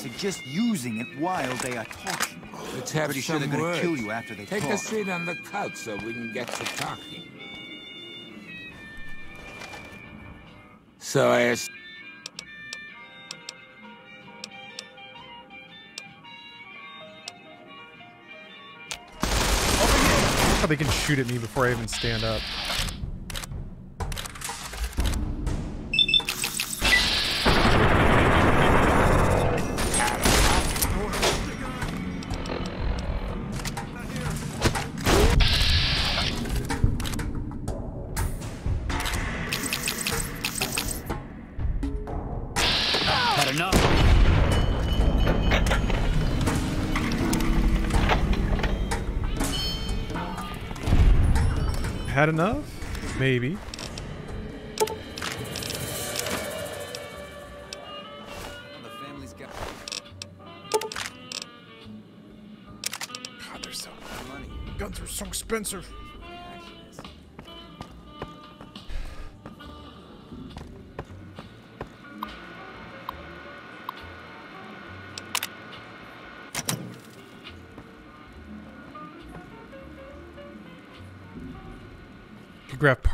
To just using it while they are talking. Let's have Pretty some sure they're gonna words. kill you after they Take talk. a seat on the couch so we can get to talking. So I asked... They can shoot at me before I even stand up. Enough? Maybe. God, they're so guns are so expensive.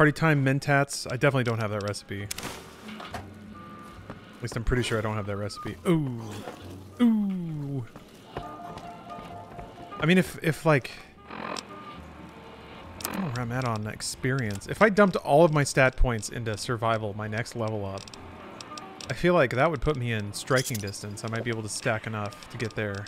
Party time mentats. I definitely don't have that recipe. At least I'm pretty sure I don't have that recipe. Ooh. Ooh. I mean, if, if like... Where I'm at on experience. If I dumped all of my stat points into survival, my next level up, I feel like that would put me in striking distance. I might be able to stack enough to get there.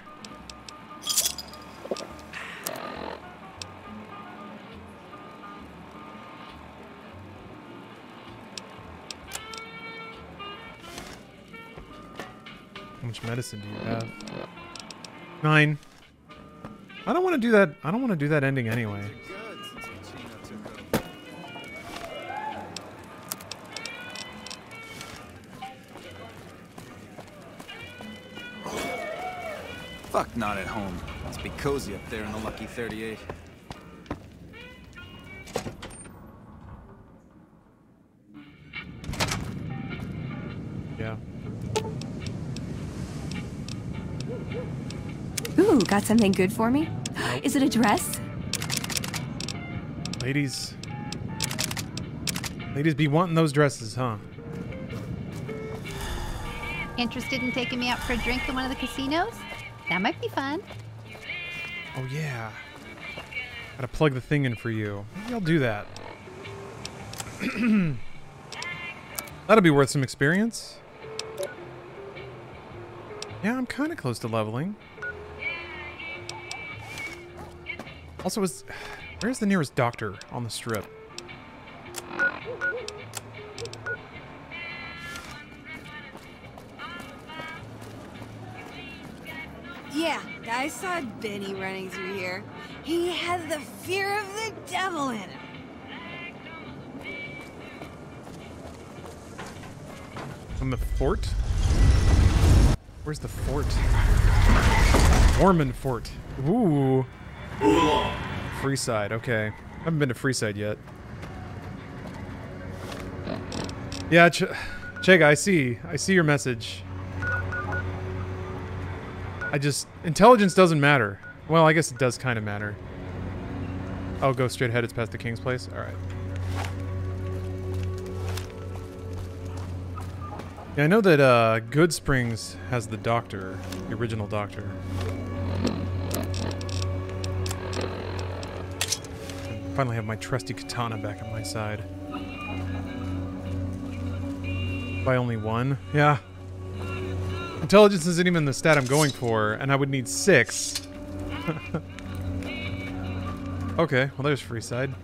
Medicine do you have? Nine. I don't want to do that. I don't want to do that ending anyway. Fuck not at home. Must be cozy up there in the lucky 38. Got something good for me? Is it a dress? Ladies. Ladies be wanting those dresses, huh? Interested in taking me out for a drink in one of the casinos? That might be fun. Oh yeah. Gotta plug the thing in for you. Maybe I'll do that. (clears throat) That'll be worth some experience. Yeah, I'm kind of close to leveling. Also, is where's the nearest doctor on the strip? Yeah, I saw Benny running through here. He had the fear of the devil in him. From the fort? Where's the fort? Mormon fort. Ooh. Freeside, okay. I haven't been to Freeside yet. Yeah, Ch Chega, I see. I see your message. I just... Intelligence doesn't matter. Well, I guess it does kind of matter. I'll go straight ahead. It's past the king's place? Alright. Yeah, I know that uh, Goodsprings has the doctor, the original doctor. Finally have my trusty katana back at my side. By only one? Yeah. Intelligence isn't even the stat I'm going for, and I would need six. (laughs) okay, well there's Freeside.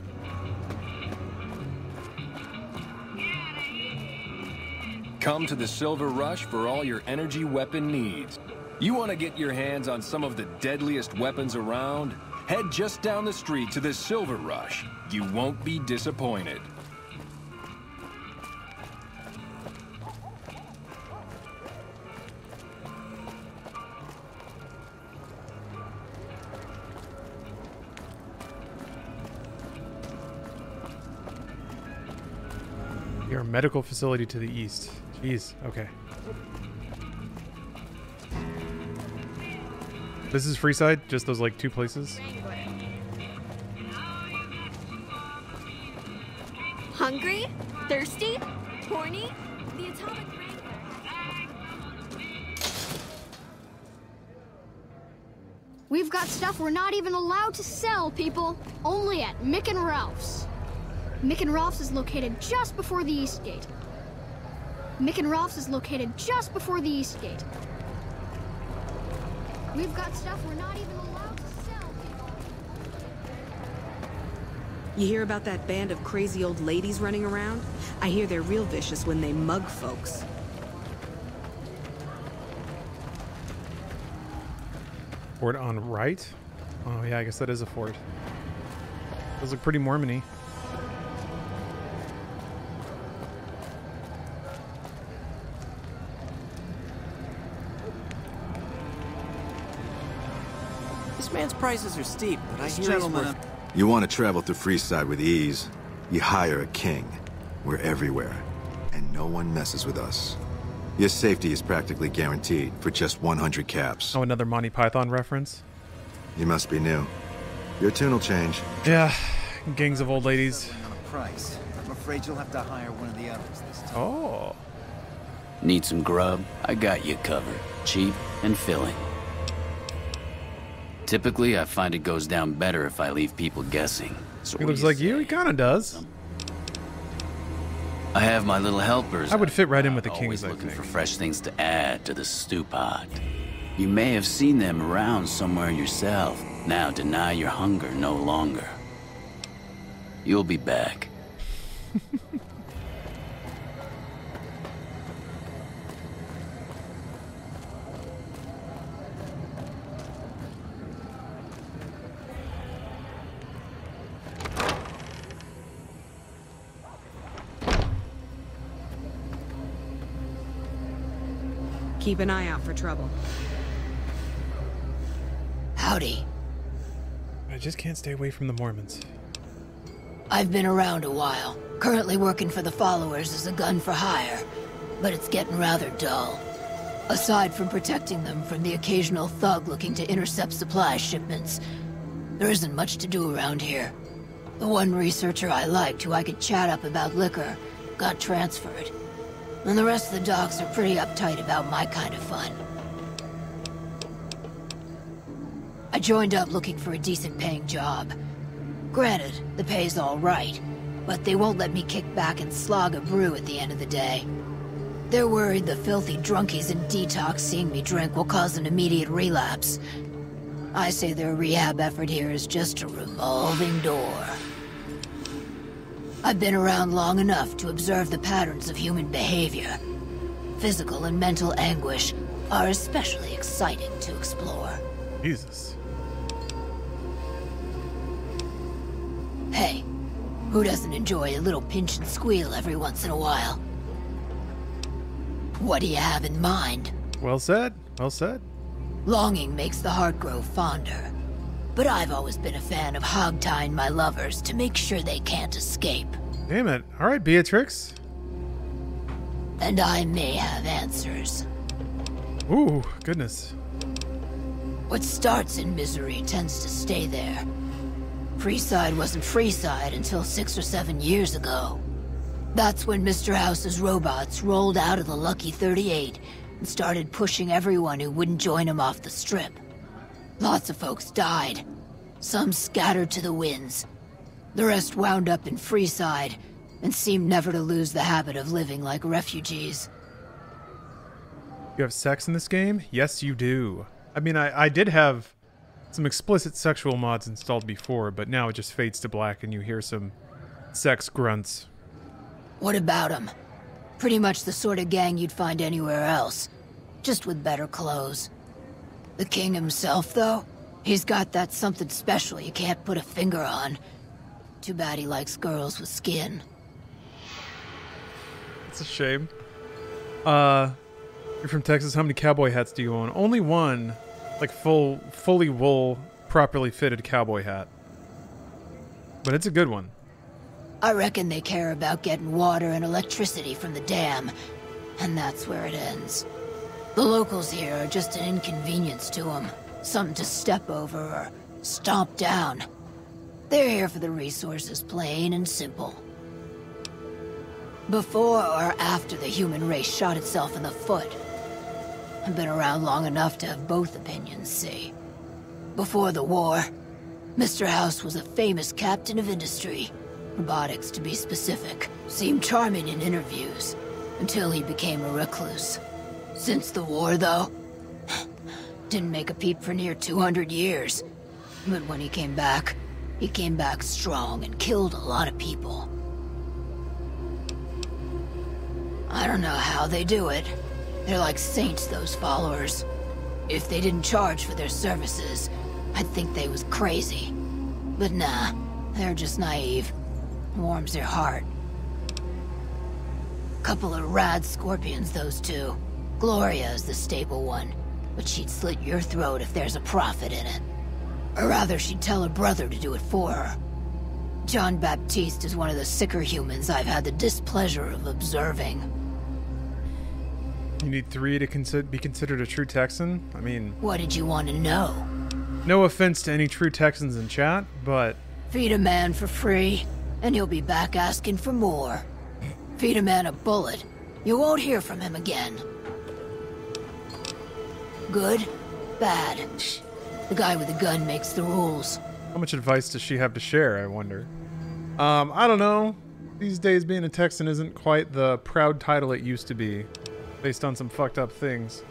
Come to the Silver Rush for all your energy weapon needs. You want to get your hands on some of the deadliest weapons around? Head just down the street to the Silver Rush. You won't be disappointed. Your medical facility to the east. Jeez, okay. This is Freeside? Just those like two places? Hungry? Thirsty? Horny? The atomic We've got stuff we're not even allowed to sell, people. Only at Mick and Ralph's. Mick and Ralph's is located just before the East Gate. Mick and Ralph's is located just before the East Gate. We've got stuff we're not even allowed to sell. You hear about that band of crazy old ladies running around? I hear they're real vicious when they mug folks. Fort on right? Oh yeah, I guess that is a fort. Those look pretty Mormony. This man's prices are steep, but I This hear he's gentleman- worth... Uh, you want to travel through Freeside with ease, you hire a king. We're everywhere, and no one messes with us. Your safety is practically guaranteed for just 100 caps. Oh, another Monty Python reference? You must be new. Your tune will change. Yeah, gangs of old ladies. Price. I'm afraid you'll have to hire one of the others this time. Oh. Need some grub? I got you covered. Cheap and filling. Typically, I find it goes down better if I leave people guessing. So He looks you like you. He kind of does. Um, I have my little helpers. I would fit right in with the always kings, I looking for fresh things to add to the stew pot. You may have seen them around somewhere yourself. Now deny your hunger no longer. You'll be back. (laughs) Keep an eye out for trouble. Howdy. I just can't stay away from the Mormons. I've been around a while. Currently working for the followers as a gun for hire, but it's getting rather dull. Aside from protecting them from the occasional thug looking to intercept supply shipments, there isn't much to do around here. The one researcher I liked who I could chat up about liquor got transferred. And the rest of the docs are pretty uptight about my kind of fun. I joined up looking for a decent paying job. Granted, the pay's all right, but they won't let me kick back and slog a brew at the end of the day. They're worried the filthy drunkies in detox seeing me drink will cause an immediate relapse. I say their rehab effort here is just a revolving door. I've been around long enough to observe the patterns of human behavior. Physical and mental anguish are especially exciting to explore. Jesus. Hey, who doesn't enjoy a little pinch and squeal every once in a while? What do you have in mind? Well said. Well said. Longing makes the heart grow fonder. But I've always been a fan of hog-tying my lovers to make sure they can't escape. Damn it. All right, Beatrix. And I may have answers. Ooh, goodness. What starts in misery tends to stay there. Freeside wasn't Freeside until six or seven years ago. That's when Mr. House's robots rolled out of the Lucky 38 and started pushing everyone who wouldn't join him off the strip. Lots of folks died. Some scattered to the winds. The rest wound up in Freeside and seemed never to lose the habit of living like refugees. You have sex in this game? Yes, you do. I mean, I, I did have some explicit sexual mods installed before, but now it just fades to black and you hear some sex grunts. What about them? Pretty much the sort of gang you'd find anywhere else, just with better clothes. The king himself, though, he's got that something special you can't put a finger on. Too bad he likes girls with skin. It's a shame. Uh, you're from Texas. How many cowboy hats do you own? Only one, like full, fully wool, properly fitted cowboy hat. But it's a good one. I reckon they care about getting water and electricity from the dam, and that's where it ends. The locals here are just an inconvenience to them, something to step over or stomp down. They're here for the resources, plain and simple. Before or after the human race shot itself in the foot. I've been around long enough to have both opinions, see. Before the war, Mr. House was a famous captain of industry. Robotics, to be specific. Seemed charming in interviews, until he became a recluse. Since the war, though, (gasps) didn't make a peep for near 200 years. But when he came back, he came back strong and killed a lot of people. I don't know how they do it. They're like saints, those followers. If they didn't charge for their services, I'd think they was crazy. But nah, they're just naive. Warms their heart. Couple of rad scorpions, those two. Gloria is the stable one, but she'd slit your throat if there's a profit in it. Or rather, she'd tell her brother to do it for her. Jean-Baptiste is one of the sicker humans I've had the displeasure of observing. You need three to consi- be considered a true Texan? I mean... What did you want to know? No offense to any true Texans in chat, but... Feed a man for free, and he'll be back asking for more. Feed a man a bullet, you won't hear from him again. Good, bad. The guy with the gun makes the rules. How much advice does she have to share, I wonder? Um, I don't know. These days, being a Texan isn't quite the proud title it used to be, based on some fucked up things.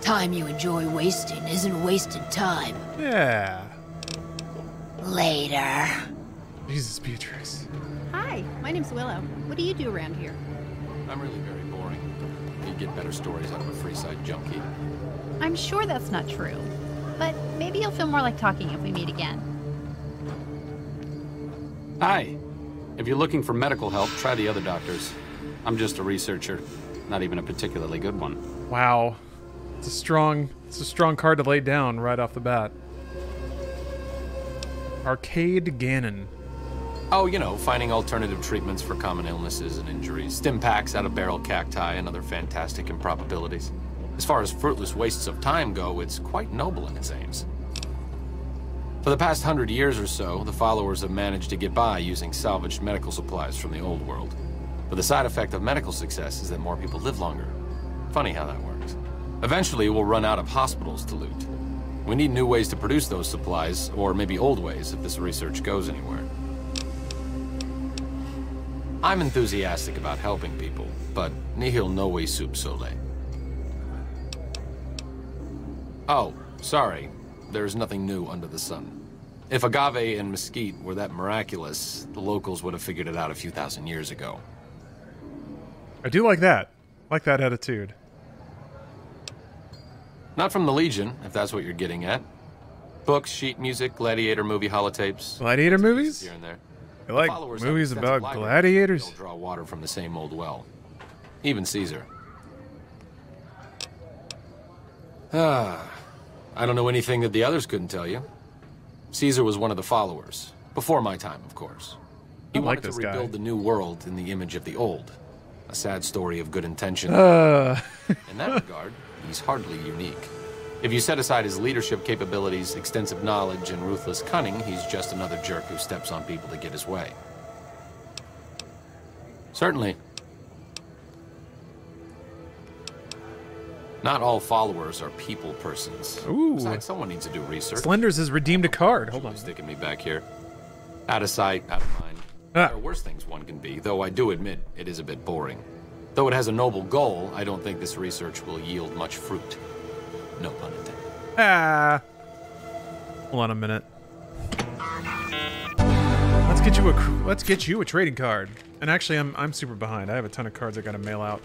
Time you enjoy wasting isn't wasted time. Yeah. Later. Jesus, Beatrix. Hi, my name's Willow. What do you do around here? I'm really very boring. You get better stories out of a Freeside junkie. I'm sure that's not true. But maybe you'll feel more like talking if we meet again. Hi. If you're looking for medical help, try the other doctors. I'm just a researcher, not even a particularly good one. Wow. It's a strong it's a strong card to lay down right off the bat. Arcade Gannon. Oh, you know, finding alternative treatments for common illnesses and injuries, stim packs out of barrel cacti, and other fantastic improbabilities. As far as fruitless wastes of time go, it's quite noble in its aims. For the past hundred years or so, the followers have managed to get by using salvaged medical supplies from the old world. But the side effect of medical success is that more people live longer. Funny how that works. Eventually, we'll run out of hospitals to loot. We need new ways to produce those supplies, or maybe old ways if this research goes anywhere. I'm enthusiastic about helping people, but nihil novi sub sole. Oh, sorry. There's nothing new under the sun. If agave and mesquite were that miraculous, the locals would have figured it out a few thousand years ago. I do like that. I like that attitude. Not from the Legion, if that's what you're getting at. Books, sheet music, gladiator movie holotapes. Gladiator movies? Here and there. You like Followers movies about gladiators? They'll draw water from the same old well. Even Caesar. Ah, I don't know anything that the others couldn't tell you. Caesar was one of the followers. Before my time, of course. He I like wanted to guy. rebuild the new world in the image of the old. A sad story of good intention. Uh. in that regard, he's hardly unique. If you set aside his leadership capabilities, extensive knowledge, and ruthless cunning, he's just another jerk who steps on people to get his way. Certainly. Not all followers are people persons. Ooh. Besides, someone needs to do research. Slenders has redeemed a card. Hold on. Sticking me back here. Out of sight, out of mind. Ah. There are worse things one can be, though I do admit it is a bit boring. Though it has a noble goal, I don't think this research will yield much fruit. No pun intended. Ah. Hold on a minute. Let's get you a let's get you a trading card. And actually, I'm I'm super behind. I have a ton of cards I gotta mail out.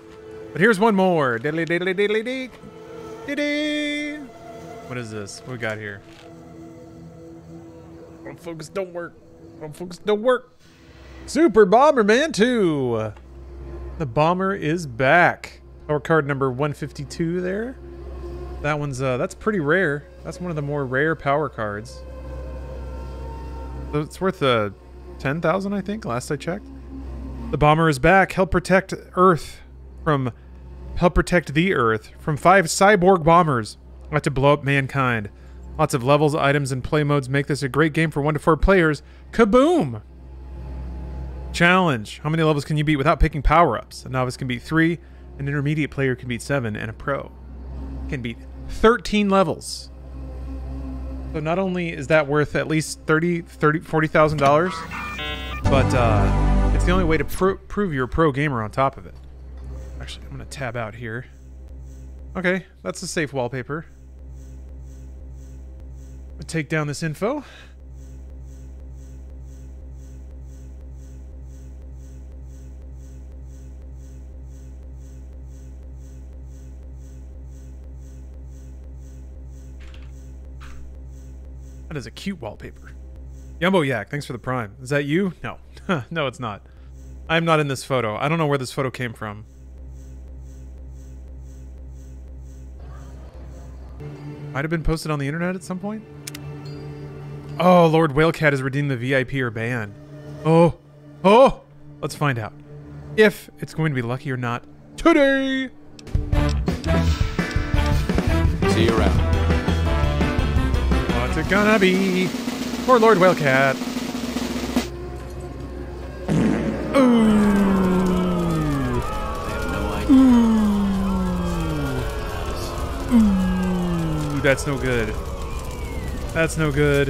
But here's one more. Diddly diddly diddly dee. Diddy. What is this? What we got here? Oh, focus don't work. Oh, focus don't work. Super Bomberman 2. The bomber is back. Our card number 152 there. That one's uh that's pretty rare. That's one of the more rare power cards. So it's worth uh 10,000 I think last I checked. The bomber is back. Help protect Earth from help protect the Earth from five cyborg bombers about to blow up mankind. Lots of levels, items, and play modes make this a great game for one to four players. Kaboom! Challenge. How many levels can you beat without picking power-ups? A novice can beat three, an intermediate player can beat seven, and a pro can beat 13 levels. So not only is that worth at least 30, 30, $40,000, but uh, it's the only way to pro- prove you're a pro gamer on top of it. Actually, I'm going to tab out here. Okay, that's a safe wallpaper. Take down this info. That is a cute wallpaper. Yumbo Yak, thanks for the prime. Is that you? No. (laughs) no, it's not. I'm not in this photo. I don't know where this photo came from. Might have been posted on the internet at some point. Oh, Lord Whalecat has redeemed the VIP or ban. Oh, oh, let's find out if it's going to be lucky or not today. See you around. What's it gonna be? For Lord Whalecat. Ooh. Ooh, that's no good. That's no good.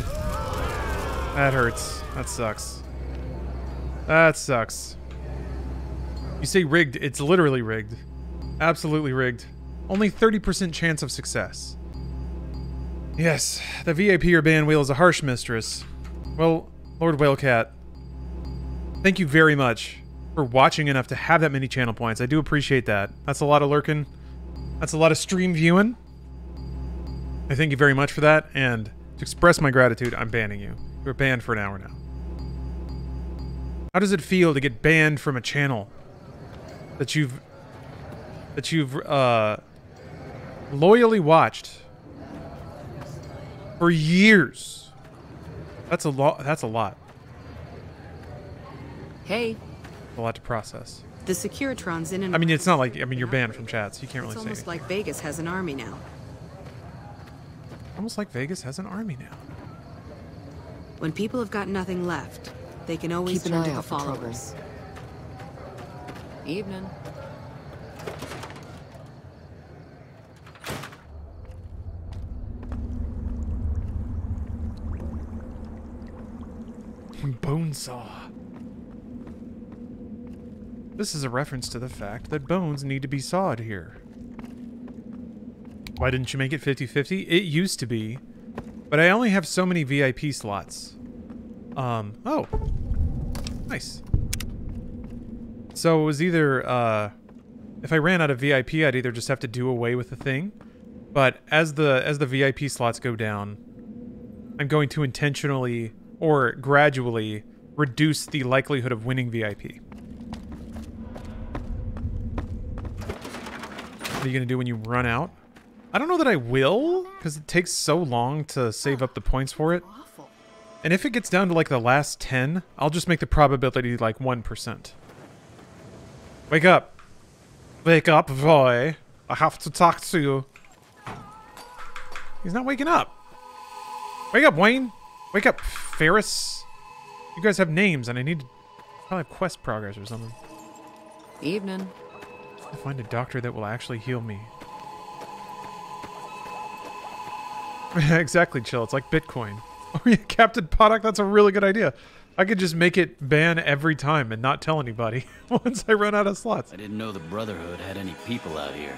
That hurts. That sucks. That sucks. You say rigged, it's literally rigged. Absolutely rigged. Only 30% chance of success. Yes, the VIP or ban wheel is a harsh mistress. Well, Lord Whalecat, thank you very much for watching enough to have that many channel points. I do appreciate that. That's a lot of lurking. That's a lot of stream viewing. I thank you very much for that, and to express my gratitude, I'm banning you. You're banned for an hour now. How does it feel to get banned from a channel that you've that you've uh, loyally watched for years? That's a lot. That's a lot. Hey, A lot to process. the Securitron's in and I mean, it's not like I mean you're banned from chats. You can't really it's say. almost anything. like Vegas has an army now. Almost like Vegas has an army now. When people have got nothing left, they can always Keep an turn eye to the out for trouble. Followers. Evening. Bonesaw. This is a reference to the fact that bones need to be sawed here. Why didn't you make it 50-50? It used to be, but I only have so many VIP slots. Um, oh. Nice. So it was either, uh, if I ran out of VIP, I'd either just have to do away with the thing, but as the as the VIP slots go down, I'm going to intentionally or gradually reduce the likelihood of winning VIP. What are you going to do when you run out? I don't know that I will, because it takes so long to save up the points for it. And if it gets down to like the last 10, I'll just make the probability like 1%. Wake up. Wake up, boy. I have to talk to you. He's not waking up. Wake up, Wayne. Wake up, Ferris. You guys have names, and I need to probably have quest progress or something. Evening. I find a doctor that will actually heal me. (laughs) exactly, chill. It's like Bitcoin. (laughs) Oh yeah, Captain Poddock, that's a really good idea. I could just make it ban every time and not tell anybody (laughs) once I run out of slots. I didn't know the Brotherhood had any people out here.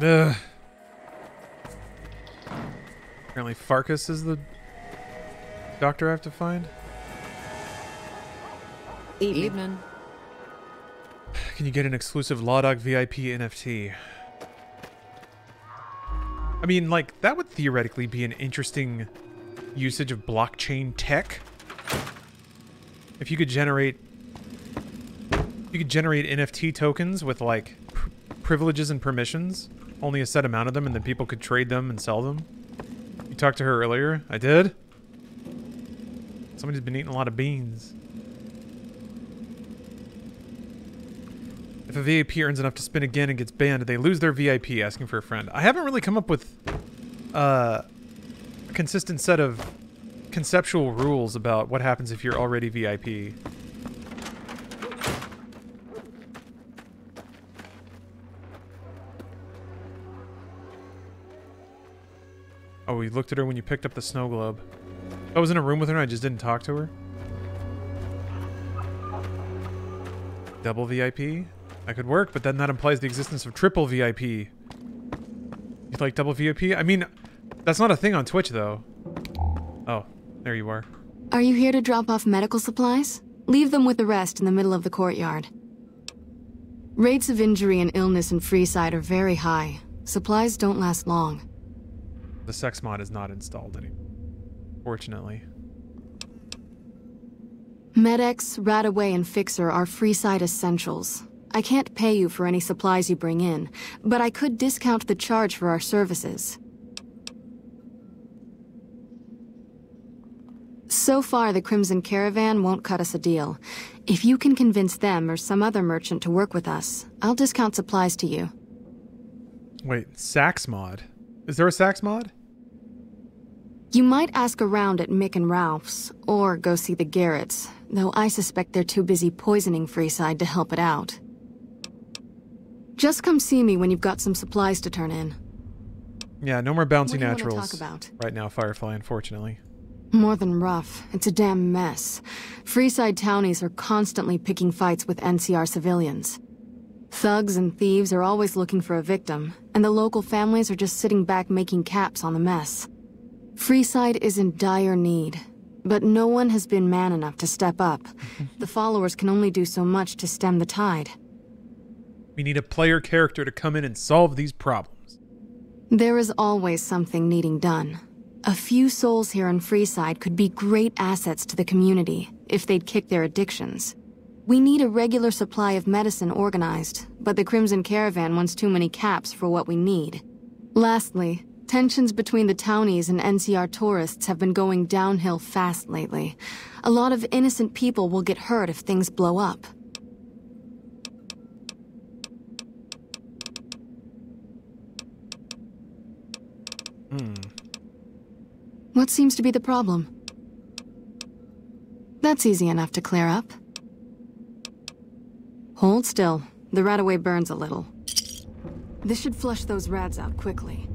Ugh. Apparently Farkas is the doctor I have to find. Evening. Evening. Can you get an exclusive Lawdog VIP NFT? I mean, like, that would theoretically be an interesting usage of blockchain tech. If you could generate... You could generate NFT tokens with, like, pr privileges and permissions. Only a set amount of them, and then people could trade them and sell them. Talked to her earlier? I did? Somebody's been eating a lot of beans. If a VIP earns enough to spin again and gets banned, they lose their VIP, asking for a friend. I haven't really come up with uh, a consistent set of conceptual rules about what happens if you're already VIP. Oh, we looked at her when you picked up the snow globe. I was in a room with her and I just didn't talk to her. Double VIP? That could work, but then that implies the existence of triple VIP. You like double VIP? I mean, that's not a thing on Twitch, though. Oh, there you are. Are you here to drop off medical supplies? Leave them with the rest in the middle of the courtyard. Rates of injury and illness in Freeside are very high. Supplies don't last long. The sex mod is not installed anymore. Fortunately. Med-X, Radaway, and Fixer are Freeside essentials. I can't pay you for any supplies you bring in, but I could discount the charge for our services. So far, the Crimson Caravan won't cut us a deal. If you can convince them or some other merchant to work with us, I'll discount supplies to you. Wait, Sax mod? Is there a Sax mod? You might ask around at Mick and Ralph's, or go see the Garretts, though I suspect they're too busy poisoning Freeside to help it out. Just come see me when you've got some supplies to turn in. Yeah, no more bouncy What do you wanna naturals talk about? right now, Firefly, unfortunately. More than rough. It's a damn mess. Freeside townies are constantly picking fights with NCR civilians. Thugs and thieves are always looking for a victim, and the local families are just sitting back making caps on the mess. Freeside is in dire need, but no one has been man enough to step up. (laughs) the followers can only do so much to stem the tide. We need a player character to come in and solve these problems. There is always something needing done. A few souls here in Freeside could be great assets to the community if they'd kick their addictions. We need a regular supply of medicine organized, but the Crimson Caravan wants too many caps for what we need. Lastly, tensions between the townies and NCR tourists have been going downhill fast lately. A lot of innocent people will get hurt if things blow up. Hmm. What seems to be the problem? That's easy enough to clear up. Hold still. The radaway burns a little. This should flush those rads out quickly.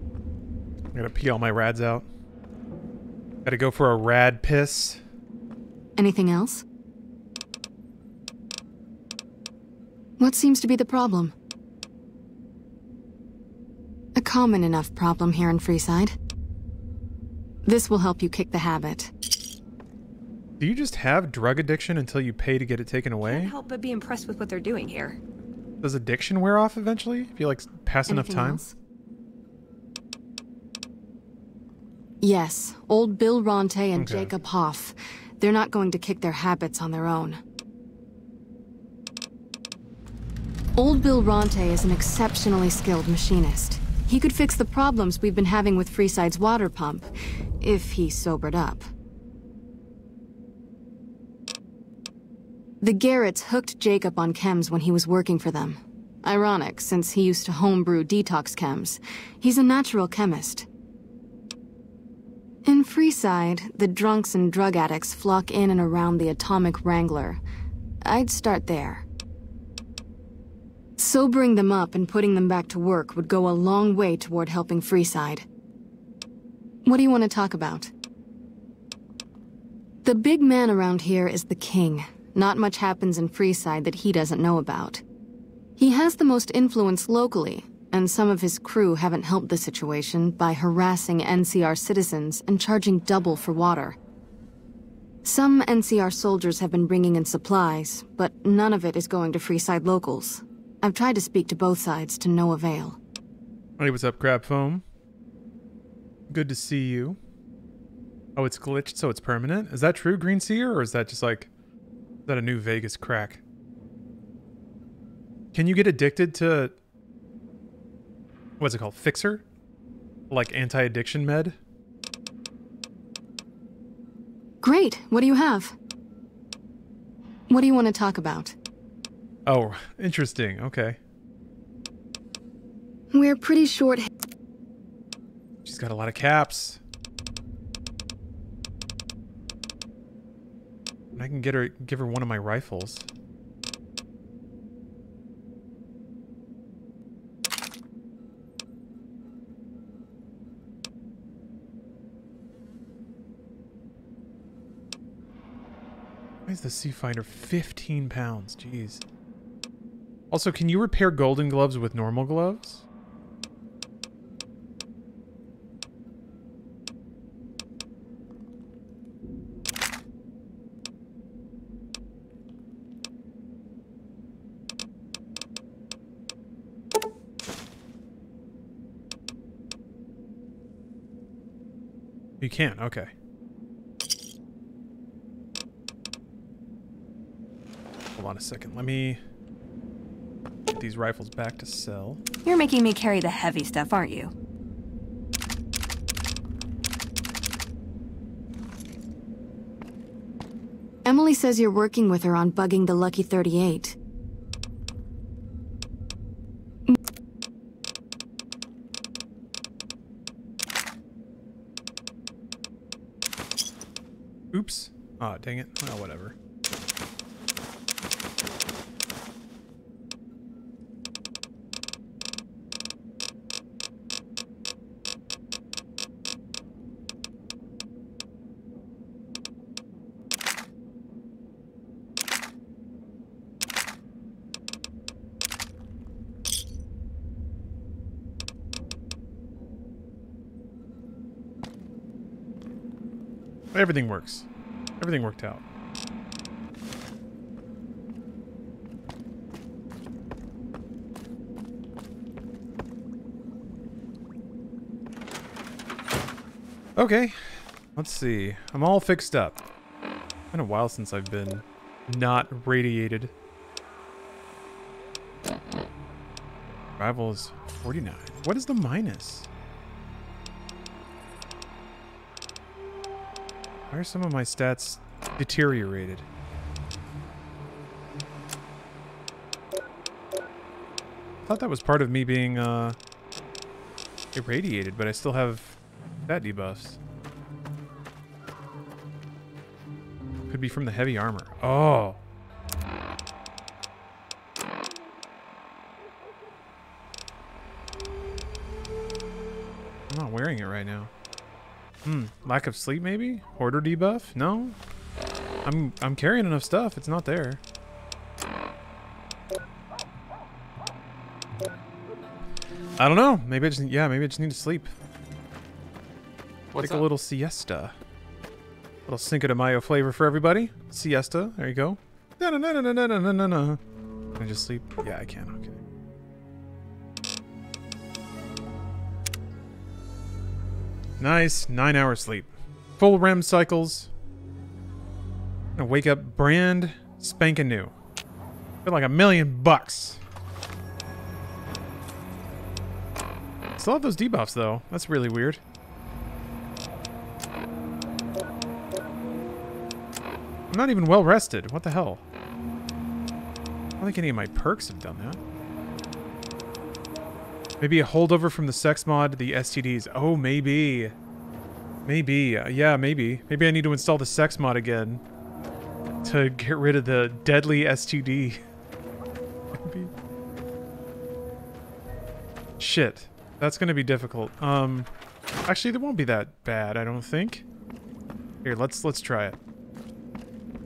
I gotta pee all my rads out. Gotta go for a rad piss. Anything else? What seems to be the problem? A common enough problem here in Freeside. This will help you kick the habit. Do you just have drug addiction until you pay to get it taken away? Can't help but be impressed with what they're doing here. Does addiction wear off eventually? If you like pass enough Anything time? else? Yes, old Bill Ronte and Okay. Jacob Hoff. They're not going to kick their habits on their own. Old Bill Ronte is an exceptionally skilled machinist. He could fix the problems we've been having with Freeside's water pump, if he sobered up. The Garretts hooked Jacob on chems when he was working for them. Ironic, since he used to homebrew detox chems. He's a natural chemist. In Freeside, the drunks and drug addicts flock in and around the Atomic Wrangler. I'd start there. Sobering them up and putting them back to work would go a long way toward helping Freeside. What do you want to talk about? The big man around here is the king. Not much happens in Freeside that he doesn't know about. He has the most influence locally, and some of his crew haven't helped the situation by harassing NCR citizens and charging double for water. Some NCR soldiers have been bringing in supplies, but none of it is going to Freeside locals. I've tried to speak to both sides to no avail. Hey, what's up, Crab Foam? Good to see you. Oh, it's glitched, so it's permanent? Is that true, Green Seer, or is that just like... Is that a new Vegas crack? Can you get addicted to... What's it called? Fixer? Like anti-addiction med? Great, what do you have? What do you want to talk about? Oh, interesting. Okay. We're pretty short. She's got a lot of caps. I can get her, give her one of my rifles. Why is the Sea Fighter 15 pounds? Jeez. Also, can you repair golden gloves with normal gloves? You can, okay. Hold on a second. Let me get these rifles back to sell. You're making me carry the heavy stuff, aren't you? Emily says you're working with her on bugging the Lucky 38. Oops. Ah, dang it. Well, whatever. Everything works. Everything worked out. Okay, let's see. I'm all fixed up. Been a while since I've been not radiated. Rival is 49. What is the minus? Why are some of my stats deteriorated? I thought that was part of me being uh, irradiated, but I still have stat debuffs. Could be from the heavy armor. Oh. lack of sleep, maybe? Hoarder debuff? No? I'm, I'm carrying enough stuff. It's not there. I don't know. Maybe I just yeah, maybe I just need to sleep. What's Take up? a little siesta. A little Cinco de Mayo flavor for everybody. Siesta. There you go. No no no no no no no no. Can I just sleep? Yeah, I can. Okay. Nice. Nine hours sleep. Full REM cycles. Gonna wake up brand spanking new. Feel like a million bucks. Still have those debuffs though. That's really weird. I'm not even well rested. What the hell? I don't think any of my perks have done that. Maybe a holdover from the sex mod, the STDs. Oh, maybe. Maybe. Uh, yeah, maybe. Maybe I need to install the sex mod again to get rid of the deadly STD. maybe. Shit. That's to be difficult. Um, actually, it won't be that bad, I don't think. Here, let's let's try it.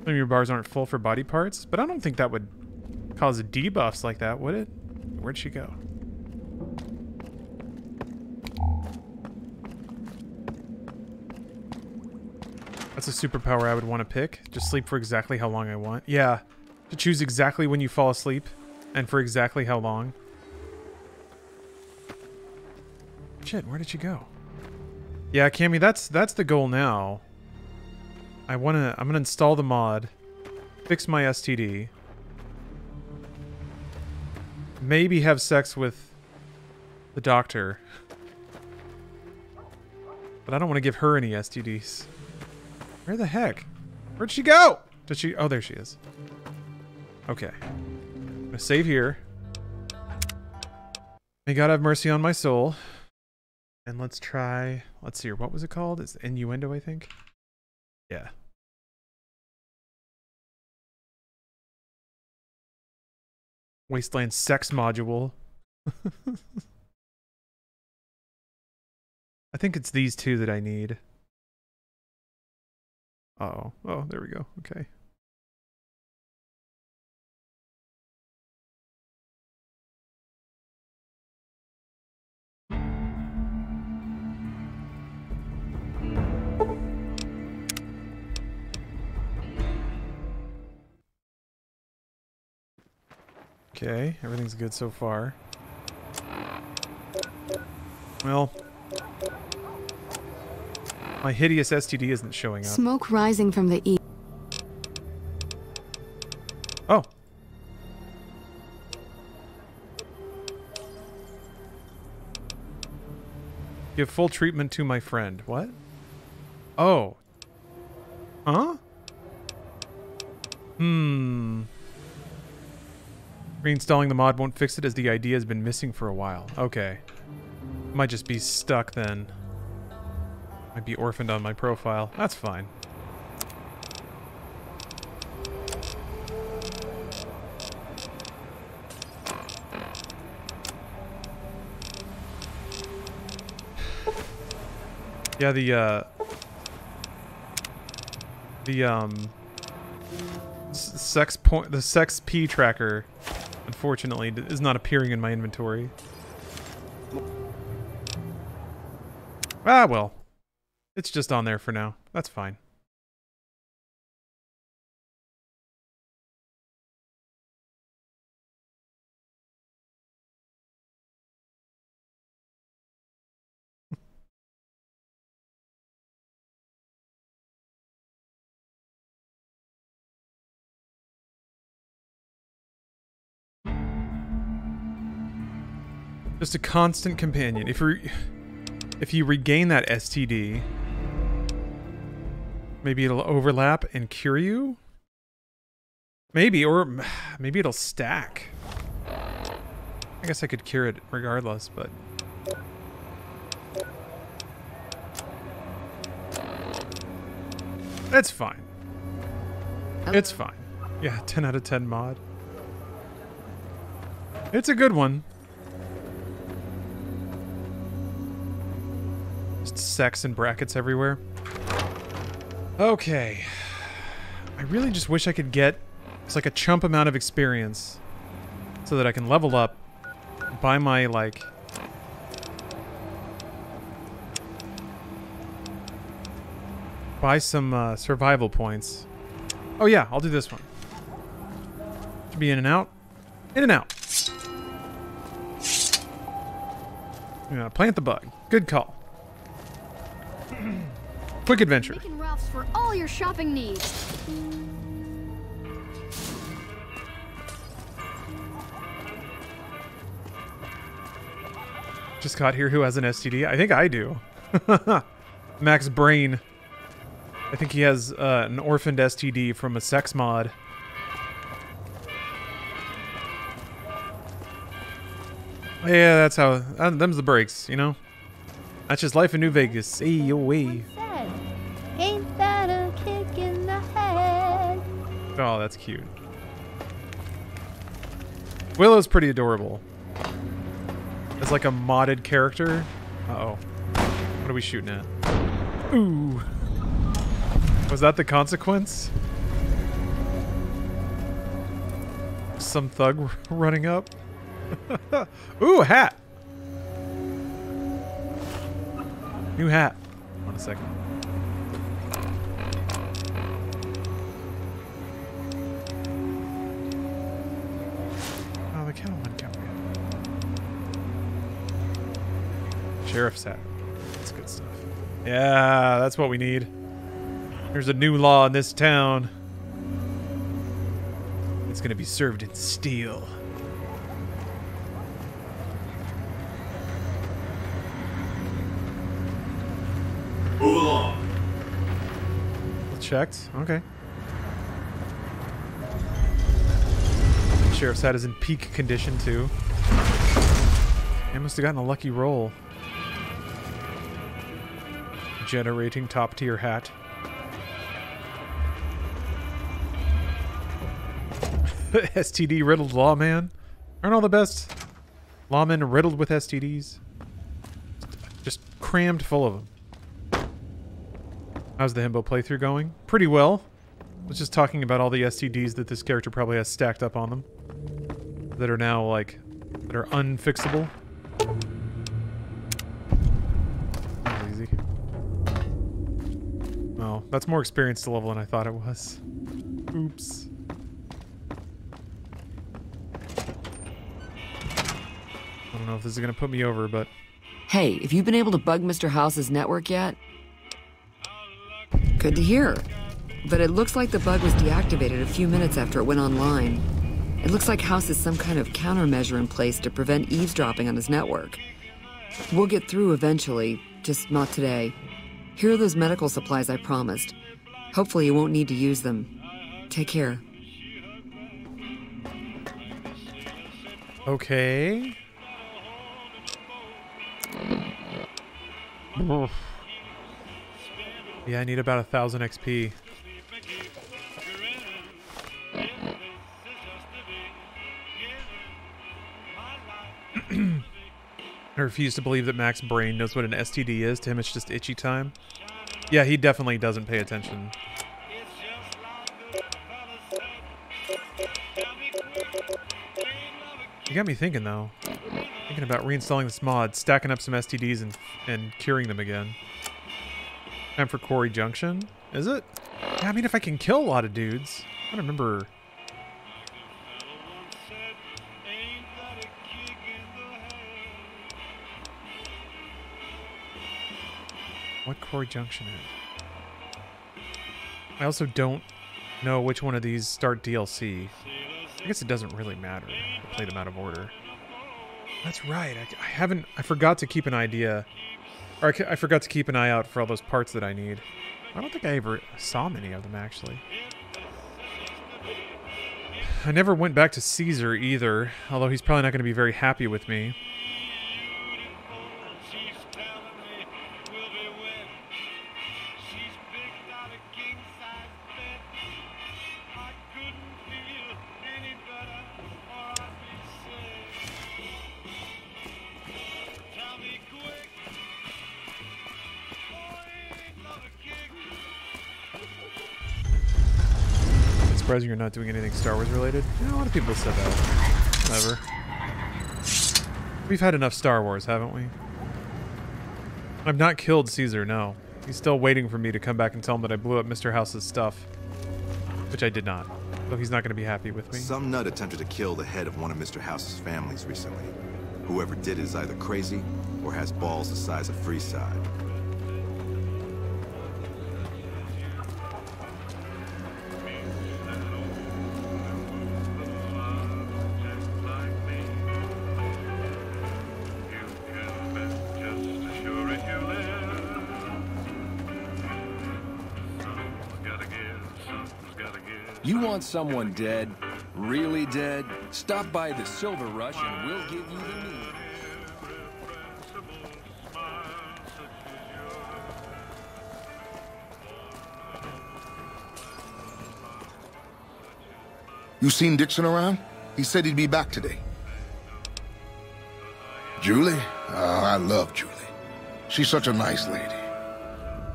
Of your bars aren't full for body parts, but I don't think that would cause debuffs like that, would it? Where'd she go? A superpower I would want to pick. Just sleep for exactly how long I want. Yeah, to choose exactly when you fall asleep and for exactly how long. Shit, where did she go? Yeah, Cammy, that's that's the goal now. I wanna I'm gonna install the mod, fix my STD, maybe have sex with the doctor. But I don't want to give her any STDs. Where the heck? Where'd she go? Did she? Oh, there she is. Okay. I'm gonna save here. May God have mercy on my soul. And let's try. Let's see here. What was it called? It's innuendo, I think. Yeah. Wasteland sex module. (laughs) I think it's these two that I need. Oh, oh, there we go. Okay. Okay, everything's good so far. Well, my hideous STD isn't showing up. Smoke rising from the east. Oh. Give full treatment to my friend. What? Oh. Huh? Hmm. Reinstalling the mod won't fix it as the idea has been missing for a while. Okay. Might just be stuck then. Might be orphaned on my profile. That's fine. Yeah, the, uh... The, um... Sex point... The sex P tracker, unfortunately, is not appearing in my inventory. Ah, well. It's just on there for now. That's fine. (laughs) Just a constant companion. If you (sighs) if you regain that STD, maybe it'll overlap and cure you. Maybe, or (sighs) maybe it'll stack. I guess I could cure it regardless, but that's fine. It's fine. Yeah, (laughs) 10 out of 10 mod. It's a good one. Just sex and brackets everywhere. Okay. I really just wish I could get it's like a chump amount of experience so that I can level up buy my like buy some uh, survival points. Oh yeah, I'll do this one. Should be in and out. In and out. Yeah, plant the bug. Good call. Quick adventure. And Ralph's for all your shopping needs. Just got here who has an STD? I think I do. (laughs) Max Brain. I think he has uh, an orphaned STD from a sex mod. Yeah, that's how. Uh, them's the breaks, you know? That's just life in New Vegas. Hey, yo, way. Oh, that's cute. Willow's pretty adorable. It's like a modded character. Uh oh What are we shooting at? Ooh. Was that the consequence? Some thug (laughs) running up? (laughs) Ooh, a hat! New hat. One a second. Sheriff's hat. That's good stuff. Yeah, that's what we need. There's a new law in this town. It's gonna be served in steel. Move along. Checked. Okay. Sheriff's hat is in peak condition too. I must have gotten a lucky roll. Generating top tier hat. (laughs) STD riddled lawman. Aren't all the best lawmen riddled with STDs? Just crammed full of them. How's the Himbo playthrough going? Pretty well. I was just talking about all the STDs that this character probably has stacked up on them. That are now, like, that are unfixable. That's more experience to level than I thought it was. Oops. I don't know if this is going to put me over, but... Hey, have you been able to bug Mr. House's network yet? Good to hear. But it looks like the bug was deactivated a few minutes after it went online. It looks like House has some kind of countermeasure in place to prevent eavesdropping on his network. We'll get through eventually, just not today. Here are those medical supplies I promised. Hopefully you won't need to use them. Take care. Okay. Oof. (sighs) Yeah, I need about a thousand XP. (clears throat) I refuse to believe that Max Brain knows what an STD is. To him, it's just itchy time. Yeah, he definitely doesn't pay attention. You got me thinking, though. Thinking about reinstalling this mod, stacking up some STDs and, and curing them again. Time for Quarry Junction? Is it? Yeah, I mean, if I can kill a lot of dudes. I don't remember... What Quarry Junction is? I also don't know which one of these start DLC. I guess it doesn't really matter. I play them out of order. That's right. I, I haven't... I forgot to keep an idea... Or I, I forgot to keep an eye out for all those parts that I need. I don't think I ever saw many of them, actually. I never went back to Caesar either, although he's probably not going to be very happy with me. Surprising you're not doing anything Star Wars related. Yeah, a lot of people said that. Whatever. We've had enough Star Wars, haven't we? I've not killed Caesar, no. He's still waiting for me to come back and tell him that I blew up Mr. House's stuff. Which I did not. So he's not going to be happy with me. Some nut attempted to kill the head of one of Mr. House's families recently. Whoever did it is either crazy or has balls the size of Freeside. Want someone dead? Really dead? Stop by the Silver Rush and we'll give you the news. You seen Dixon around? He said he'd be back today. Julie? Oh, I love Julie. She's such a nice lady.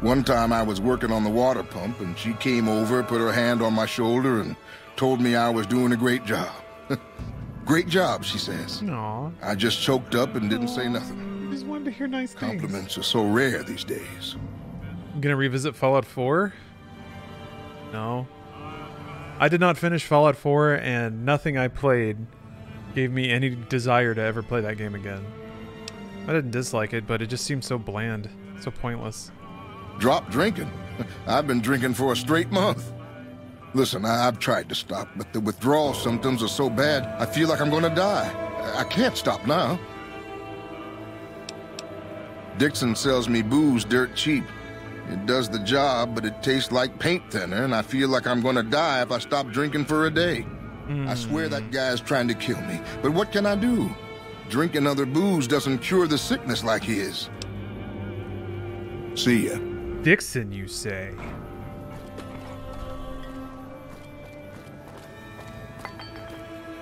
One time I was working on the water pump and she came over, put her hand on my shoulder and told me I was doing a great job. (laughs) great job, she says. Aww. I just choked up and didn't say nothing. I Just wanted to hear nice things. Compliments are so rare these days. I'm gonna revisit Fallout 4? No. I did not finish Fallout 4, and nothing I played gave me any desire to ever play that game again. I didn't dislike it, but it just seemed so bland, so pointless. Drop drinking? (laughs) I've been drinking for a straight month. Listen, I- I've tried to stop, but the withdrawal symptoms are so bad, I feel like I'm gonna die. I, I can't stop now. Dixon sells me booze dirt cheap. It does the job, but it tastes like paint thinner, and I feel like I'm gonna die if I stop drinking for a day. I swear that hmm. guy's trying to kill me, but what can I do? Drinking other booze doesn't cure the sickness like his. See ya. Dixon, you say?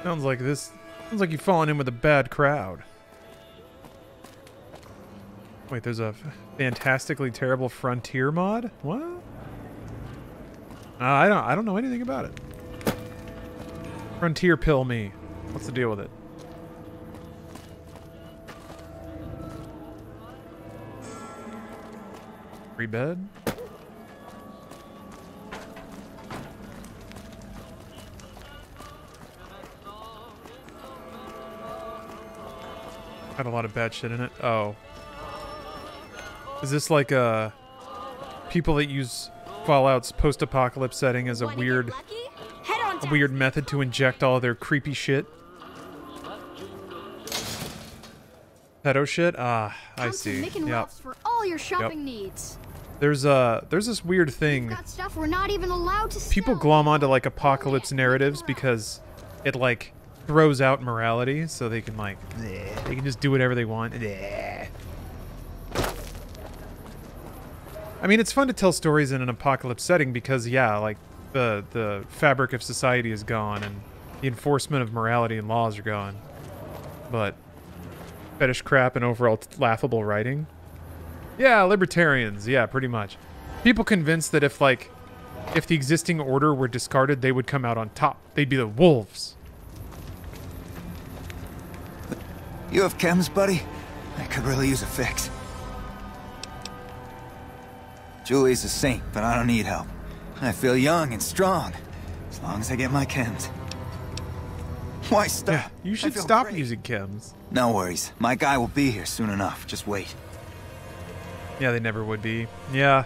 Sounds like this. Sounds like you've fallen in with a bad crowd. Wait, there's a fantastically terrible frontier mod. What? Uh, I don't. I don't know anything about it. Frontier pill me. What's the deal with it? Free bed. Had a lot of bad shit in it. Oh. Is this like uh people that use Fallout's post-apocalypse setting as a weird a weird method to inject all their creepy shit? Pedo shit? Ah, I see. to Mick and Yep. For all your shopping needs. There's uh there's this weird thing. Got stuff we're not even allowed to People glom onto like apocalypse narratives because it like throws out morality, so they can like bleh, they can just do whatever they want. Bleh. I mean, it's fun to tell stories in an apocalypse setting because yeah, like the the fabric of society is gone and the enforcement of morality and laws are gone. But fetish crap and overall t- laughable writing. Yeah, libertarians. Yeah, pretty much. People convinced that if like if the existing order were discarded, they would come out on top. They'd be the wolves. You have chems, buddy? I could really use a fix. Julie's a saint, but I don't need help. I feel young and strong, as long as I get my chems. Why stop? You should stop great. using chems. No worries. My guy will be here soon enough. Just wait. Yeah, they never would be. Yeah.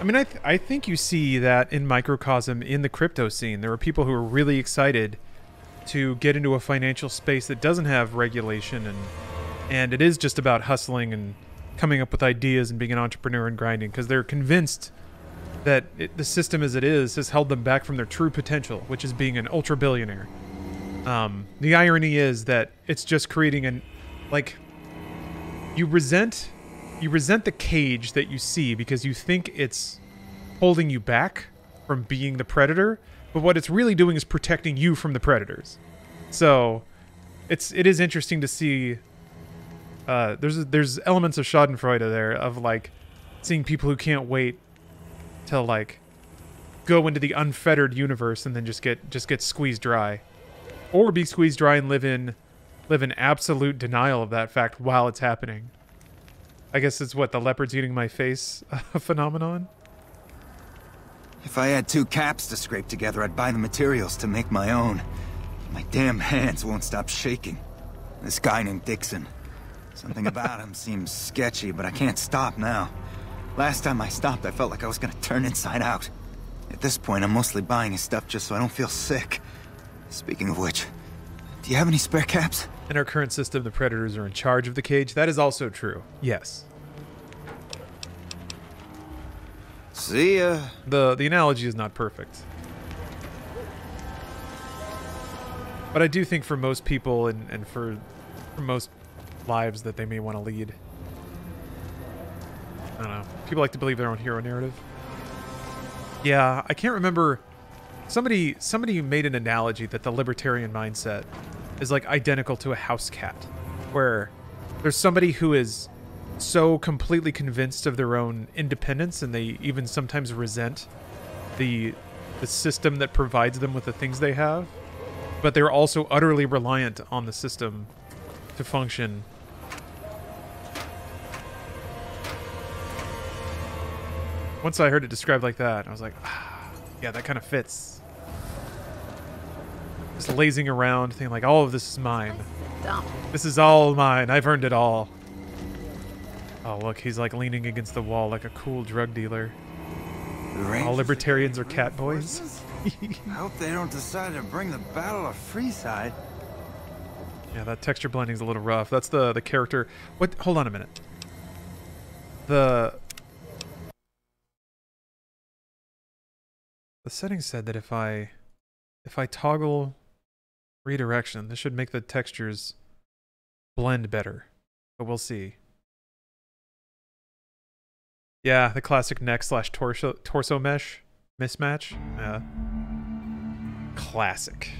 I mean, I, th- I think you see that in microcosm in the crypto scene. There are people who are really excited to get into a financial space that doesn't have regulation and and it is just about hustling and coming up with ideas and being an entrepreneur and grinding because they're convinced that it, the system as it is has held them back from their true potential, which is being an ultra billionaire. Um, the irony is that it's just creating an like you resent you resent the cage that you see because you think it's holding you back from being the predator, but what it's really doing is protecting you from the predators. So, it's it is interesting to see. Uh, there's there's elements of Schadenfreude there of like seeing people who can't wait to like go into the unfettered universe and then just get just get squeezed dry, or be squeezed dry and live in live in absolute denial of that fact while it's happening. I guess it's what the leopards eating my face (laughs) phenomenon. If I had two caps to scrape together, I'd buy the materials to make my own. My damn hands won't stop shaking. This guy named Dixon. Something about him (laughs) seems sketchy, but I can't stop now. Last time I stopped, I felt like I was gonna turn inside out. At this point, I'm mostly buying his stuff just so I don't feel sick. Speaking of which, do you have any spare caps? In our current system, the predators are in charge of the cage. That is also true. Yes. See ya. The the analogy is not perfect. But I do think for most people and, and for for most lives that they may want to lead. I don't know. People like to believe their own hero narrative. Yeah, I can't remember somebody somebody made an analogy that the libertarian mindset is like identical to a house cat where there's somebody who is so completely convinced of their own independence and they even sometimes resent the the system that provides them with the things they have but they're also utterly reliant on the system to function. Once i heard it described like that i was like ah, (sighs) yeah that kind of fits just lazing around thinking like all of this is mine Dumb. this is all mine i've earned it all Oh, look, he's like leaning against the wall like a cool drug dealer. All libertarians are cat boys. (laughs) I hope they don't decide to bring the Battle of Freeside. Yeah, that texture blending's a little rough. That's the the character. What? Hold on a minute. The the settings said that if I if I toggle redirection, this should make the textures blend better. But we'll see. Yeah, the classic neck slash torso torso mesh mismatch. Yeah. Classic.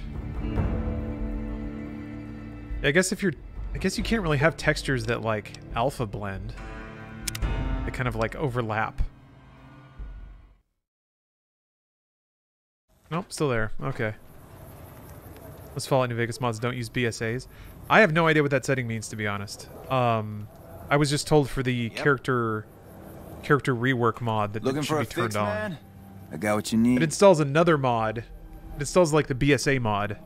I guess if you're I guess you can't really have textures that like alpha blend. They kind of like overlap. Nope, still there. Okay. Let's Fallout New Vegas mods don't use BSAs. I have no idea what that setting means to be honest. Um I was just told for the yep. character character rework mod that Looking should for be turned fix, on. man? I got what you need. It installs another mod. It installs like the BSA mod.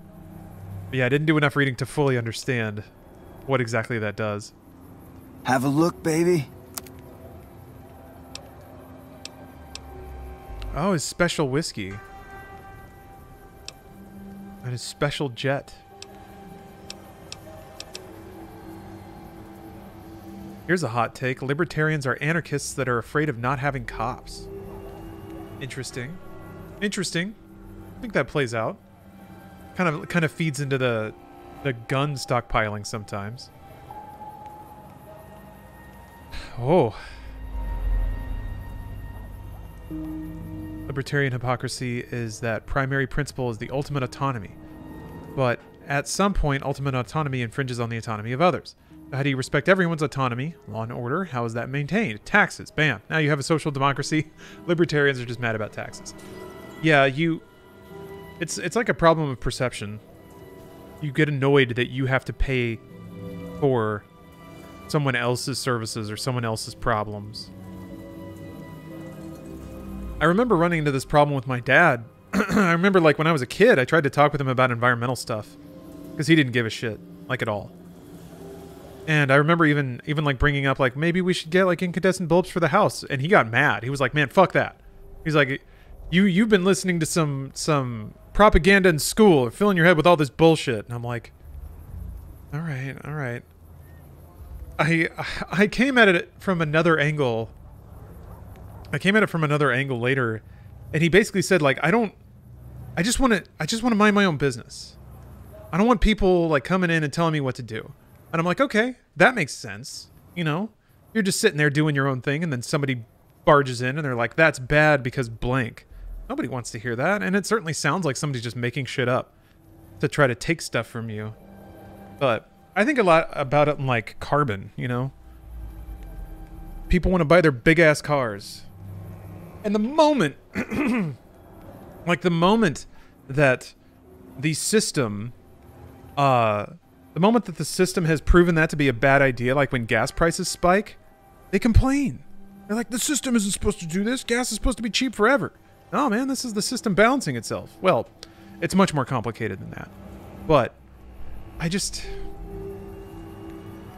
But yeah, I didn't do enough reading to fully understand what exactly that does. Have a look, baby. Oh, his special whiskey. His special jet. Here's a hot take. Libertarians are anarchists that are afraid of not having cops. Interesting. Interesting. I think that plays out. Kind of kind of feeds into the the gun stockpiling sometimes. Oh. Libertarian hypocrisy is that primary principle is the ultimate autonomy. But at some point, ultimate autonomy infringes on the autonomy of others. How do you respect everyone's autonomy? Law and order. How is that maintained? Taxes. Bam. Now you have a social democracy. (laughs) Libertarians are just mad about taxes. Yeah, you. It's it's like a problem of perception. You get annoyed that you have to pay for someone else's services or someone else's problems. I remember running into this problem with my dad. (clears throat) I remember like when I was a kid, I tried to talk with him about environmental stuff because he didn't give a shit like at all. And I remember even even like bringing up like maybe we should get like incandescent bulbs for the house, and he got mad. He was like, "Man, fuck that." He's like, "You you've been listening to some some propaganda in school, or filling your head with all this bullshit." And I'm like, "All right, all right." I I came at it from another angle. I came at it from another angle later, and he basically said like, "I don't. I just want to. I just want to mind my own business. I don't want people like coming in and telling me what to do." And I'm like, okay, that makes sense. You know, you're just sitting there doing your own thing, and then somebody barges in and they're like, that's bad because blank. Nobody wants to hear that. And it certainly sounds like somebody's just making shit up to try to take stuff from you. But I think a lot about it in like carbon, you know? People want to buy their big ass cars. And the moment (clears throat) Like the moment that the system, uh, the moment that the system has proven that to be a bad idea, like when gas prices spike, they complain. They're like, the system isn't supposed to do this. Gas is supposed to be cheap forever. No, man, this is the system balancing itself. Well, it's much more complicated than that. But I just.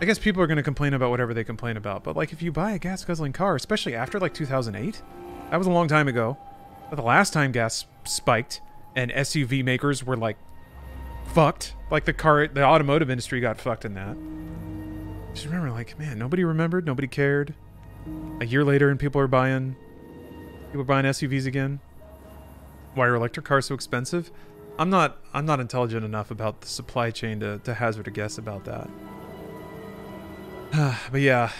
I guess people are going to complain about whatever they complain about. But, like, if you buy a gas guzzling car, especially after, like, 2008, that was a long time ago. But the last time gas spiked and SUV makers were, like, fucked. Like, the car, the automotive industry got fucked in that. Just remember, like, man, nobody remembered, nobody cared. A year later, and people are buying, people are buying SUVs again. Why are electric cars so expensive? I'm not, I'm not intelligent enough about the supply chain to, to hazard a guess about that. (sighs) but yeah,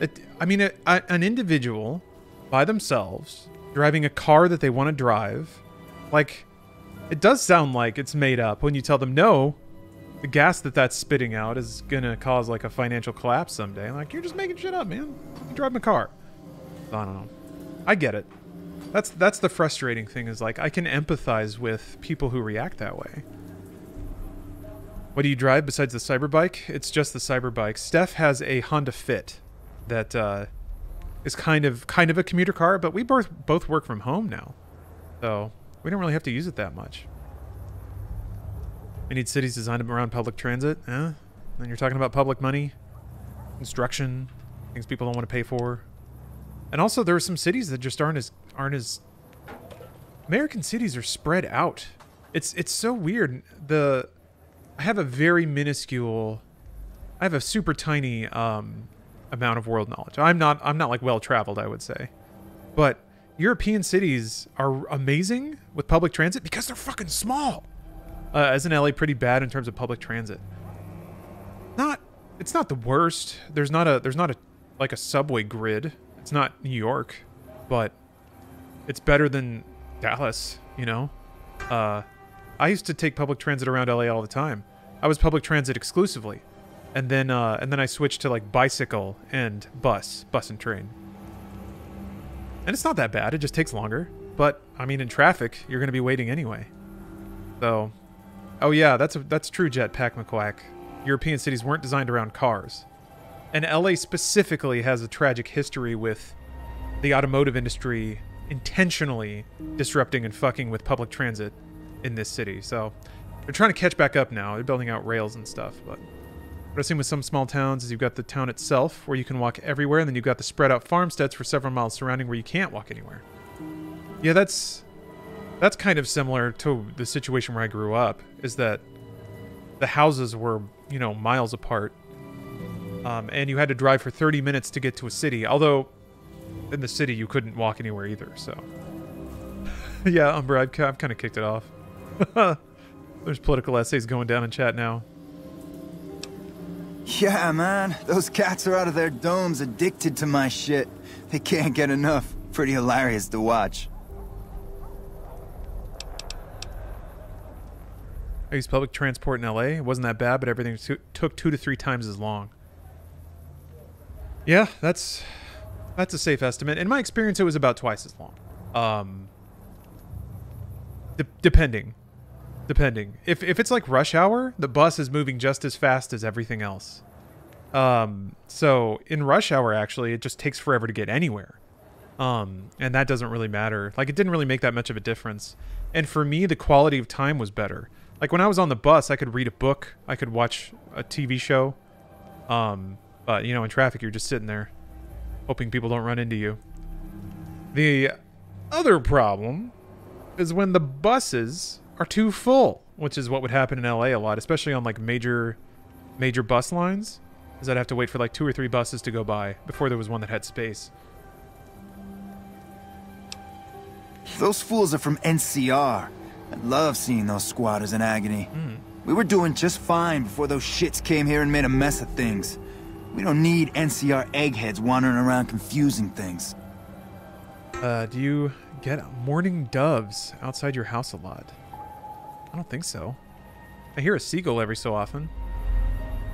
it, I mean, a, a, an individual by themselves driving a car that they want to drive, like, it does sound like it's made up when you tell them no, the gas that that's spitting out is gonna cause like a financial collapse someday. Like you're just making shit up, man. You drive my car. I don't know. I get it. That's that's the frustrating thing is like I can empathize with people who react that way. What do you drive besides the Cyberbike? It's just the Cyberbike. Steph has a Honda Fit that uh, is kind of kind of a commuter car, but we both both work from home now, so we don't really have to use it that much. We need cities designed around public transit. Eh? Then you're talking about public money, construction, things people don't want to pay for, and also there are some cities that just aren't as aren't as. American cities are spread out. It's it's so weird. The I have a very minuscule. I have a super tiny um, amount of world knowledge. I'm not I'm not like well traveled, I would say, but European cities are amazing with public transit because they're fucking small. Uh, isn't LA pretty bad in terms of public transit? Not. It's not the worst. There's not a. There's not a like a subway grid. It's not New York, but it's better than Dallas. You know. Uh, I used to take public transit around LA all the time. I was public transit exclusively, and then uh, and then I switched to like bicycle and bus, bus and train. And it's not that bad. It just takes longer. But I mean, in traffic, you're going to be waiting anyway. So Oh yeah, that's a, that's true, Jetpack McQuack. European cities weren't designed around cars, and LA specifically has a tragic history with the automotive industry intentionally disrupting and fucking with public transit in this city. So they're trying to catch back up now. They're building out rails and stuff, but what I've seen with some small towns is you've got the town itself where you can walk everywhere, and then you've got the spread out farmsteads for several miles surrounding where you can't walk anywhere. Yeah, that's that's kind of similar to the situation where I grew up, is that the houses were, you know, miles apart. Um, and you had to drive for 30 minutes to get to a city, although in the city you couldn't walk anywhere either, so. (laughs) yeah, Umber, I've, I've kind of kicked it off. (laughs) There's political essays going down in chat now. Yeah, man. Those cats are out of their domes addicted to my shit. They can't get enough. Pretty hilarious to watch. I used public transport in LA. It wasn't that bad, but everything took two to three times as long. Yeah, that's that's a safe estimate. In my experience, it was about twice as long. Um, de depending, depending. If if it's like rush hour, the bus is moving just as fast as everything else. Um, so in rush hour, actually, it just takes forever to get anywhere. Um, and that doesn't really matter. Like it didn't really make that much of a difference. And for me, the quality of time was better. Like when I was on the bus, I could read a book, I could watch a TV show. Um, but you know, in traffic, you're just sitting there, hoping people don't run into you. The other problem is when the buses are too full, which is what would happen in LA a lot, especially on like major, major bus lines. Is I'd have to wait for like two or three buses to go by before there was one that had space. Those fools are from NCR. I love seeing those squatters in agony. Mm. We were doing just fine before those shits came here and made a mess of things. We don't need NCR eggheads wandering around confusing things. Uh, do you get mourning doves outside your house a lot? I don't think so. I hear a seagull every so often.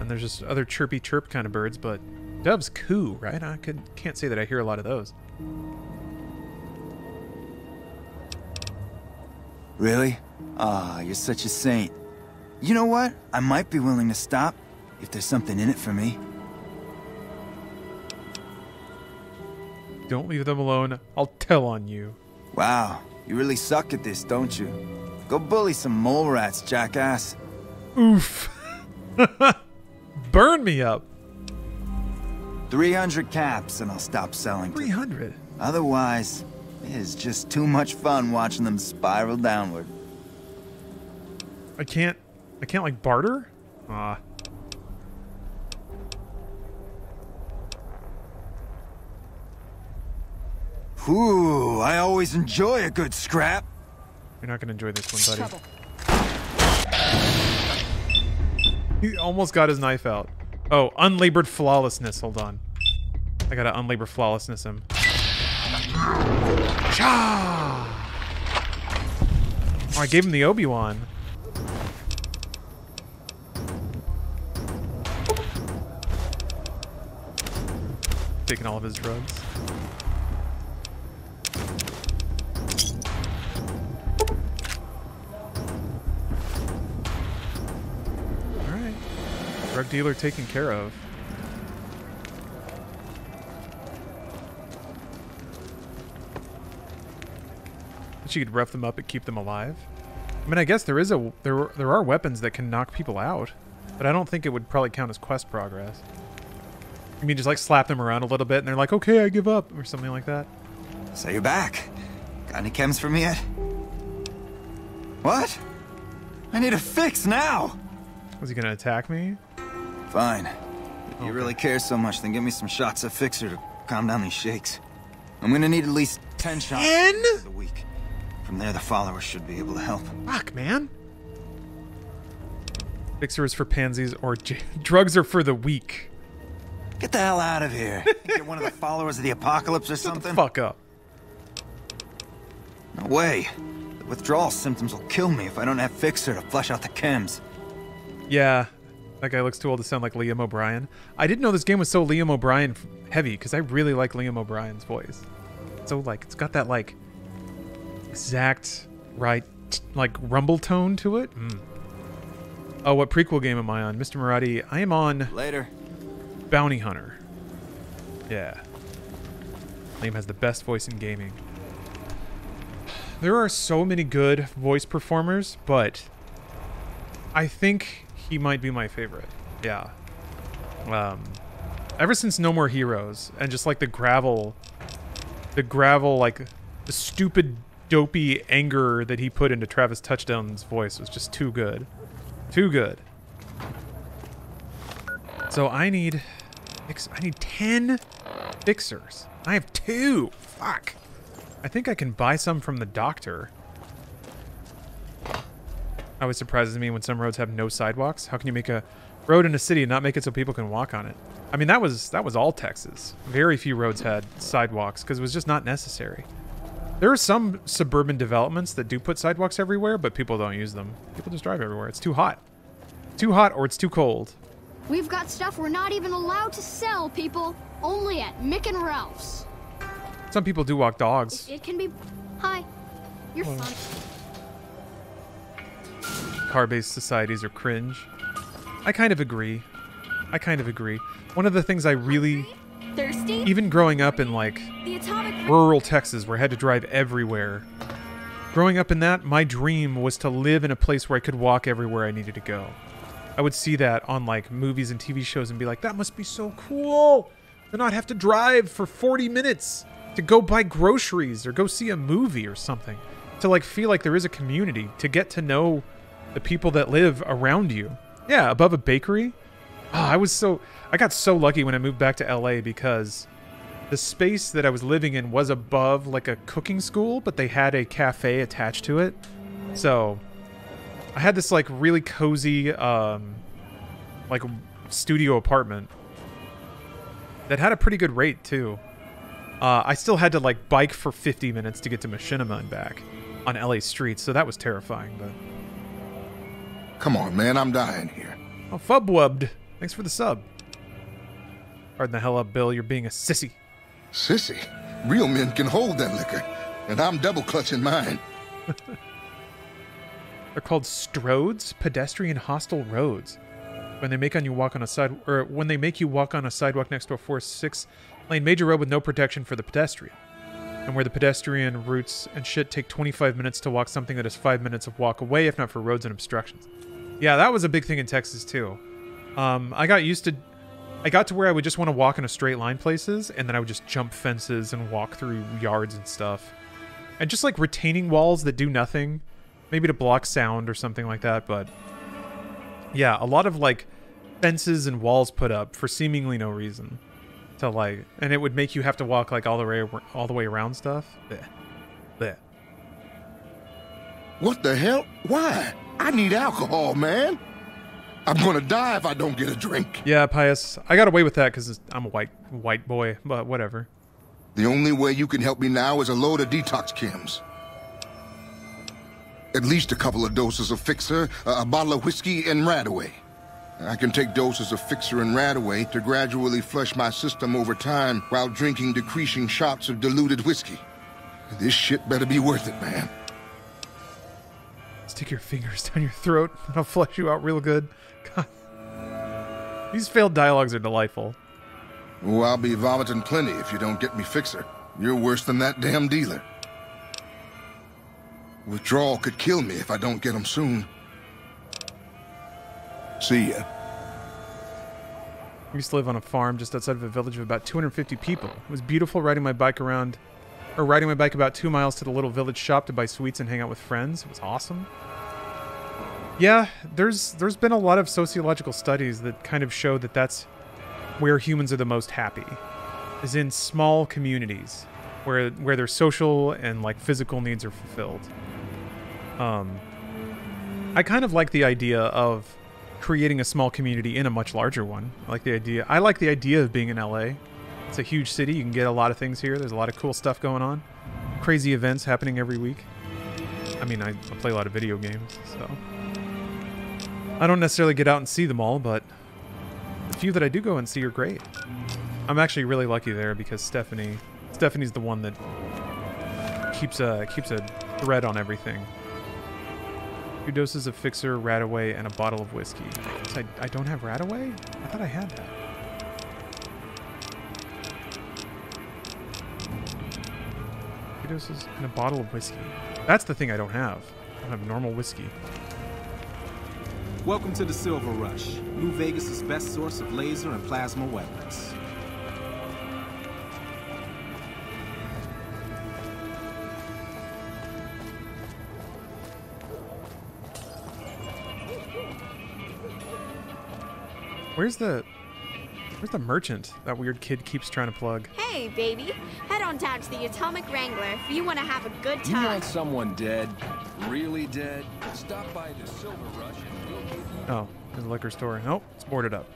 And there's just other chirpy chirp kind of birds, but doves coo, right? I could, can't say that I hear a lot of those. Really? Ah, you're such a saint. You know what? I might be willing to stop if there's something in it for me. Don't leave them alone. I'll tell on you. Wow, you really suck at this, don't you? Go bully some mole rats, jackass. Oof. (laughs) Burn me up. 300 caps and I'll stop selling. 300? Otherwise, it's just too much fun watching them spiral downward. I can't. I can't like barter. Ah. Ooh, I always enjoy a good scrap. You're not gonna enjoy this one, buddy. He almost got his knife out. Oh, unlabored flawlessness. Hold on. I gotta unlabor flawlessness him. Cha! Oh, I gave him the Obi-Wan. Taking all of his drugs. Drug dealer taken care of. But you could rough them up and keep them alive. I mean, I guess there is a there there are weapons that can knock people out, but I don't think it would probably count as quest progress. I mean, just like slap them around a little bit, and they're like, "Okay, I give up," or something like that. So you're back. Got any chems for me yet? What? I need a fix now. Was he gonna attack me? Fine. If you really care so much, then give me some shots of Fixer to calm down these shakes. I'm gonna need at least 10 shots Ten? a week. From there, the followers should be able to help. Fuck, man. Fixer is for pansies, or (laughs) drugs are for the weak. Get the hell out of here. (laughs) You're one of the followers of the apocalypse or something? Fuck up. No way. The withdrawal symptoms will kill me if I don't have Fixer to flush out the chems. Yeah, that guy looks too old to sound like Liam O'Brien. I didn't know this game was so Liam O'Brien heavy because I really like Liam O'Brien's voice. So like, it's got that like exact right like rumble tone to it. Mm. Oh, what prequel game am I on, Mr. Murati? I am on Later. Bounty Hunter. Yeah. Liam has the best voice in gaming. There are so many good voice performers, but I think he might be my favorite. Yeah. Um, ever since No More Heroes and just like the gravel, the gravel, like the stupid, dopey anger that he put into Travis Touchdown's voice was just too good. Too good. So I need, I need 10 fixers. I have two. Fuck. I think I can buy some from the doctor. Always surprises me when some roads have no sidewalks. How can you make a road in a city and not make it so people can walk on it? I mean, that was that was all Texas. Very few roads had sidewalks because it was just not necessary. There are some suburban developments that do put sidewalks everywhere, but people don't use them. People just drive everywhere. It's too hot. Too hot or it's too cold. We've got stuff we're not even allowed to sell, people. Only at Mick and Ralph's. Some people do walk dogs. It can be. Hi. You're Well. fun. Car-based societies are cringe. I kind of agree. I kind of agree. One of the things I really, Thirsty? even growing up in like The atomic. rural Texas where I had to drive everywhere, growing up in that, my dream was to live in a place where I could walk everywhere I needed to go. I would see that on like movies and TV shows and be like, that must be so cool to not have to drive for 40 minutes to go buy groceries or go see a movie or something. To like feel like there is a community, to get to know the people that live around you. Yeah, above a bakery. Ah, I was so I got so lucky when I moved back to LA because the space that I was living in was above like a cooking school, but they had a cafe attached to it. So I had this like really cozy um like studio apartment that had a pretty good rate too. Uh, I still had to like bike for 50 minutes to get to Machinima and back on LA streets, so that was terrifying. But Come on, man, I'm dying here. oh, Fubwubbed, thanks for the sub. Pardon the hell up, Bill. You're being a sissy. Sissy, real men can hold that liquor, and I'm double clutching mine. (laughs) They're called stroads, pedestrian hostile roads. When they make on you walk on a side, or when they make you walk on a sidewalk next to a four six lane major road with no protection for the pedestrian, and where the pedestrian routes and shit take 25 minutes to walk something that is five minutes of walk away, if not for roads and obstructions. Yeah, that was a big thing in Texas too. Um, I got used to, I got to where I would just want to walk in a straight line places, and then I would just jump fences and walk through yards and stuff, and just like retaining walls that do nothing, maybe to block sound or something like that, but yeah, a lot of like fences and walls put up for seemingly no reason. To like, and it would make you have to walk like all the way all the way around stuff. Blech. Blech. What the hell? Why? I need alcohol, man. I'm gonna die if I don't get a drink. Yeah, Pius, I got away with that because I'm a white white boy, but whatever. The only way you can help me now is a load of detox chems. At least a couple of doses of Fixer, a, a bottle of whiskey, and Radaway. I can take doses of Fixer and Radaway to gradually flush my system over time while drinking decreasing shots of diluted whiskey. This shit better be worth it, man. Stick your fingers (laughs) down your throat and I'll flush you out real good. God. These failed dialogues are delightful. Oh, I'll be vomiting plenty if you don't get me Fixer. You're worse than that damn dealer. Withdrawal could kill me if I don't get him soon. See ya. I used to live on a farm just outside of a village of about 250 people. It was beautiful riding my bike around, or riding my bike about two miles to the little village shop to buy sweets and hang out with friends. It was awesome. Yeah, there's there's been a lot of sociological studies that kind of show that that's where humans are the most happy, is in small communities where where their social and like physical needs are fulfilled. Um, I kind of like the idea of creating a small community in a much larger one. I like the idea. I like the idea of being in LA. It's a huge city. You can get a lot of things here. There's a lot of cool stuff going on. Crazy events happening every week. I mean, I, I play a lot of video games, so I don't necessarily get out and see them all, but the few that I do go and see are great. I'm actually really lucky there because Stephanie, Stephanie's the one that keeps a keeps a thread on everything. Two doses of Fixer, Radaway, and a bottle of whiskey. I, I don't have Radaway? I thought I had that. Doses and a bottle of whiskey. That's the thing I don't have. I don't have normal whiskey. Welcome to the Silver Rush, New Vegas' best source of laser and plasma weapons. Where's the... Where's the merchant that weird kid keeps trying to plug? Hey, baby. Head on down to the Atomic Wrangler if you want to have a good time. You time. want someone dead? Really dead? Stop by the Silver Rush and we'll give you... Oh, there's a liquor store. Nope, it's boarded up.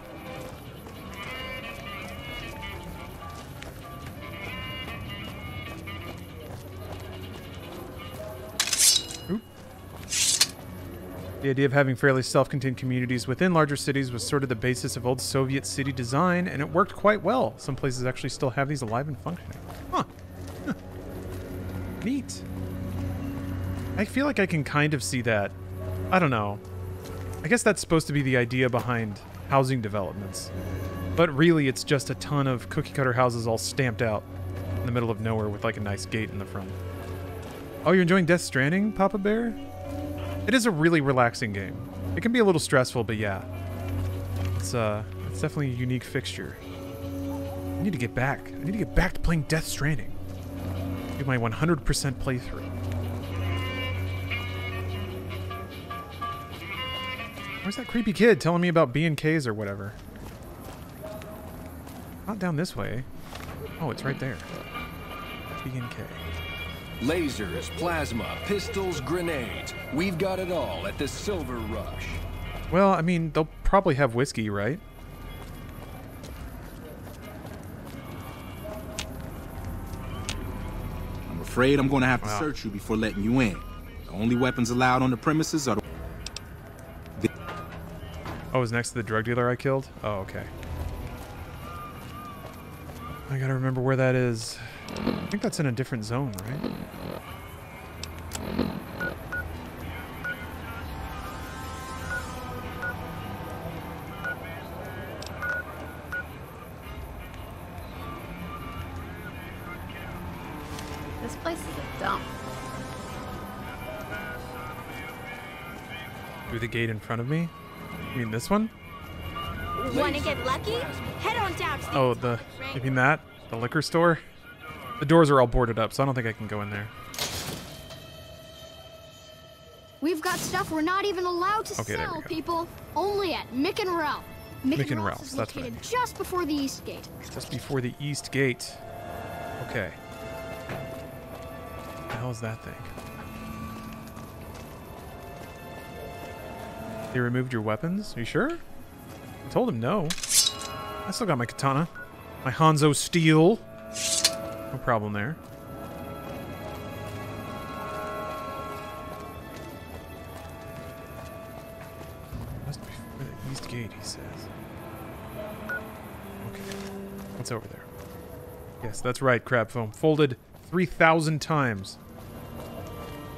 The idea of having fairly self-contained communities within larger cities was sort of the basis of old Soviet city design, and it worked quite well. Some places actually still have these alive and functioning. Huh. Huh. Neat. I feel like I can kind of see that. I don't know. I guess that's supposed to be the idea behind housing developments. But really, it's just a ton of cookie cutter houses all stamped out in the middle of nowhere with like a nice gate in the front. Oh, you're enjoying Death Stranding, Papa Bear? It is a really relaxing game. It can be a little stressful, but yeah. It's uh it's definitely a unique fixture. I need to get back. I need to get back to playing Death Stranding. Do my 100% playthrough. Where's that creepy kid telling me about B and K's or whatever? Not down this way. Oh, it's right there. B and K. Lasers, plasma, pistols, grenades. We've got it all at the Silver Rush. Well, I mean, they'll probably have whiskey, right? I'm afraid I'm going to have to Wow. search you before letting you in. The only weapons allowed on the premises are the Oh, it was next to the drug dealer I killed? Oh, okay. I gotta remember where that is. I think that's in a different zone, right? This place is a dump. Through the gate in front of me? You mean this one? Want to get lucky? Head on down. oh, the. You mean that? The liquor store? The doors are all boarded up, so I don't think I can go in there. We've got stuff we're not even allowed to Okay, sell, people. Only at Mick and Ralph. Mick, Mick and Ralph's that's I located just before the East Gate. Just before the east gate. Okay. What the hell is that thing? They removed your weapons? Are you sure? I told him no. I still got my katana. My Hanzo steel. No problem there. Must be the uh, east gate, he says. Okay. What's over there? Yes, that's right, crab foam. Folded 3,000 times.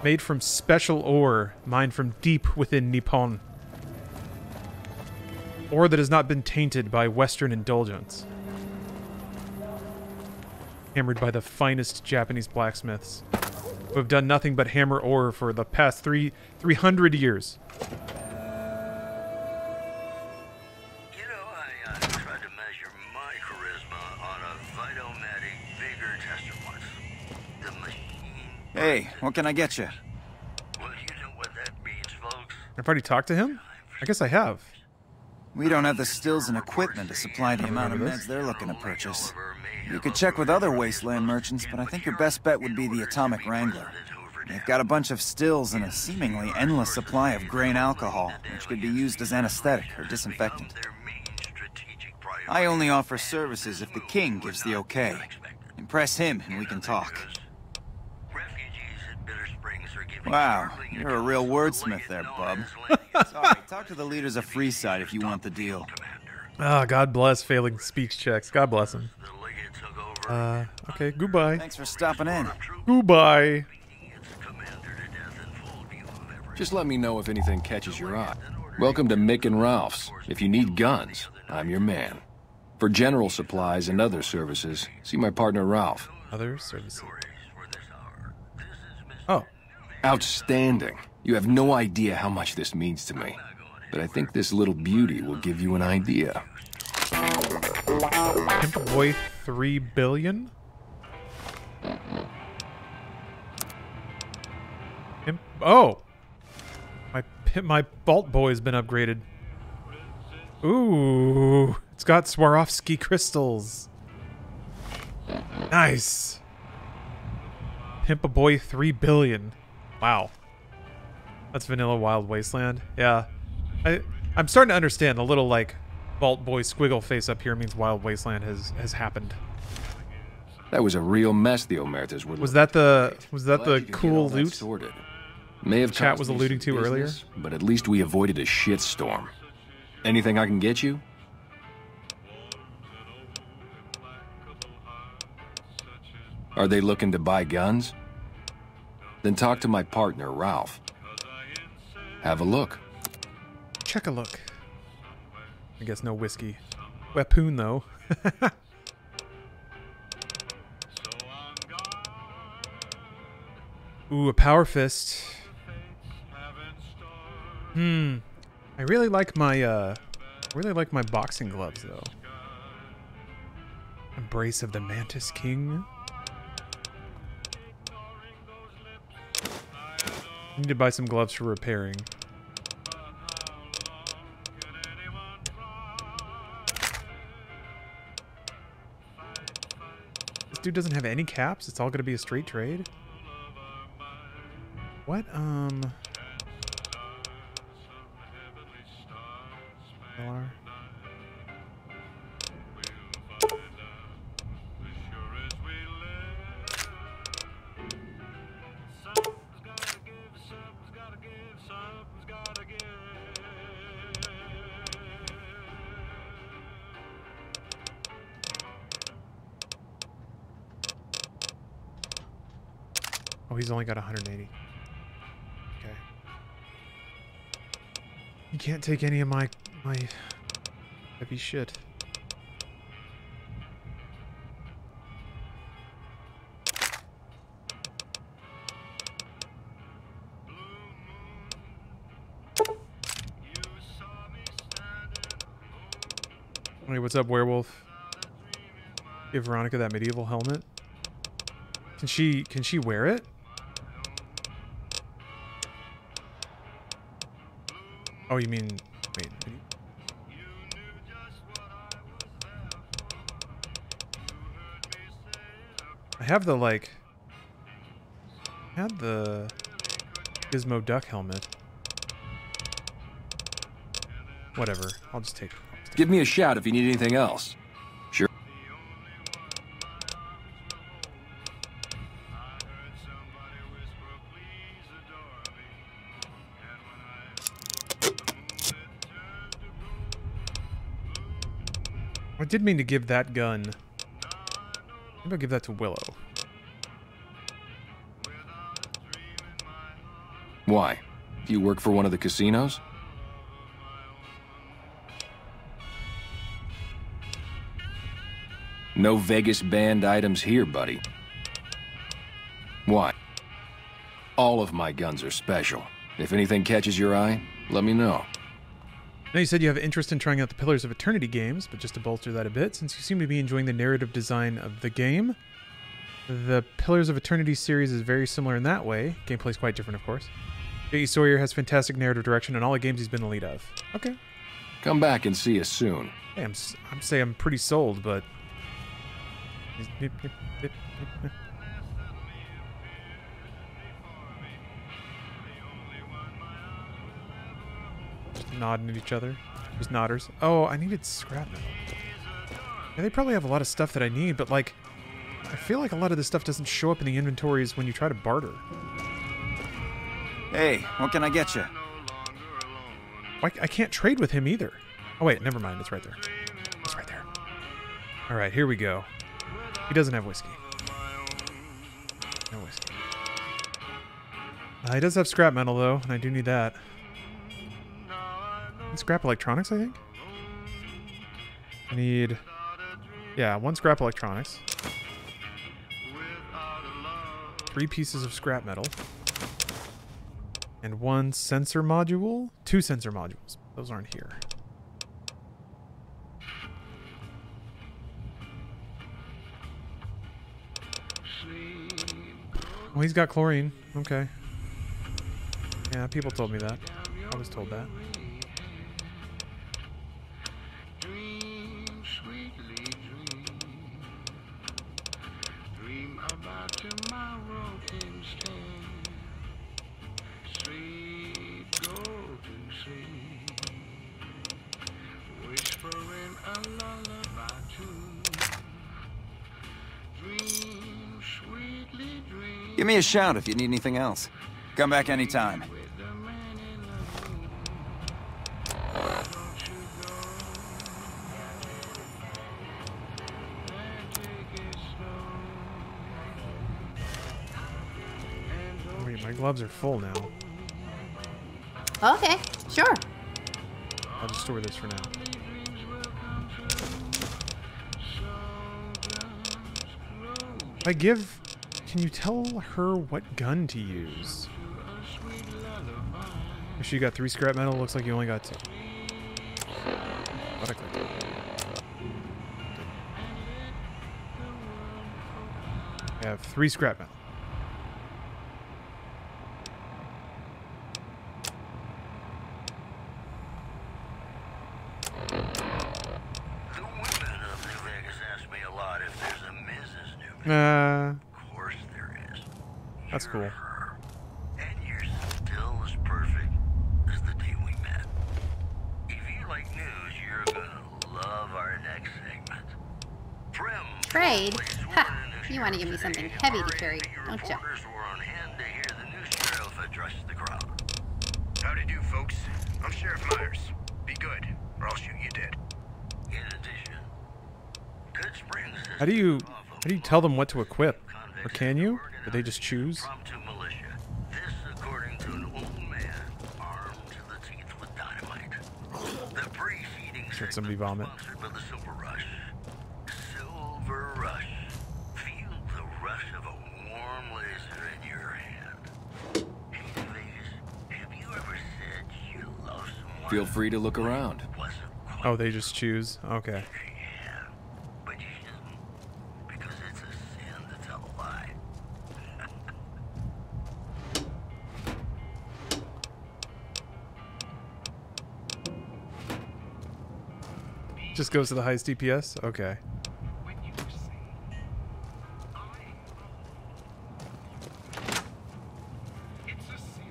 Made from special ore, mined from deep within Nippon. Ore that has not been tainted by Western indulgence. Hammered by the finest Japanese blacksmiths, who have done nothing but hammer ore for the past three 300 years. Hey, what can I get you? I've already talked to him? I guess I have. We don't have the stills and equipment to supply the amount of meds they're looking to purchase. You could check with other wasteland merchants, but I think your best bet would be the Atomic Wrangler. They've got a bunch of stills and a seemingly endless supply of grain alcohol, which could be used as anesthetic or disinfectant. I only offer services if the king gives the okay. Impress him and we can talk. Wow, you're a real wordsmith there, bub. (laughs) Sorry, talk to the leaders of Freeside if you want the deal. Ah, God bless failing speech checks. God bless him. Uh, okay, goodbye. Thanks for stopping in. Goodbye. Just let me know if anything catches your eye. Welcome to Mick and Ralph's. If you need guns, I'm your man. For general supplies and other services, see my partner Ralph. Other services. Oh. Outstanding. You have no idea how much this means to me. But I think this little beauty will give you an idea. Pimp Boy 3 billion? Pimp oh! My my Vault Boy's been upgraded. Ooh, it's got Swarovski crystals. Nice. Pimp a Boy 3 billion. Wow. That's Vanilla Wild Wasteland. Yeah. I I'm starting to understand a little like Vault Boy squiggle face up here means Wild Wasteland has has happened. That was a real mess the Omertas were. Was that the was that Glad the you can get cool loot? sorted. May have Chat was alluding to earlier? but at least we avoided a shitstorm. Anything I can get you? Are they looking to buy guns? Then talk to my partner, Ralph. Have a look. Check a look. I guess no whiskey. Weapon though. (laughs) Ooh, a power fist. Hmm. I really like my uh really like my boxing gloves though. Embrace of the Mantis King. Need to buy some gloves for repairing. Dude doesn't have any caps? It's all gonna be a straight trade? What, um... Oh, he's only got 180. Okay. You can't take any of my my heavy shit. Hey, what's up, werewolf? Give Veronica that medieval helmet. Can she can she wear it? Oh, you mean wait. I have the like I had the Gizmoduck helmet. Whatever. I'll just take Give me a shout if you need anything else. Did mean to give that gun. I'll give that to Willow. Why? You work for one of the casinos? No Vegas banned items here, buddy. Why? All of my guns are special. If anything catches your eye, let me know. Now you said you have interest in trying out the Pillars of Eternity games, but just to bolster that a bit, since you seem to be enjoying the narrative design of the game, the Pillars of Eternity series is very similar in that way. Gameplay is quite different, of course. J.E. Sawyer has fantastic narrative direction in all the games he's been the lead of. Okay. Come back and see us soon. Hey, I'm, s- I'm say I'm pretty sold, but nodding at each other. Just nodders. Oh, I needed scrap metal. Yeah, they probably have a lot of stuff that I need, but like, I feel like a lot of this stuff doesn't show up in the inventories when you try to barter. Hey, what can I get you? Why, I can't trade with him either. Oh wait, never mind. It's right there. It's right there. All right, here we go. He doesn't have whiskey. No whiskey. Uh, he does have scrap metal though, and I do need that. Scrap electronics, I think. I need, yeah, one scrap electronics. Three pieces of scrap metal. And one sensor module. Two sensor modules. Those aren't here. Oh, he's got chlorine. Okay. Yeah, people told me that. I was told that. Me a shout if you need anything else. Come back anytime. Oh, Wait, my gloves are full now. Okay, sure. I'll just store this for now. I give... Can you tell her what gun to use? If she got three scrap metal, looks like you only got two. What a click. I have three scrap metal. Uh, that's cool. Still as perfect as the day we met. If you like news, you're gonna love our next segment. Prim Trade? Ha! You want to give me something heavy to carry, don't you? were on hand to hear the news sheriff address the crowd. Howdy do, folks. I'm Sheriff Meyers. Be good, or I'll shoot you dead. In addition, Goodsprings is How do you how do you tell them what to equip? Or can you? Or they just choose? to militia. This according to an old man armed to the teeth with dynamite. The preceding Should somebody vomit? sponsored by the Silver Rush. Silver Rush. Feel the rush of a warm laser in your hand. Hey, Vegas, have you ever said you love someone? Feel free to look around. Oh, they just choose. Okay. Just goes to the highest DPS? Okay.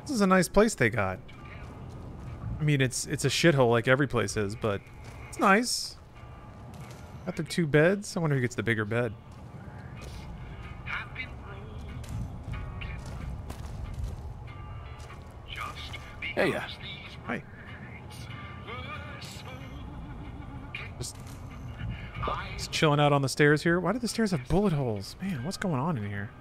This is a nice place they got. I mean, it's it's a shithole like every place is, but it's nice. Got their two beds. I wonder who gets the bigger bed. Hey, uh, chilling out on the stairs here. Why do the stairs have bullet holes? Man, what's going on in here?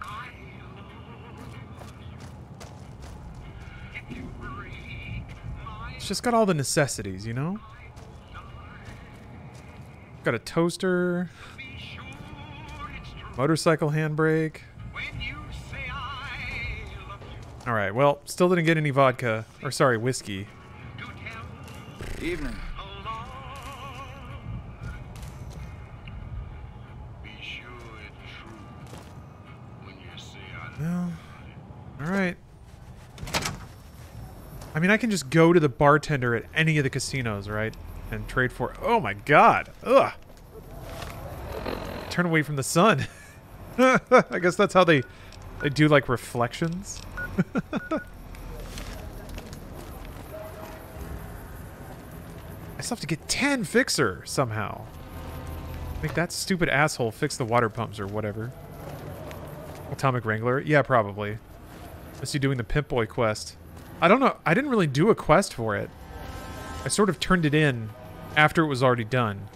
It's just got all the necessities, you know? Got a toaster. Motorcycle handbrake. Alright, well, still didn't get any vodka. Or sorry, whiskey. Evening. I mean, I can just go to the bartender at any of the casinos, right? And trade for... Oh my god! Ugh! Turn away from the sun. (laughs) I guess that's how they, they do, like, reflections. (laughs) I still have to get 10 fixer somehow. Make that stupid asshole fix the water pumps or whatever. Atomic Wrangler? Yeah, probably. Unless you doing the Pimp Boy quest. I don't know. I didn't really do a quest for it. I sort of turned it in after it was already done.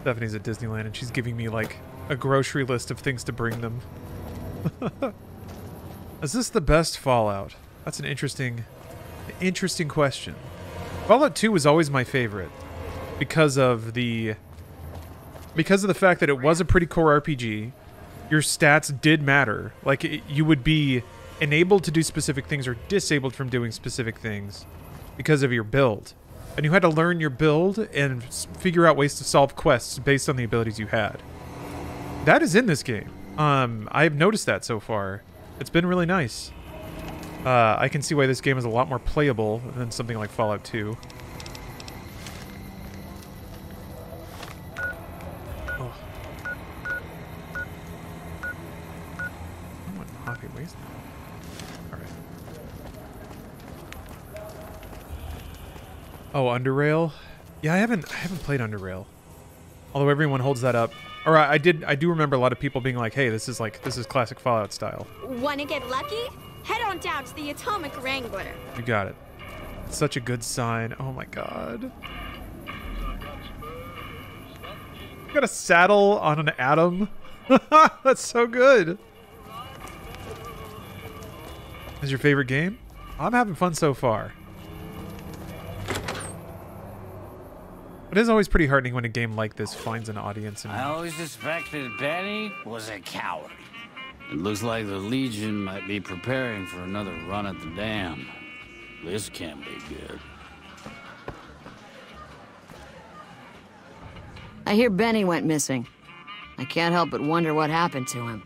Stephanie's at Disneyland and she's giving me like a grocery list of things to bring them. (laughs) Is this the best Fallout? That's an interesting, interesting question. Fallout 2 was always my favorite because of the because of the fact that it was a pretty core RPG. Your stats did matter. Like it, you would be enabled to do specific things or disabled from doing specific things because of your build. And you had to learn your build and figure out ways to solve quests based on the abilities you had. That is in this game. Um, I've noticed that so far. It's been really nice. Uh, I can see why this game is a lot more playable than something like Fallout 2. Oh. Want Mojave Wasteland. Alright. Oh, Underrail? Yeah, I haven't I haven't played Underrail. Although everyone holds that up. Or I, I did I do remember a lot of people being like, "Hey, this is like this is classic Fallout style." Wanna get lucky? Head on down to the Atomic Wrangler. You got it. It's such a good sign. Oh my god. You got a saddle on an atom? (laughs) That's so good. Is your favorite game? I'm having fun so far. It is always pretty heartening when a game like this finds an audience and I always suspected Benny was a coward. It looks like the Legion might be preparing for another run at the dam. This can't be good. I hear Benny went missing. I can't help but wonder what happened to him.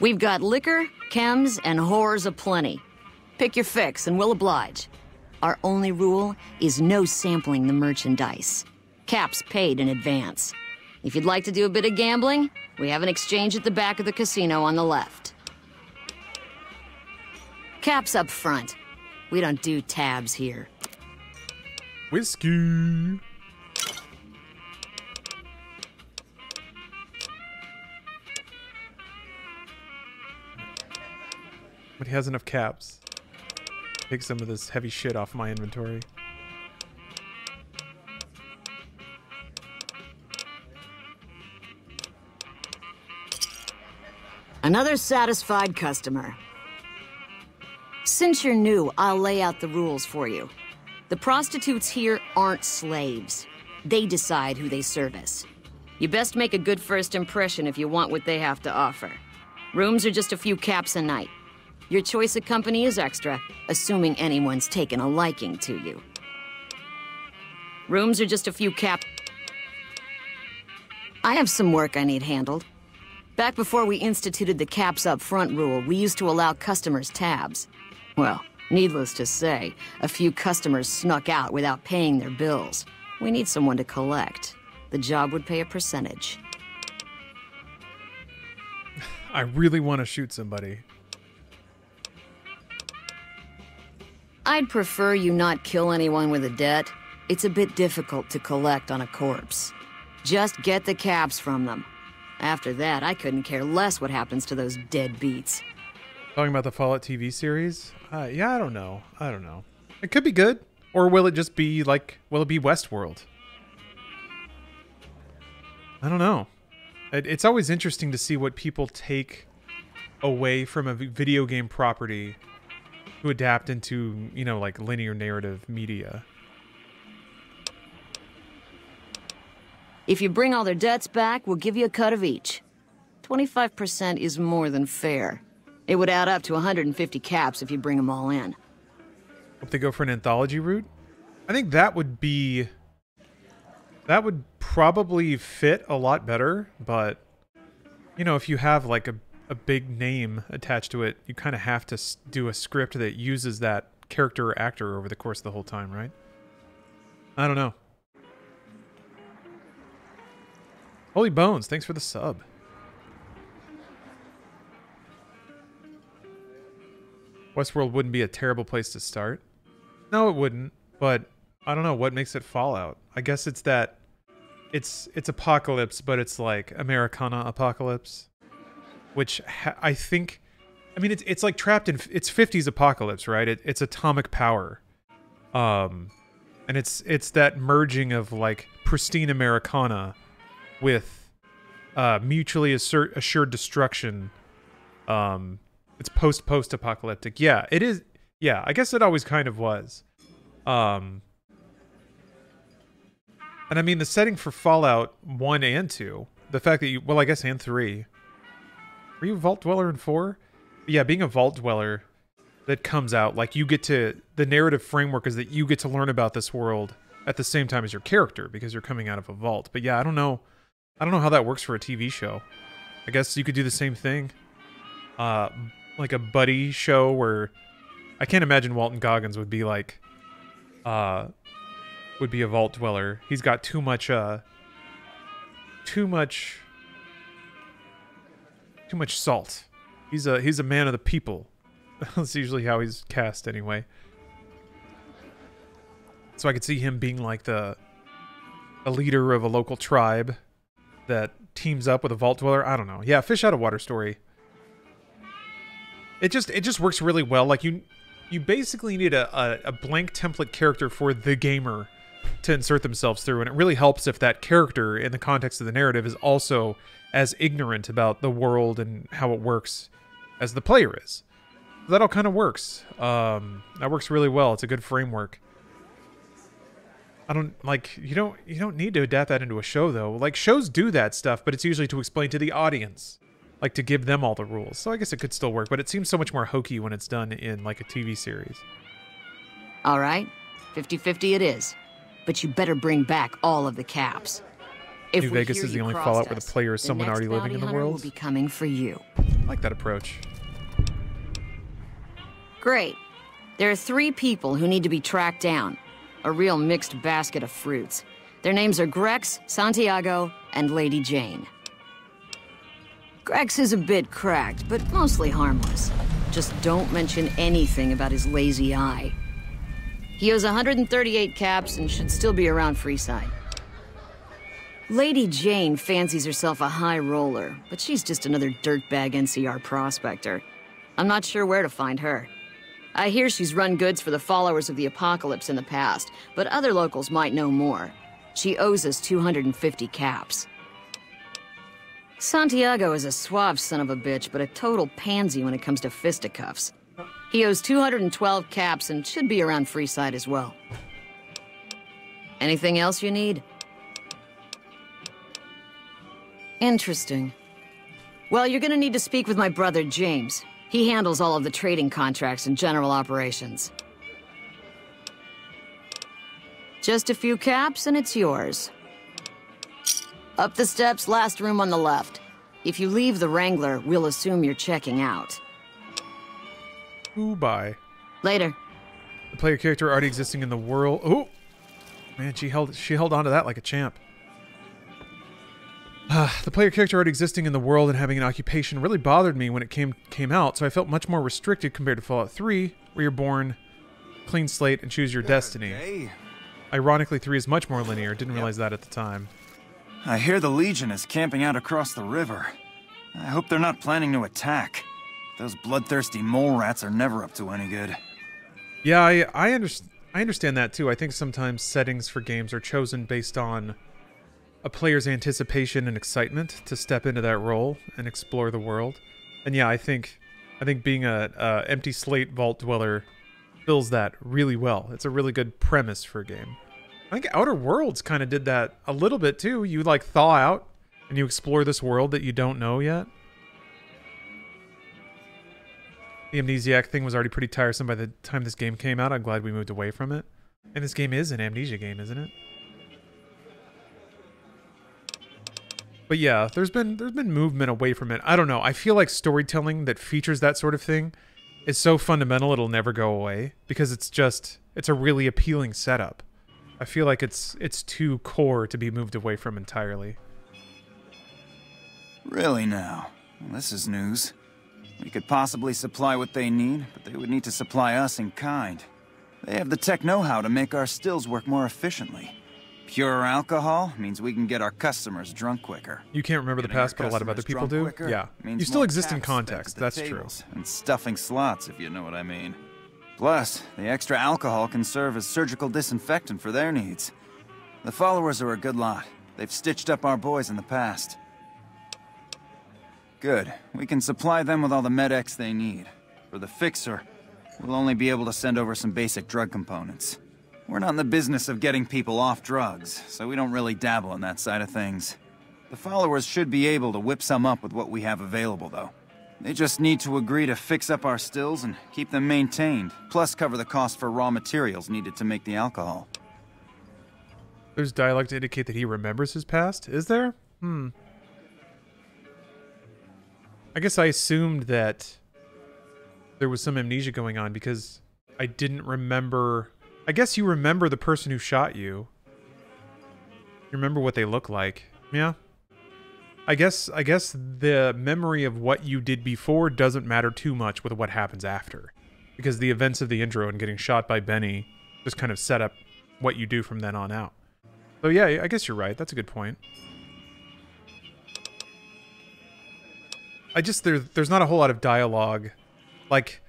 We've got liquor, chems, and whores aplenty. Pick your fix, and we'll oblige. Our only rule is no sampling the merchandise. Caps paid in advance. If you'd like to do a bit of gambling, we have an exchange at the back of the casino on the left. Caps up front. We don't do tabs here. whiskey. But he has enough caps. Take some of this heavy shit off my inventory. Another satisfied customer. Since you're new, I'll lay out the rules for you. The prostitutes here aren't slaves. They decide who they service. You best make a good first impression if you want what they have to offer. Rooms are just a few caps a night. Your choice of company is extra, assuming anyone's taken a liking to you. Rooms are just a few cap. I have some work I need handled. Back before we instituted the caps up front rule, we used to allow customers tabs. Well, needless to say, a few customers snuck out without paying their bills. We need someone to collect. The job would pay a percentage. (laughs) I really want to shoot somebody. I'd prefer you not kill anyone with a debt. It's a bit difficult to collect on a corpse. Just get the caps from them. After that, I couldn't care less what happens to those dead beats. Talking about the Fallout TV series? Uh, yeah, I don't know. I don't know. It could be good, or will it just be like? Will it be Westworld? I don't know. It, it's always interesting to see what people take away from a video game property to adapt into, you know, like linear narrative media. If you bring all their debts back, we'll give you a cut of each. 25% is more than fair. It would add up to 150 caps if you bring them all in. Hope they go for an anthology route. I think that would be that would probably fit a lot better, but you know, if you have like a a big name attached to it, you kind of have to do a script that uses that character or actor over the course of the whole time, right? I don't know. Holy Bones, thanks for the sub. Westworld wouldn't be a terrible place to start. No, it wouldn't. But I don't know what makes it Fallout. I guess it's that it's it's apocalypse, but it's like Americana apocalypse, which I think. I mean, it's it's like trapped in it's 50s apocalypse, right? It, it's atomic power, um, and it's it's that merging of like pristine Americana with uh, mutually assert, assured destruction. Um, it's post post apocalyptic. Yeah, it is. Yeah, I guess it always kind of was. Um, and I mean the setting for Fallout one and two, the fact that you well, I guess and three. Were you Vault Dweller in four? Yeah, being a Vault Dweller that comes out like you get to the narrative framework is that you get to learn about this world at the same time as your character because you're coming out of a vault. But yeah, I don't know. I don't know how that works for a TV show. I guess you could do the same thing. Uh, like a buddy show where I can't imagine Walton Goggins would be like, uh, would be a vault dweller. He's got too much, uh, too much, too much salt. He's a he's a man of the people. (laughs) That's usually how he's cast anyway. So I could see him being like the a leader of a local tribe that teams up with a vault dweller. I don't know. Yeah, fish out of water story. It just it just works really well. Like you you basically need a, a, a blank template character for the gamer to insert themselves through, and it really helps if that character in the context of the narrative is also as ignorant about the world and how it works as the player is. That all kind of works. Um, that works really well. It's a good framework. I don't like you don't you don't need to adapt that into a show though. Like shows do that stuff, but it's usually to explain to the audience, like to give them all the rules. So I guess it could still work, but it seems so much more hokey when it's done in like a TV series. All right, 50 50 it is. But you better bring back all of the caps. If New Vegas is the only Fallout where the player is the someone already living in the world. will be coming for you. I like that approach. Great. There are three people who need to be tracked down. A real mixed basket of fruits. Their names are Grecks, Santiago, and Lady Jane. Grecks is a bit cracked, but mostly harmless. Just don't mention anything about his lazy eye. He owes 138 caps and should still be around Freeside. Lady Jane fancies herself a high roller, but she's just another dirtbag NCR prospector. I'm not sure where to find her. I hear she's run goods for the followers of the apocalypse in the past, but other locals might know more. She owes us 250 caps. Santiago is a suave son of a bitch, but a total pansy when it comes to fisticuffs. He owes 212 caps and should be around Freeside as well. Anything else you need? Interesting. Well, you're gonna need to speak with my brother, James. He handles all of the trading contracts and general operations. Just a few caps and it's yours. Up the steps, last room on the left. If you leave the Wrangler, we'll assume you're checking out. Ooh, bye. Later. The player character already existing in the world. Oh, man, she held she held on to that like a champ. Uh, the player character already existing in the world and having an occupation really bothered me when it came came out, so I felt much more restricted compared to Fallout 3, where you're born, clean slate, and choose your destiny. Ironically, 3 is much more linear. Didn't realize that at the time. I hear the Legion is camping out across the river. I hope they're not planning to attack. Those bloodthirsty mole rats are never up to any good. Yeah, I I, underst- I understand that too. I think sometimes settings for games are chosen based on a player's anticipation and excitement to step into that role and explore the world. And yeah, I think I think being a, a empty slate vault dweller fills that really well. It's a really good premise for a game. I think Outer Worlds kind of did that a little bit too. You like thaw out and you explore this world that you don't know yet. The amnesiac thing was already pretty tiresome by the time this game came out. I'm glad we moved away from it. And this game is an amnesia game, isn't it? But yeah, there's been there's been movement away from it. I don't know. I feel like storytelling that features that sort of thing is so fundamental it'll never go away because it's just it's a really appealing setup. I feel like it's it's too core to be moved away from entirely. Really now? This is news. We could possibly supply what they need, but they would need to supply us in kind. They have the tech know-how to make our stills work more efficiently. Pure alcohol means we can get our customers drunk quicker. You can't remember the past, but a lot of other people do. Yeah, you still exist in context. That's true. And stuffing slots, if you know what I mean. Plus, the extra alcohol can serve as surgical disinfectant for their needs. The followers are a good lot. They've stitched up our boys in the past. Good. We can supply them with all the med-X they need. For the fixer, we'll only be able to send over some basic drug components. We're not in the business of getting people off drugs, so we don't really dabble in that side of things. The followers should be able to whip some up with what we have available, though. They just need to agree to fix up our stills and keep them maintained, plus cover the cost for raw materials needed to make the alcohol. There's dialogue to indicate that he remembers his past. Is there? Hmm. I guess I assumed that there was some amnesia going on because I didn't remember. I guess you remember the person who shot you. You remember what they look like. Yeah. I guess I guess the memory of what you did before doesn't matter too much with what happens after. Because the events of the intro and getting shot by Benny just kind of set up what you do from then on out. So yeah, I guess you're right. That's a good point. I just there there's not a whole lot of dialogue. Like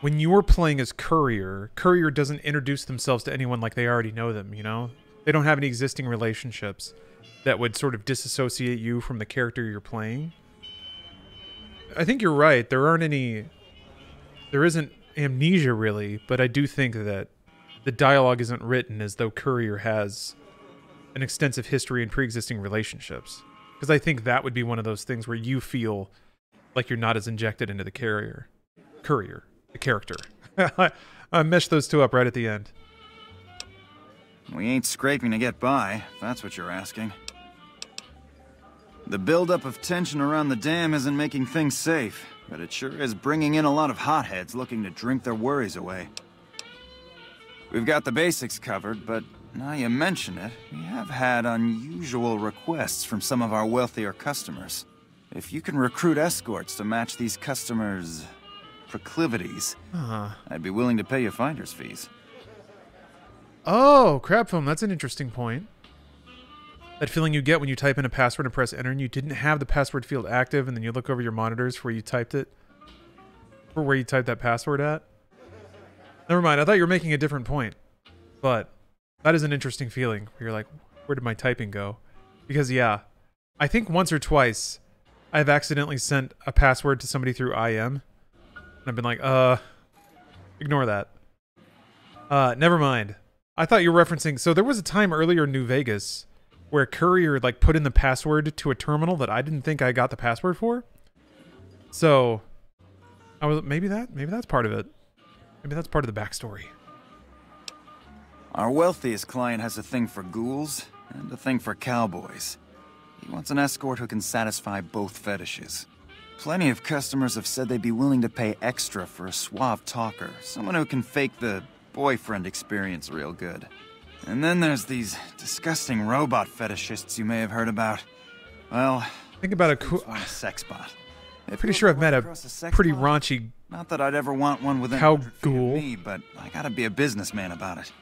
when you're playing as Courier, Courier doesn't introduce themselves to anyone like they already know them, you know? They don't have any existing relationships that would sort of disassociate you from the character you're playing. I think you're right. There aren't any there isn't amnesia really, but I do think that the dialogue isn't written as though Courier has an extensive history and pre-existing relationships. Because I think that would be one of those things where you feel like you're not as injected into the carrier, courier, the character. (laughs) I meshed those two up right at the end. We ain't scraping to get by, if that's what you're asking. The buildup of tension around the dam isn't making things safe, but it sure is bringing in a lot of hotheads looking to drink their worries away. We've got the basics covered, but now you mention it, we have had unusual requests from some of our wealthier customers. If you can recruit escorts to match these customers' proclivities, Uh-huh. I'd be willing to pay you finder's fees. Oh, crab foam. That's an interesting point. That feeling you get when you type in a password and press enter and you didn't have the password field active and then you look over your monitors for where you typed it. For where you typed that password at. Never mind. I thought you were making a different point. But that is an interesting feeling where you're like, where did my typing go? Because, yeah, I think once or twice I've accidentally sent a password to somebody through IM. And I've been like, uh, ignore that. Uh, never mind. I thought you were referencing. So there was a time earlier in New Vegas where Courier like put in the password to a terminal that I didn't think I got the password for. So I was maybe that. Maybe that's part of it. Maybe that's part of the backstory. Our wealthiest client has a thing for ghouls and a thing for cowboys. He wants an escort who can satisfy both fetishes. Plenty of customers have said they'd be willing to pay extra for a suave talker, someone who can fake the boyfriend experience real good. And then there's these disgusting robot fetishists you may have heard about. Well, think about a cool a sex bot. Pretty sure I've met a pretty raunchy Not that I'd ever want one within cow 100 feet of ghoul. me, but I gotta be a businessman about it.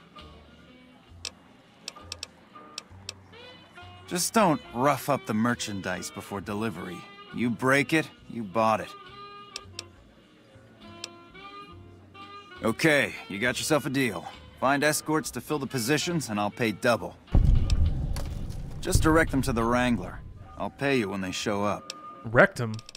Just don't rough up the merchandise before delivery. You break it, you bought it. Okay, you got yourself a deal. Find escorts to fill the positions, and I'll pay double. Just direct them to the Wrangler. I'll pay you when they show up. Rectum. (laughs)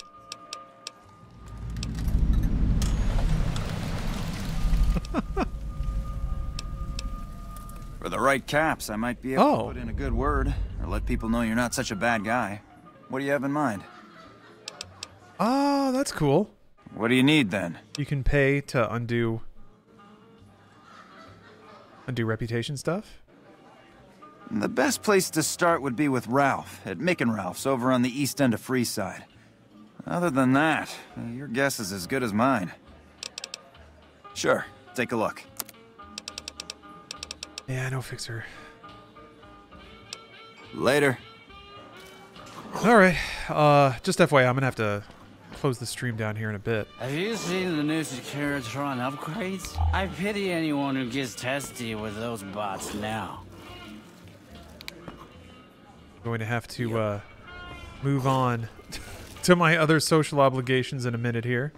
For the right caps, I might be able Oh. to put in a good word, or let people know you're not such a bad guy. What do you have in mind? Oh, that's cool. What do you need then? You can pay to undo undo reputation stuff. The best place to start would be with Ralph, at Mick and Ralph's over on the east end of Freeside. Other than that, your guess is as good as mine. Sure, take a look. Yeah, no fixer. Later. All right. Uh, just FYI, I'm gonna have to close the stream down here in a bit. Have you seen the new Securitron upgrades? I pity anyone who gets testy with those bots now. I'm going to have to uh, move on (laughs) to my other social obligations in a minute here.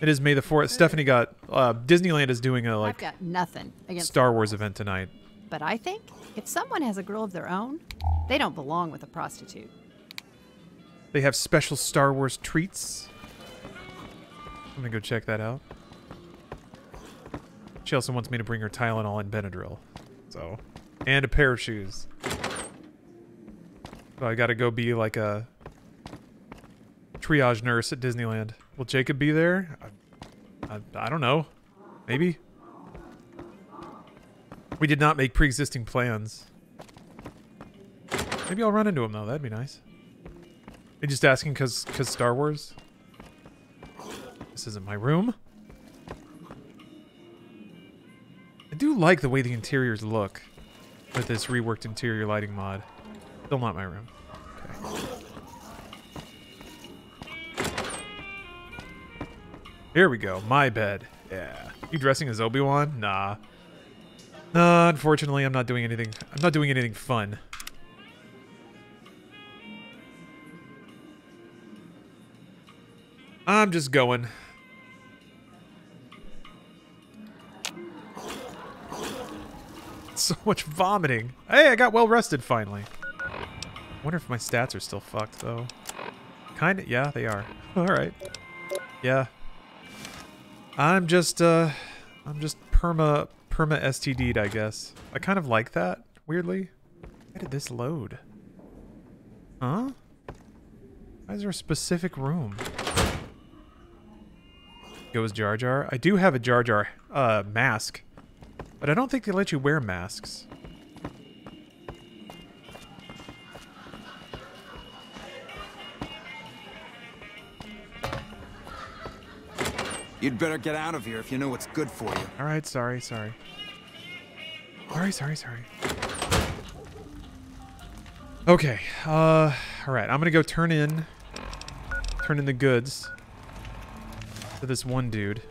It is May the 4th. Stephanie got uh, Disneyland is doing a I've like got nothing against Star Wars event tonight. But I think if someone has a girl of their own, they don't belong with a prostitute. They have special Star Wars treats. I'm gonna go check that out. She also wants me to bring her Tylenol and Benadryl. So, and a pair of shoes. So I gotta go be like a triage nurse at Disneyland. Will Jacob be there? I, I, I don't know. Maybe. We did not make pre-existing plans. Maybe I'll run into him though. That'd be nice. You just asking because because Star Wars? This isn't my room. I do like the way the interiors look with this reworked interior lighting mod. Still not my room. Okay. Here we go. My bed. Yeah. You dressing as Obi-Wan? Nah. Nah, unfortunately, I'm not doing anything. I'm not doing anything fun. I'm just going. So much vomiting. Hey, I got well rested finally. Wonder if my stats are still fucked though. Kinda, yeah, they are. (laughs) Alright. Yeah. I'm just, uh, I'm just perma, perma STD'd, I guess. I kind of like that, weirdly. Why did this load? Huh? Why is there a specific room? Goes Jar Jar. I do have a Jar Jar uh, mask, but I don't think they let you wear masks. You'd better get out of here if you know what's good for you. All right, sorry, sorry. Sorry, sorry, sorry. Okay, uh, all right, I'm gonna go turn in, turn in the goods to this one dude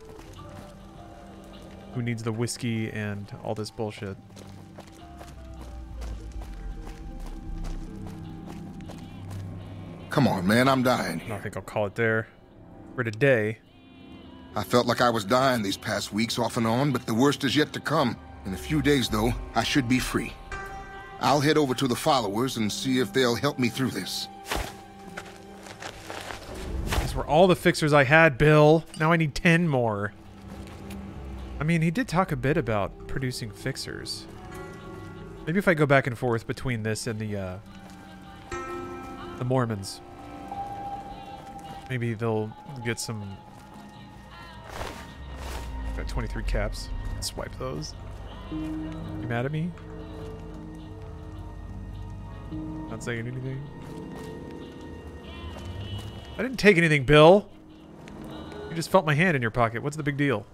who needs the whiskey and all this bullshit. Come on, man, I'm dying. I think I'll call it there for today. I felt like I was dying these past weeks off and on, but the worst is yet to come. In a few days, though, I should be free. I'll head over to the followers and see if they'll help me through this. Were all the fixers I had, Bill. Now I need 10 more. I mean, he did talk a bit about producing fixers. Maybe if I go back and forth between this and the, uh, the Mormons, maybe they'll get some like 23 caps. Swipe those. You mad at me? Not saying anything. I didn't take anything, Bill. You just felt my hand in your pocket. What's the big deal?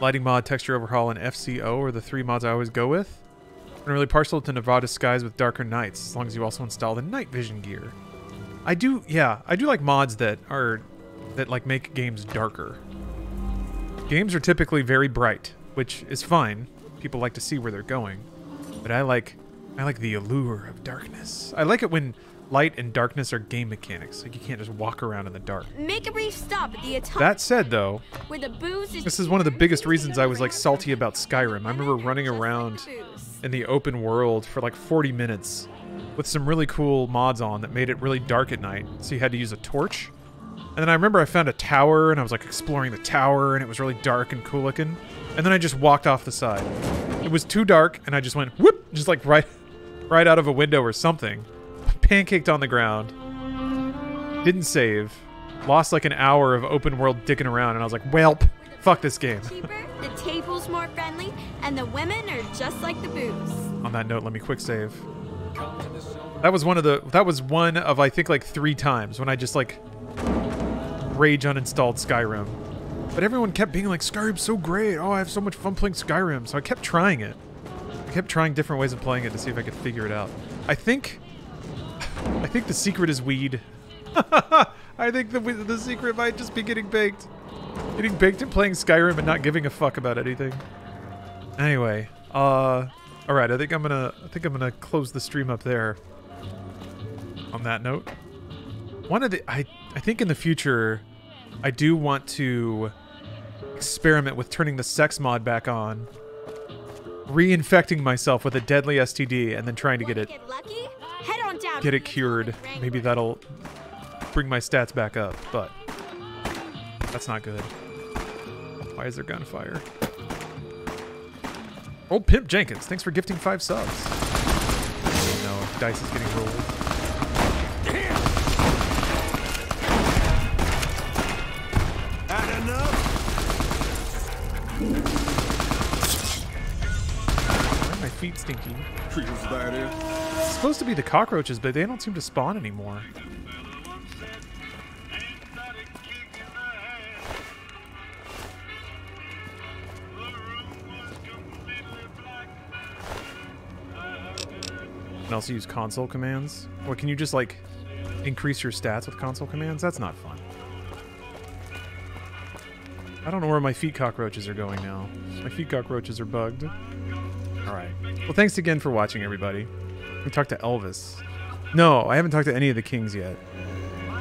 Lighting mod, texture overhaul, and FCO are the three mods I always go with. I'm really partial to Nevada skies with darker nights, as long as you also install the night vision gear. I do, yeah, I do like mods that are, that like make games darker. Games are typically very bright, which is fine. People like to see where they're going. But I like, I like the allure of darkness. I like it when light and darkness are game mechanics. Like you can't just walk around in the dark. Make a brief stop at the atomic That said, though, where the booze is this is one of the biggest reasons I was like salty about Skyrim. I remember running around in the open world for like 40 minutes with some really cool mods on that made it really dark at night. So you had to use a torch. And then I remember I found a tower and I was like exploring the tower and it was really dark and cool looking. And then I just walked off the side. It was too dark and I just went whoop, just like right right out of a window or something. Pancaked on the ground. Didn't save. Lost like an hour of open world dicking around and I was like, "Welp, fuck this game." cheaper, the table's more friendly, and the women are just like the booze. On that note, let me quick save. That was one of the that was one of I think like 3 times when I just like rage uninstalled Skyrim. But everyone kept being like Skyrim's so great. Oh, I have so much fun playing Skyrim. So I kept trying it. I kept trying different ways of playing it to see if I could figure it out. I think (sighs) I think the secret is weed. (laughs) I think the the secret might just be getting baked. Getting baked and playing Skyrim and not giving a fuck about anything. Anyway, uh all right, I think I'm to I think I'm to close the stream up there. On that note, one of the I I think in the future I do want to experiment with turning the sex mod back on. Reinfecting myself with a deadly STD and then trying to get it Head on down. get it cured. Maybe that'll bring my stats back up, but that's not good. Why is there gunfire? Old Pimp Jenkins, thanks for gifting five subs. Oh no, dice is getting rolled. Had enough? Feet stinky? Trees bad here. It's supposed to be the cockroaches, but they don't seem to spawn anymore. And also use console commands. What can you just like increase your stats with console commands? That's not fun. I don't know where my feet cockroaches are going now. My feet cockroaches are bugged. Alright. Well, thanks again for watching, everybody. We talked to Elvis. No, I haven't talked to any of the kings yet.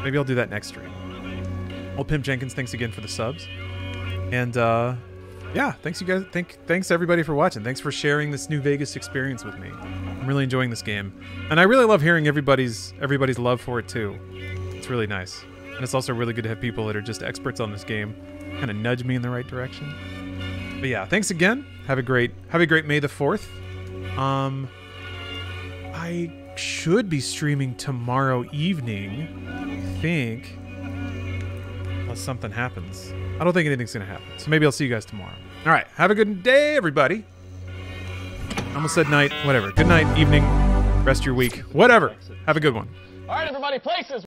Maybe I'll do that next stream. Old Pimp Jenkins, thanks again for the subs. And uh yeah, thanks you guys thank thanks everybody for watching. Thanks for sharing this New Vegas experience with me. I'm really enjoying this game. And I really love hearing everybody's everybody's love for it too. It's really nice. And it's also really good to have people that are just experts on this game kind of nudge me in the right direction. But yeah, thanks again. Have a great have a great May the 4th. Um I should be streaming tomorrow evening, I think. Unless something happens. I don't think anything's to happen. So maybe I'll see you guys tomorrow. All right. Have a good day, everybody. Almost said night. Whatever. Good night, evening, rest your week. Whatever. Have a good one. All right, everybody, places.